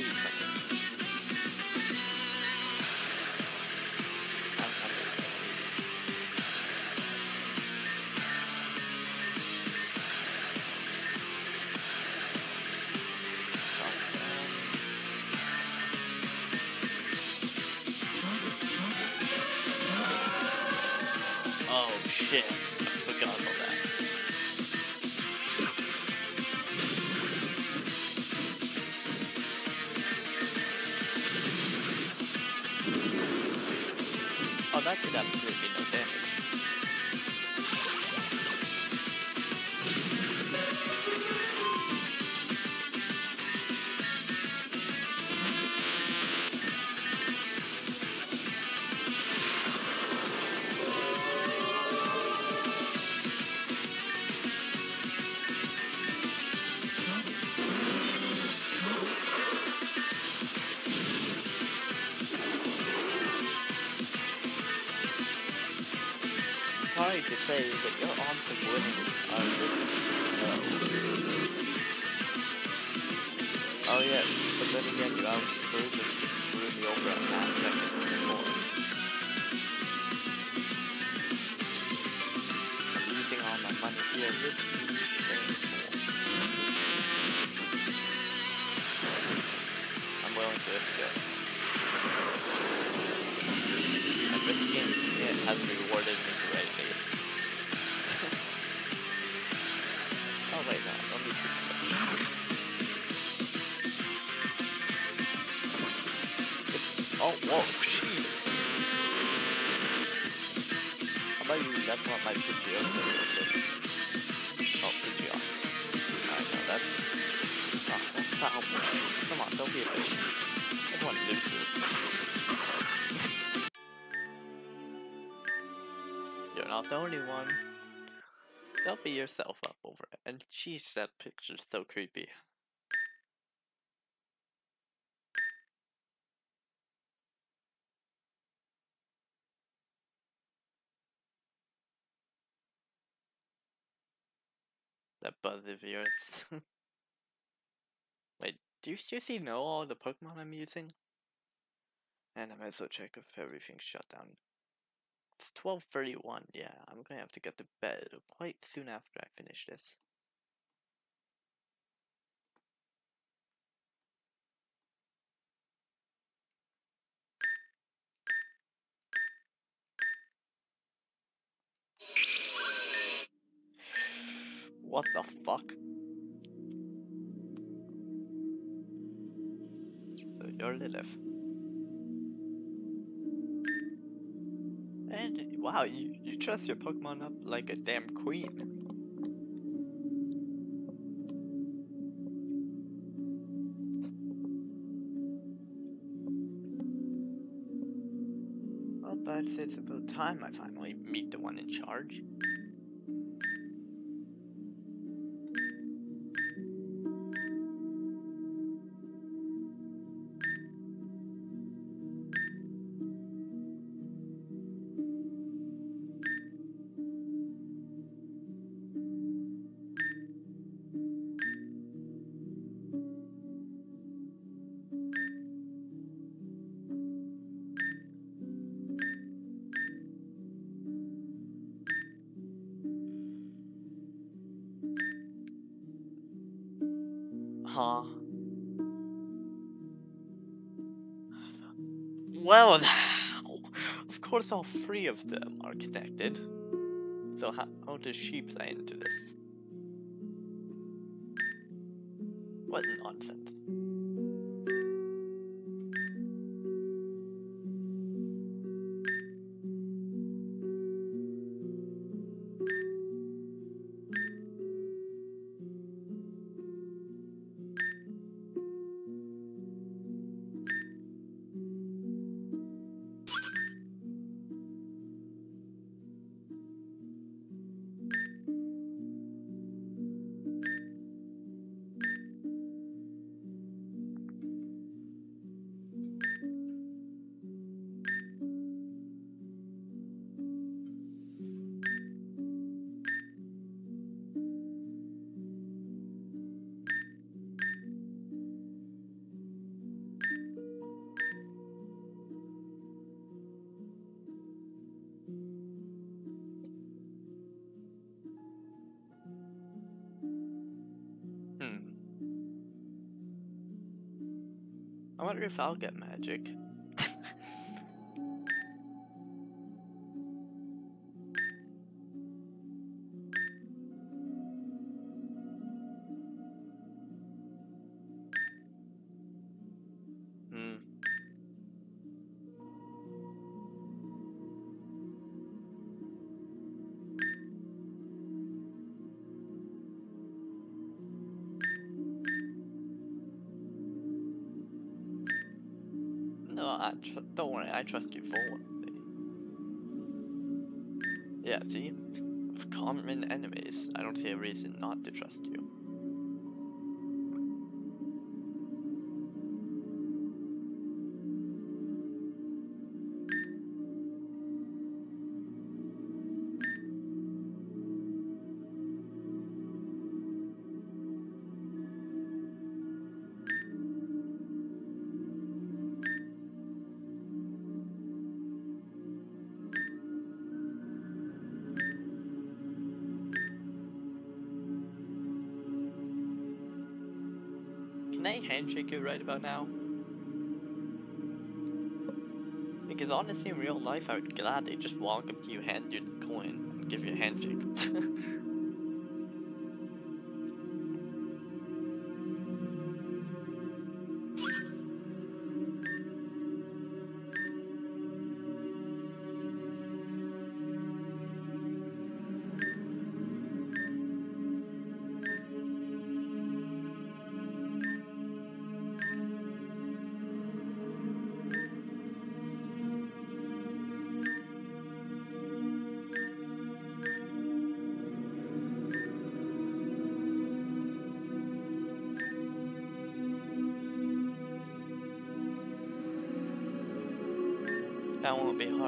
And jeez, that picture's so creepy. That buzz of yours. <laughs> Wait, do you seriously know all the Pokemon I'm using? And I might as well check if everything's shut down. It's 12:31. Yeah, I'm to have to get to bed quite soon after I finish this. What the fuck? You're Lilith. And wow, you, you trust your Pokemon up like a damn queen. Well, but it's about time I finally meet the one in charge. Course all three of them are connected. So how, how does she play into this? Wonder if I'll get magic. I trust you fully. Yeah, see, with common enemies, I don't see a reason not to trust you. Can I handshake you right about now? Because honestly, in real life, I would gladly just walk up to you, hand you the coin, and give you a handshake. <laughs>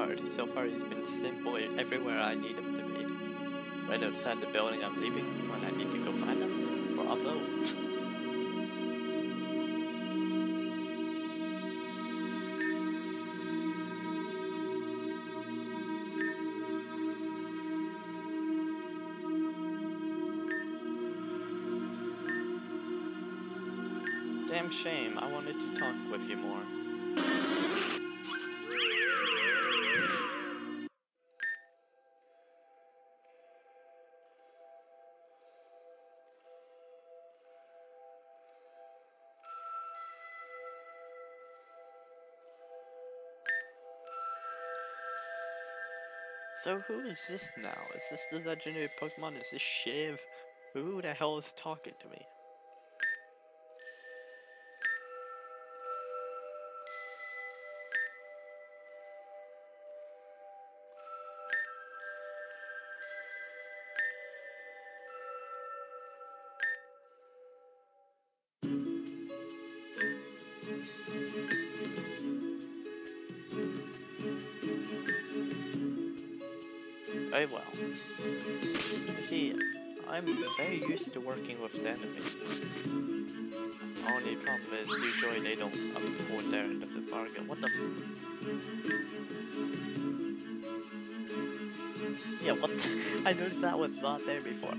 hard. So far he's been simple everywhere I need him to be. Right outside the building I'm leaving when I need to go find him. Bravo! Damn shame, I wanted to talk with you more. So who is this now? Is this the legendary Pokemon? Is this Shiv? Who the hell is talking to me? Very used to working with the enemy. Only problem is usually they don't uphold their end of the bargain. What the Yeah, what the- <laughs> I noticed that was not there before.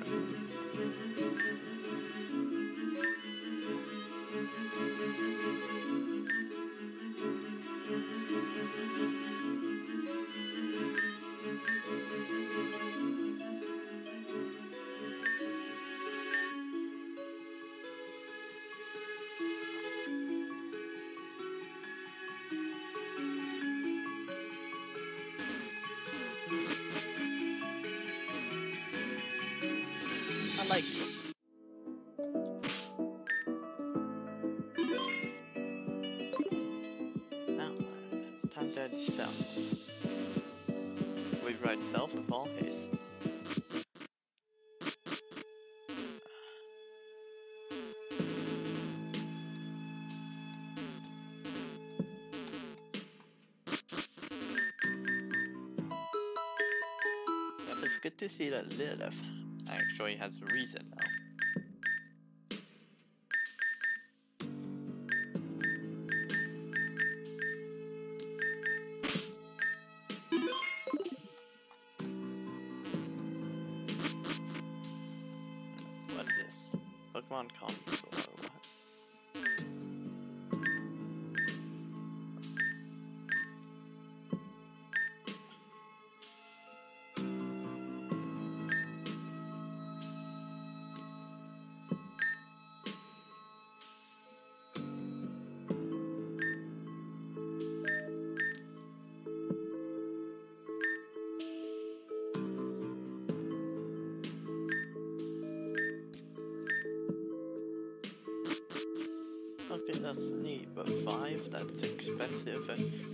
See that Lilith actually has a reason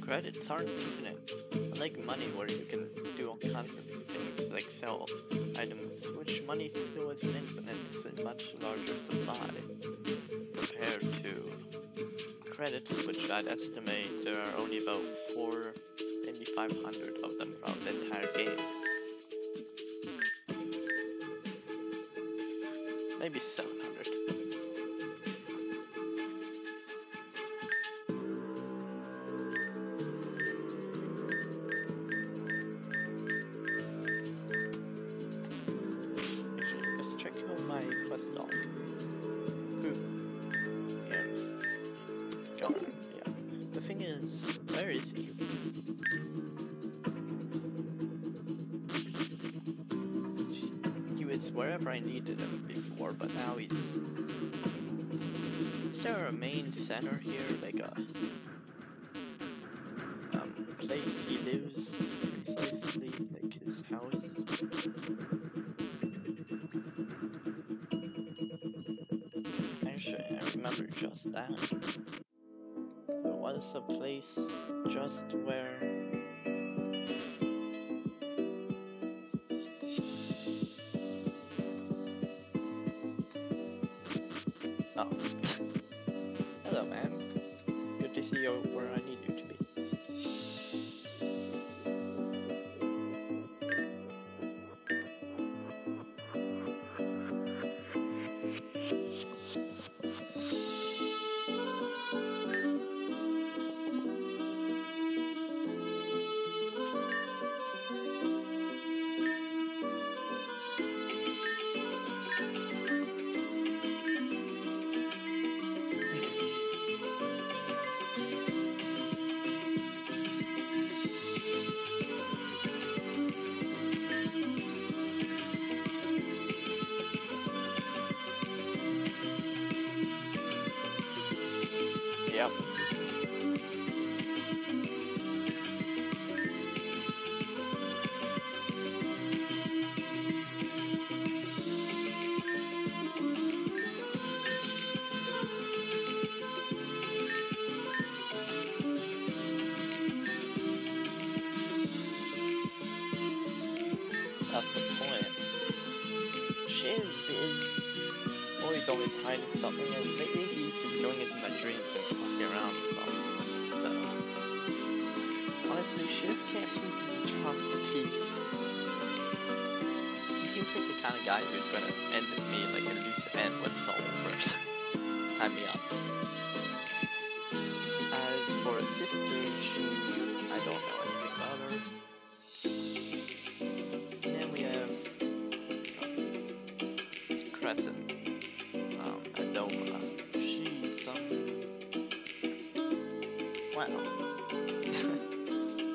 credits aren't infinite. Unlike money, where you can do all kinds of things, like sell items, which money still isn't infinite, it's a much larger supply compared to credits, which I'd estimate there are only about four, maybe 500 of them throughout the entire game. Here, like a um place he lives precisely, like his house? Actually, I remember just that. There was a place just where.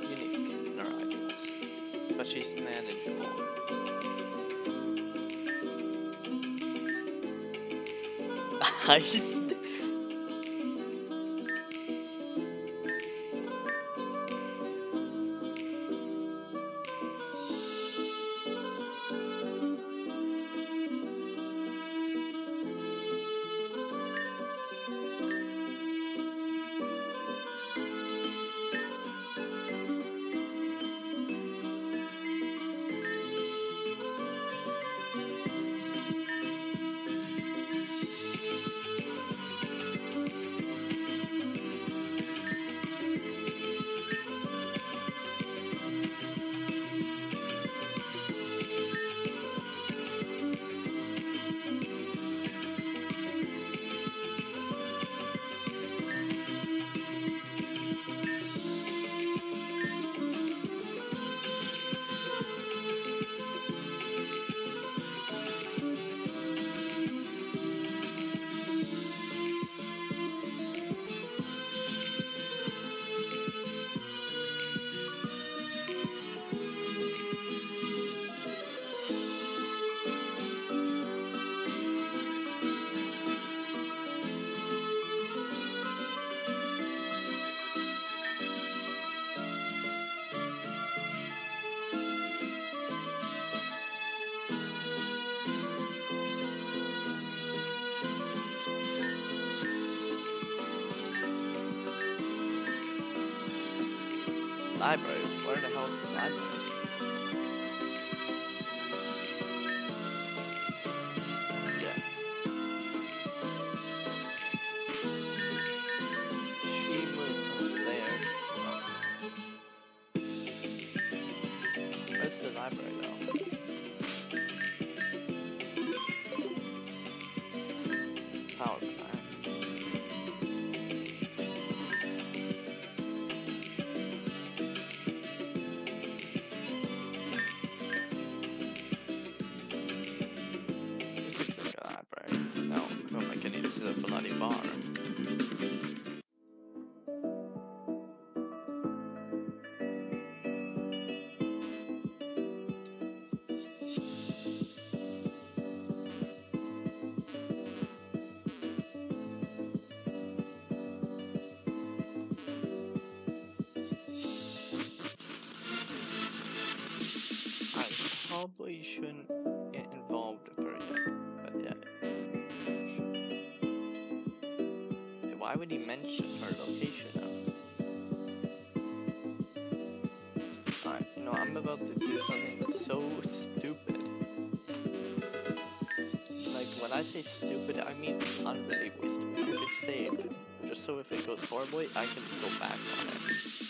Unique in. But she's manageable. <laughs> I. why would he mention her location? Alright, you know, I'm about to do something so stupid. Like, when I say stupid, I mean unbelievably stupid. I could say it, just so if it goes horribly, I can go back on it.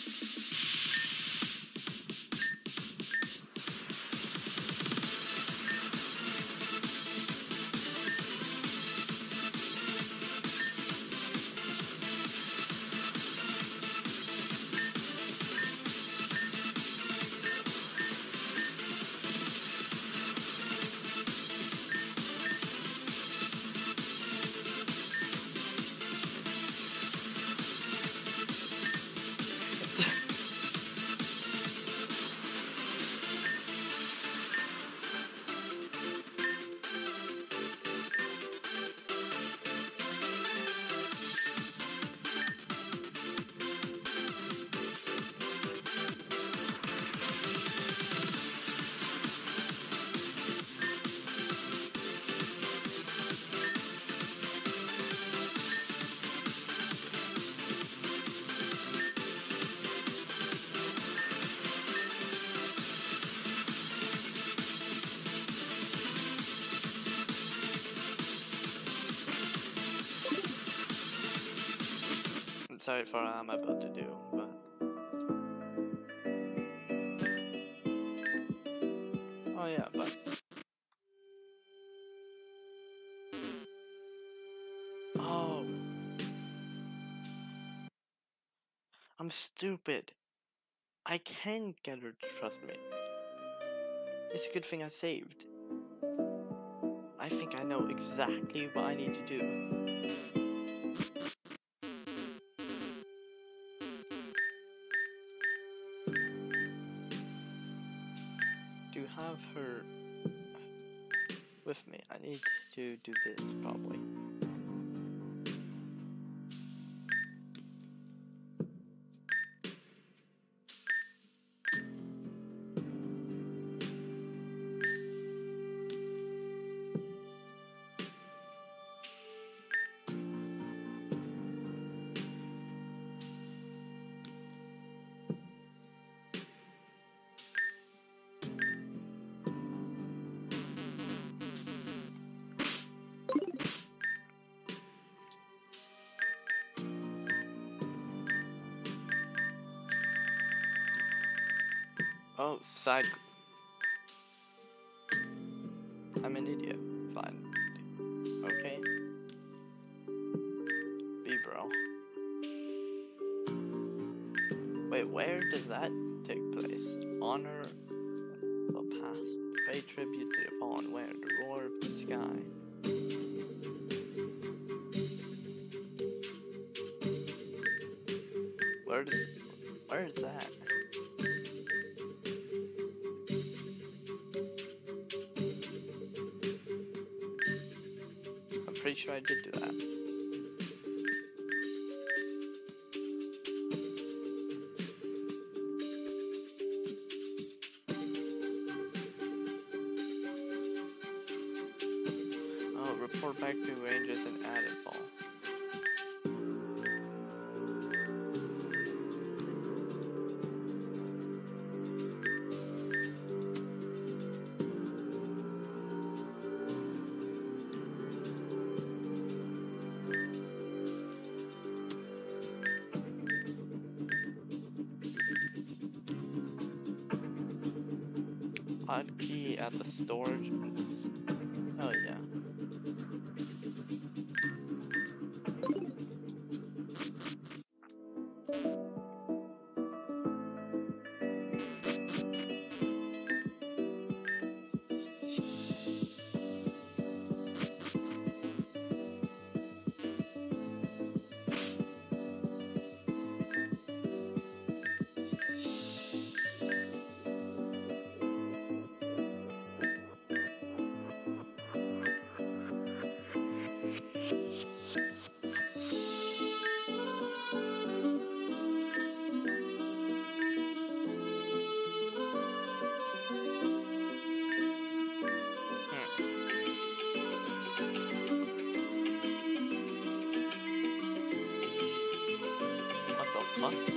Sorry for what I'm about to do, but. Oh yeah, but. Oh. I'm stupid. I can get her to trust me. It's a good thing I saved. I think I know exactly what I need to do. Do this probably. Oh, side. I'm an idiot. Fine. Okay. B bro. Wait, where does that take place? Honor the past. Pay tribute I did do that. What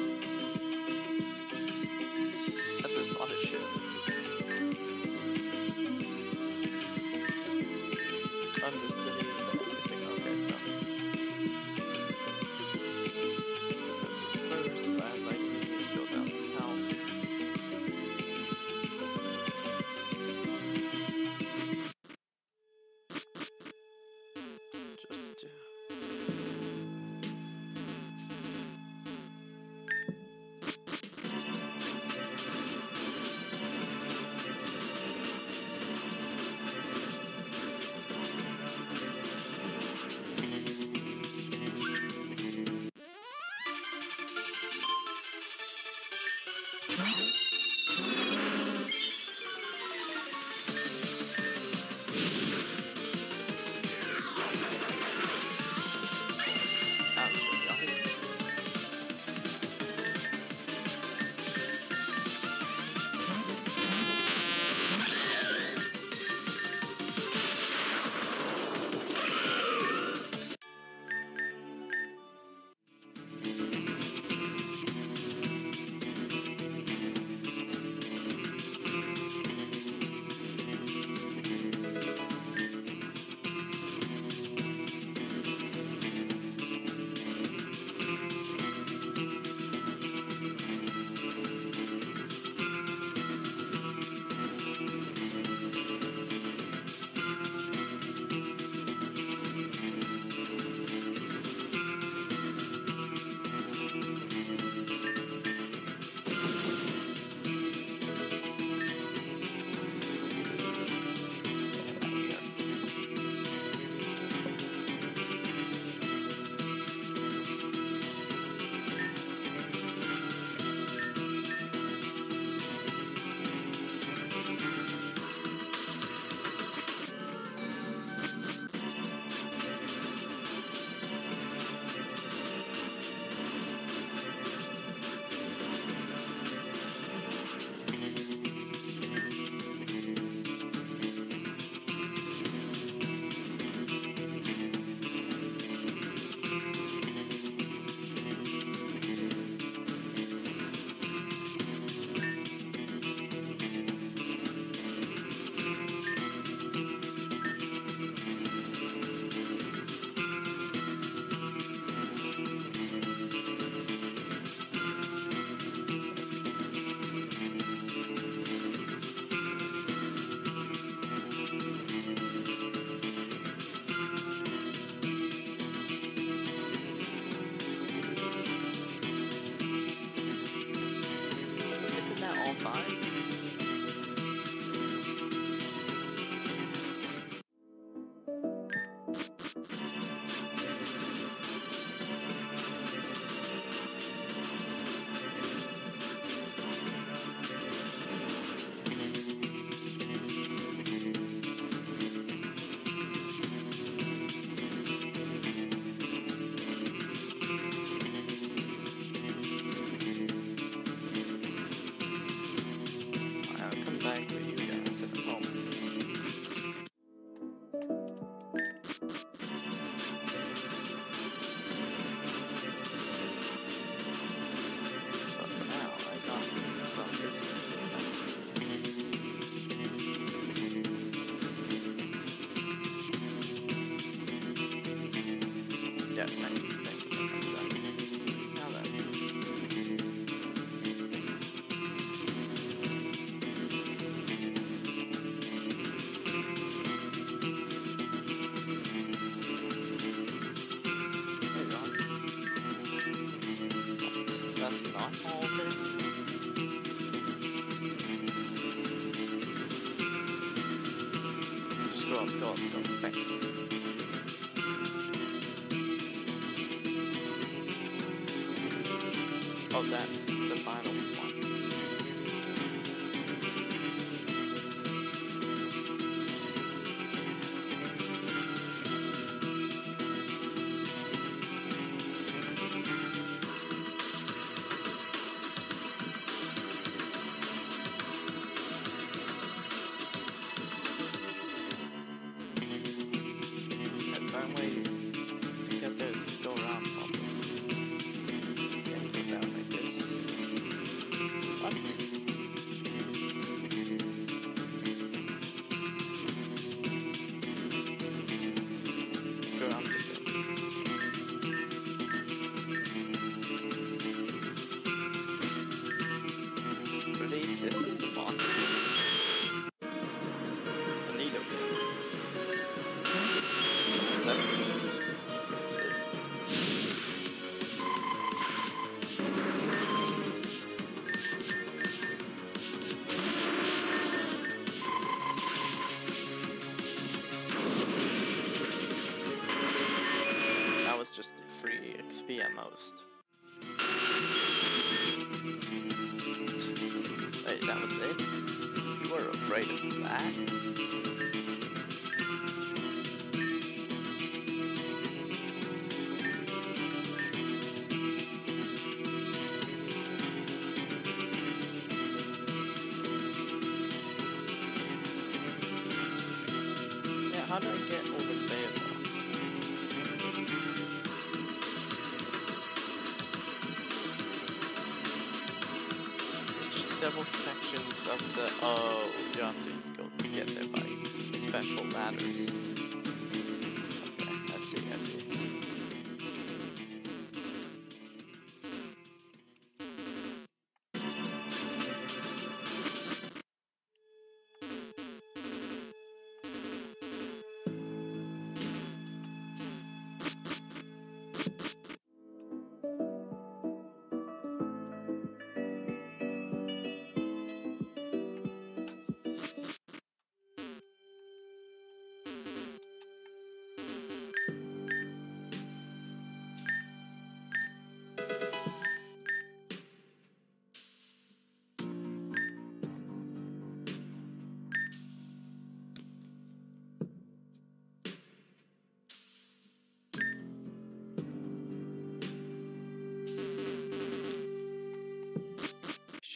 Oh, that's XP at most. Wait, that was it? You were afraid of that? How do I get the. Uh, oh, you have to go to get there by special ladders.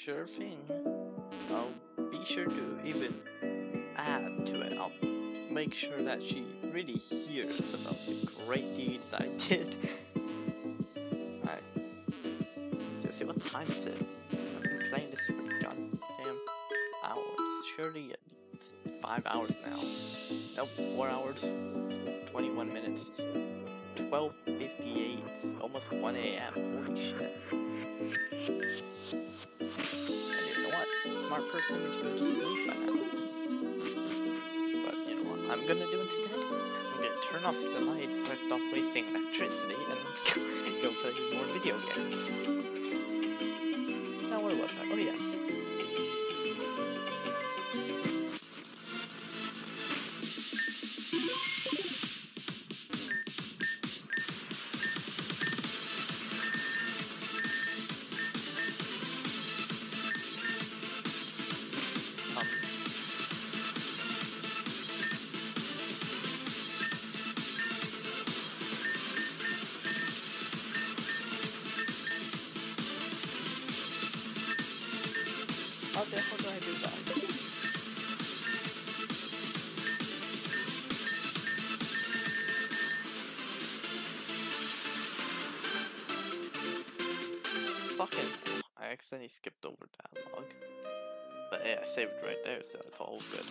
Sure thing. I'll be sure to even add to it. I'll make sure that she really hears about the great deeds I <laughs> did. I let's see what time is it? I've been playing this for goddamn hours. Surely five hours now. Nope, four hours, twenty-one minutes. Twelve fifty-eight, almost one a.m. Holy shit. Smart person would go to sleep by now. But you know what I'm gonna do instead? I'm gonna turn off the lights stop wasting electricity and <laughs> go play more video games. Now where was I? Oh yes. Skipped over dialogue. But yeah, I saved right there, so it's all good.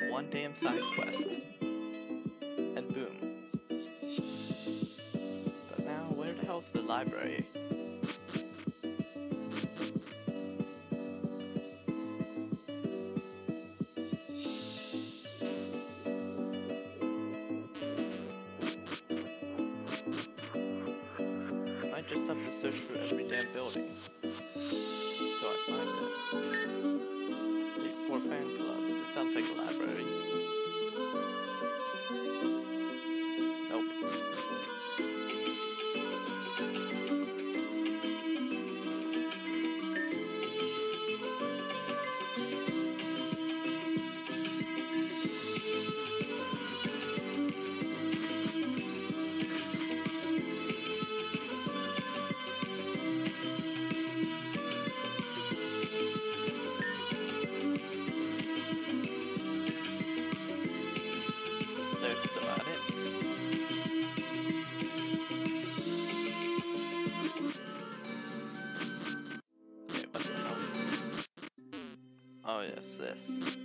This one damn side quest. Oh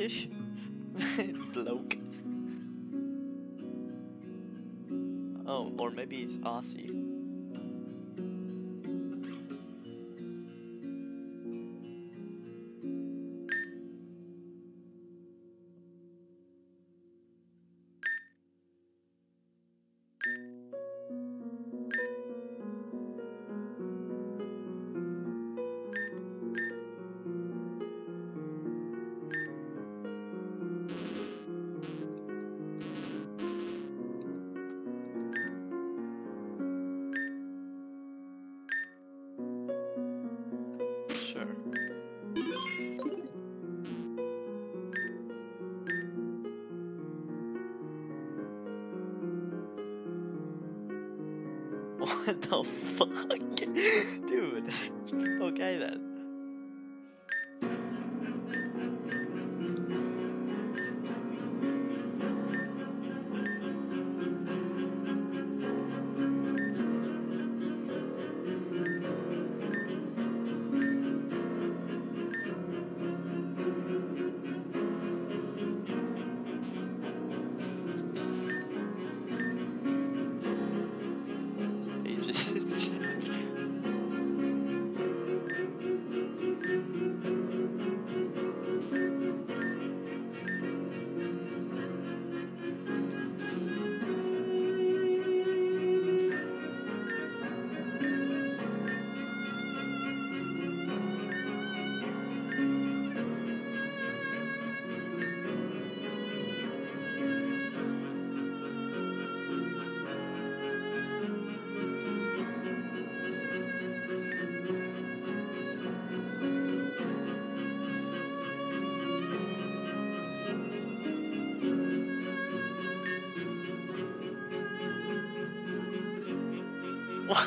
British? <laughs> Bloke. Oh, or maybe it's Aussie.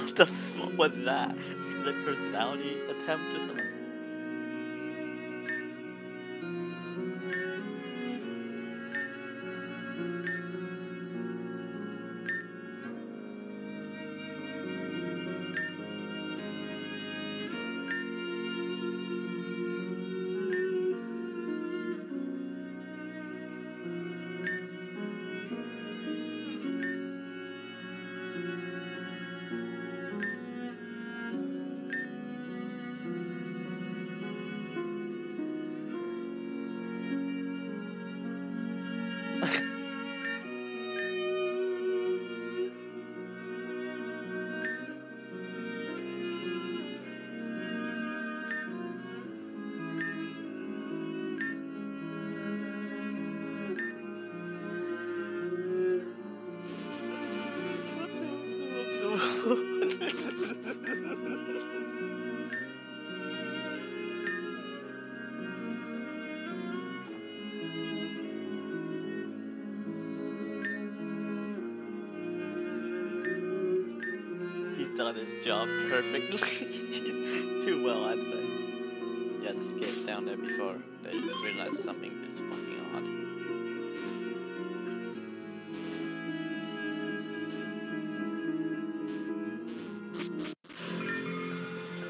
What the fuck was that? Split personality attempt or something? Done his job perfectly. <laughs> Too well, I'd say. Yeah, let's get down there before they realize something is fucking odd.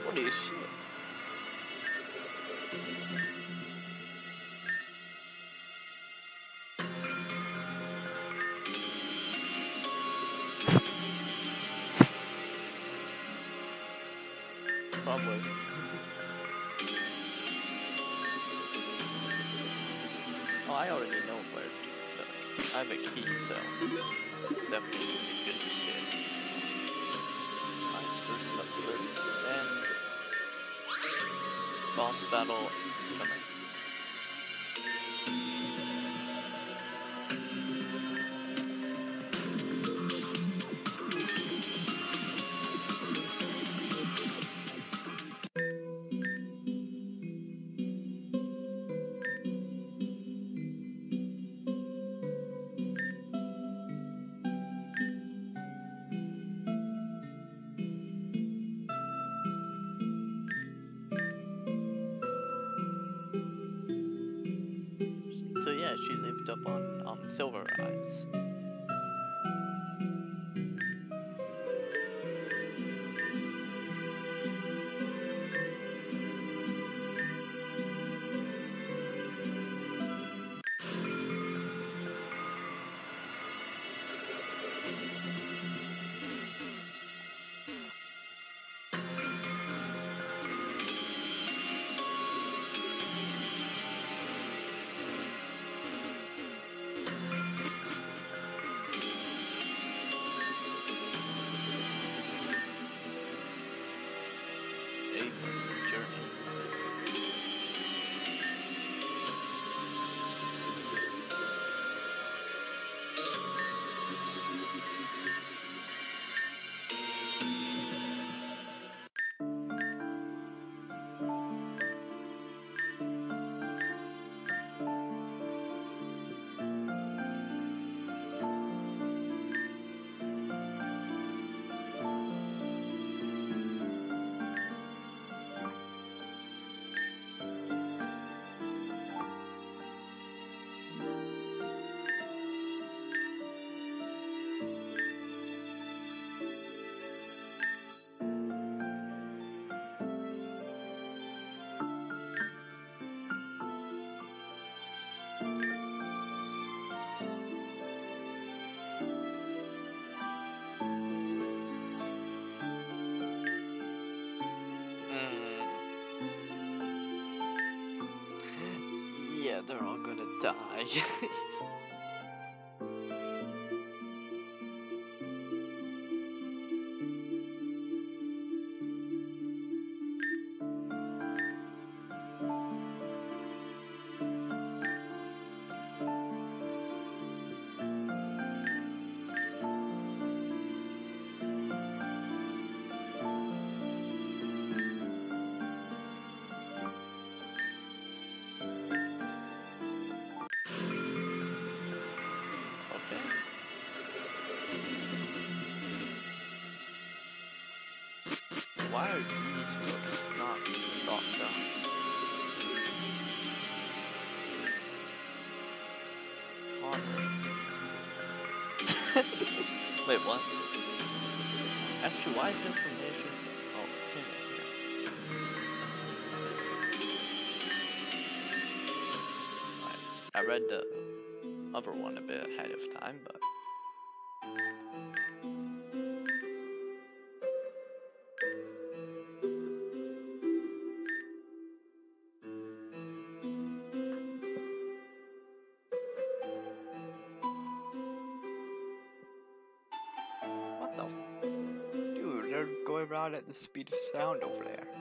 What is. Probably. Have a key, so definitely would be good shit. Alright, first up first, and boss battle they're all gonna die. <laughs> read the other one a bit ahead of time, but. What the? Dude, they're going around at the speed of sound over. There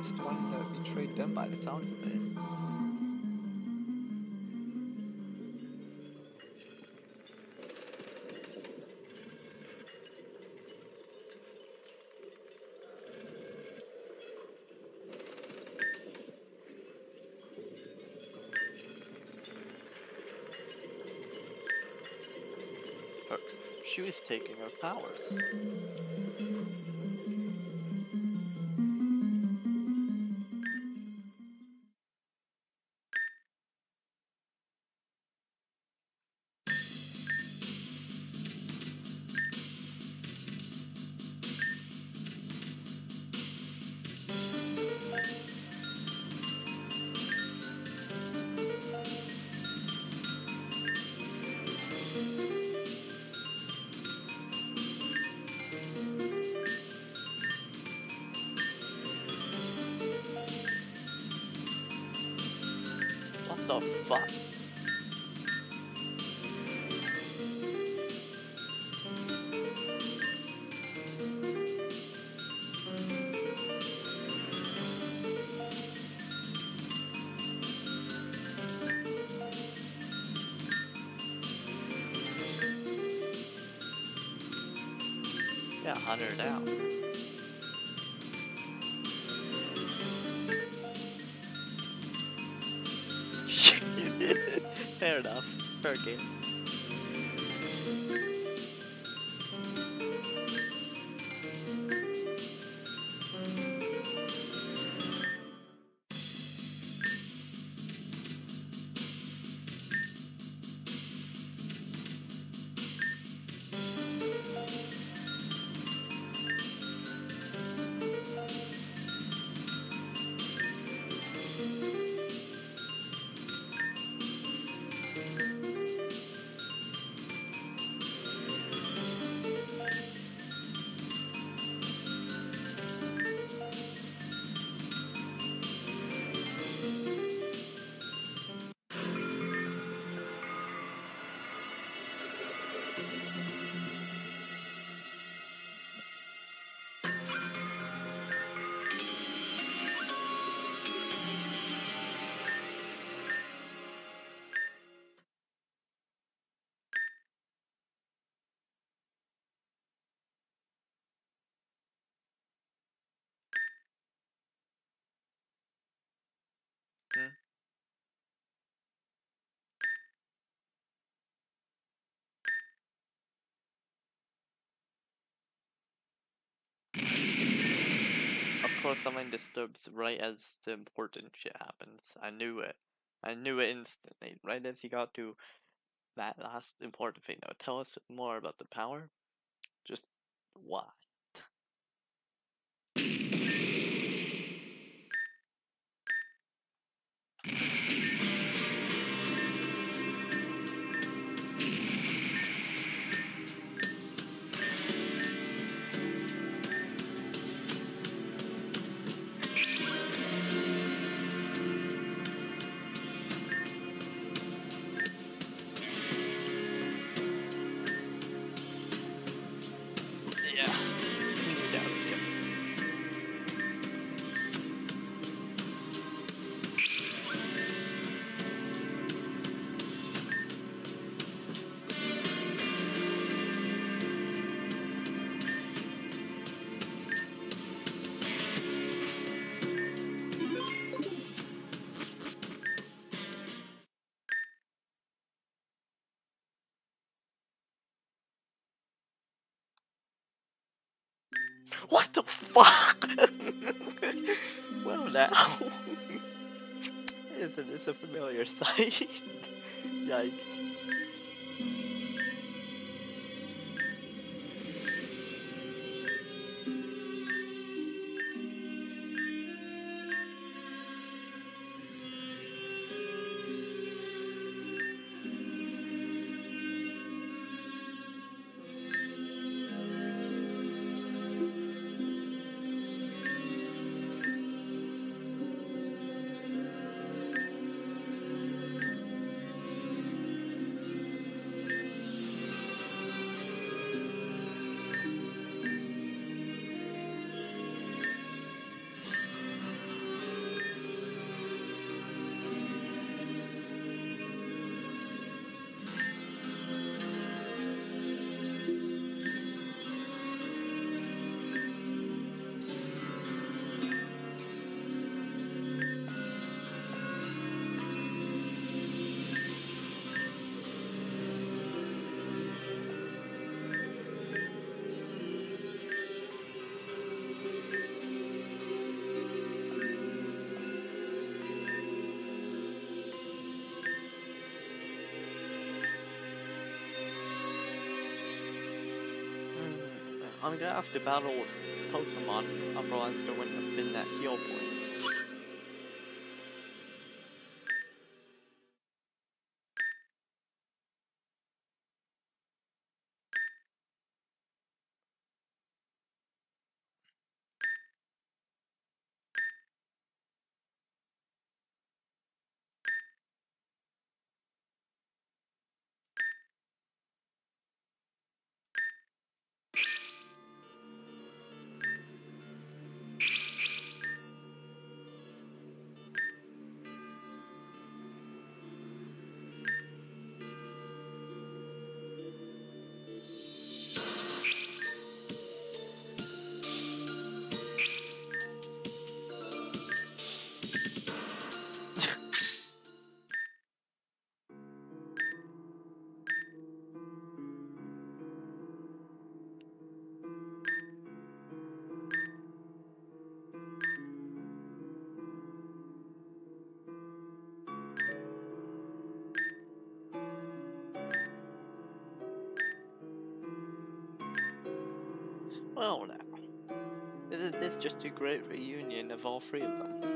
Is the one that betrayed them by the it. Her, she was taking her powers. Hunter down. <laughs> Fair enough. Fair. Course, something disturbs right as the important shit happens. I knew it. I knew it instantly. Right as he got to that last important thing, though. Tell us more about the power. Just why? Familiar <laughs> sight? Yikes. Have to battle with Pokemon, there wouldn't have been that heal point. Well now, isn't this just a great reunion of all three of them?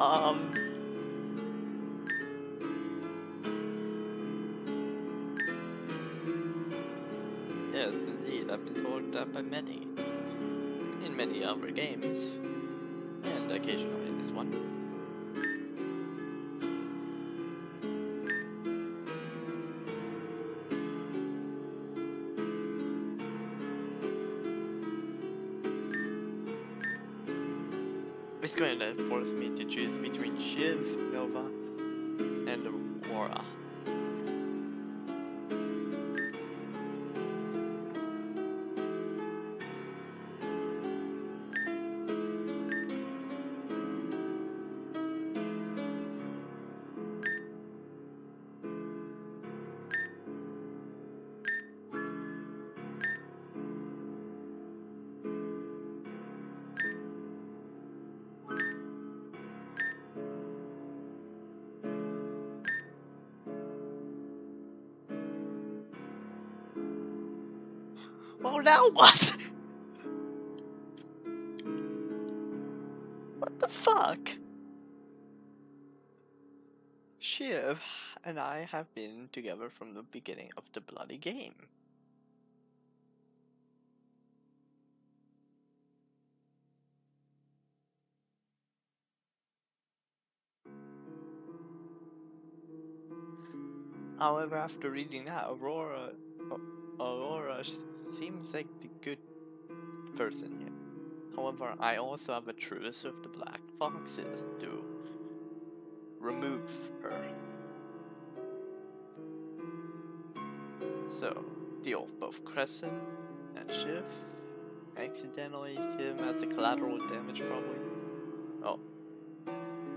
Um. Yes, indeed, I've been told that by many. In many other games. And occasionally in this one. It's going to force me to choose between Shiv, Nova, now <laughs> what? what the fuck? Shiv and I have been together from the beginning of the bloody game. However, after reading that, Aurora, Aurora seems like the good person here. However, I also have a truce with the Black Foxes to remove her. So, deal with both Crescent and Shiv. Accidentally him as a collateral damage, probably. Oh.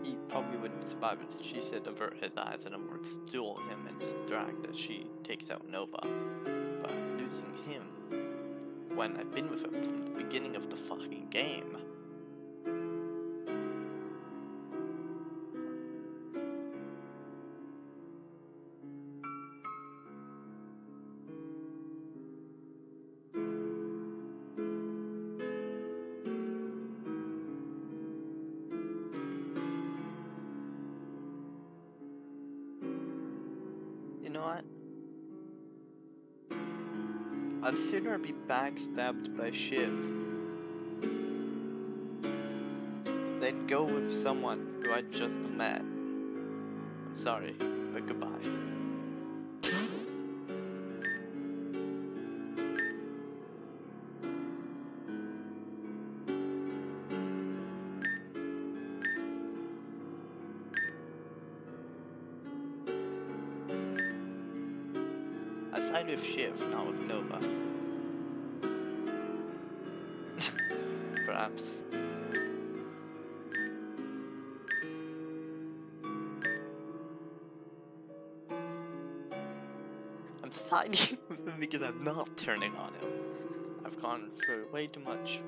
He probably wouldn't survive it. She said avert his eyes and works duel him and distract as she takes out Nova. But losing him when I've been with him from the beginning of the fucking game. I'd sooner be backstabbed by Shiv than go with someone who I just met. I'm sorry, but goodbye. Turning on him. I've gone through way too much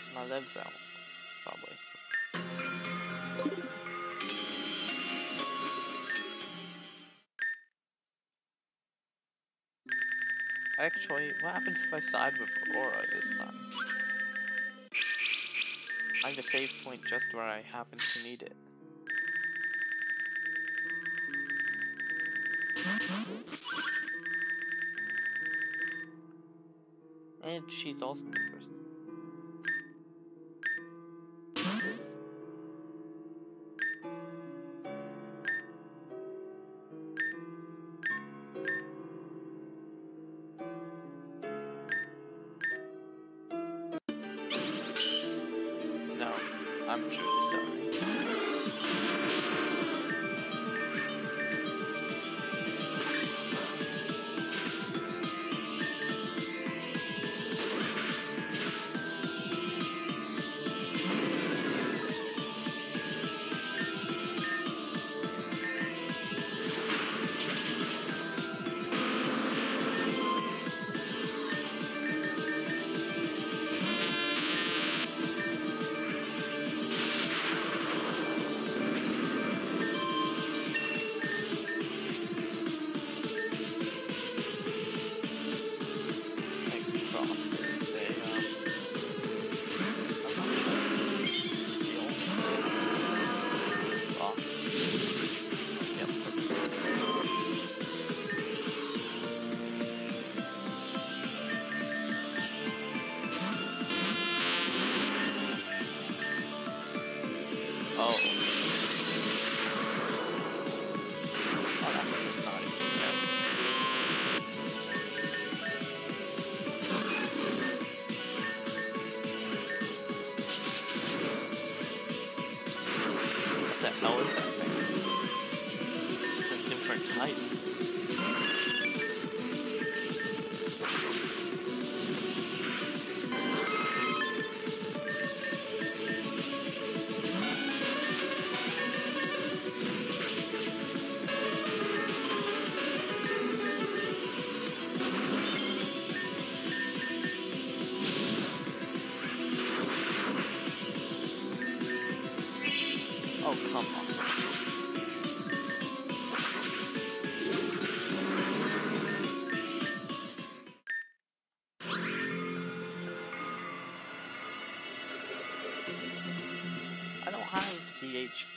max my lives out. Probably. Actually, what happens if I side with Aurora this time? I have a save point just where I happen to need it. And she's also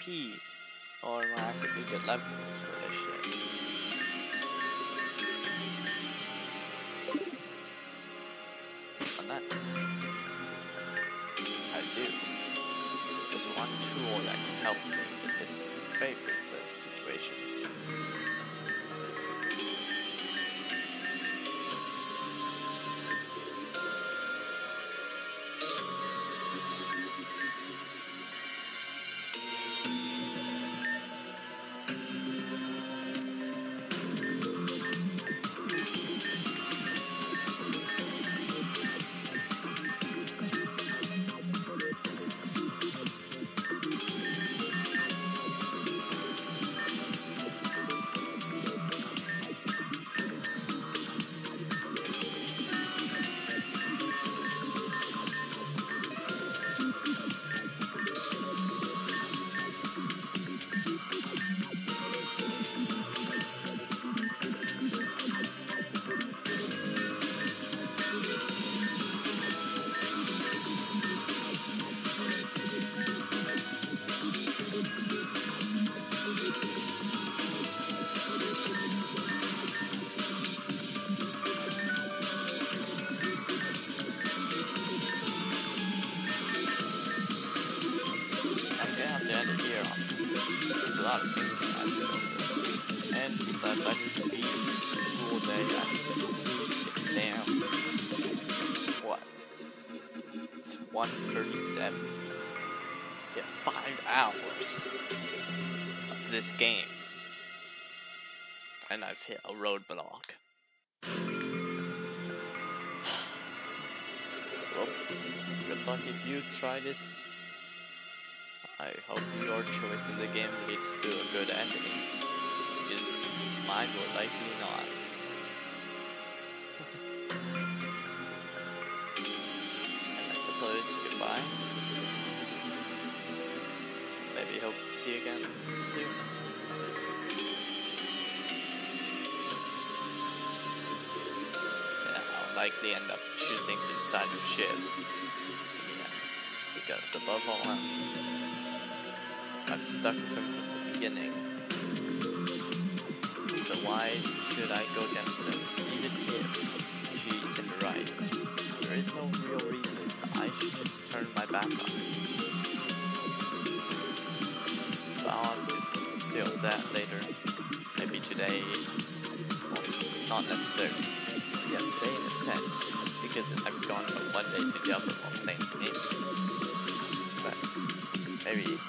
the HP or actively get levels for this shit. But that's I do. There's one tool that can help me in this very situation. 137. Yeah, five hours of this game. And I've hit a roadblock. <sighs> well, good luck if you try this. I hope your choice in the game leads to a good ending. Because mine will likely not. See you again soon. I'll likely end up choosing inside of Shiv. Yeah, because above all else, I've stuck from the beginning. So why should I go against them, even if she's in the right? There is no real reason I should just turn my back on her. That later. Maybe today. Not necessarily. Yeah, today in a sense, because I've gone from one day to the other while playing games. But maybe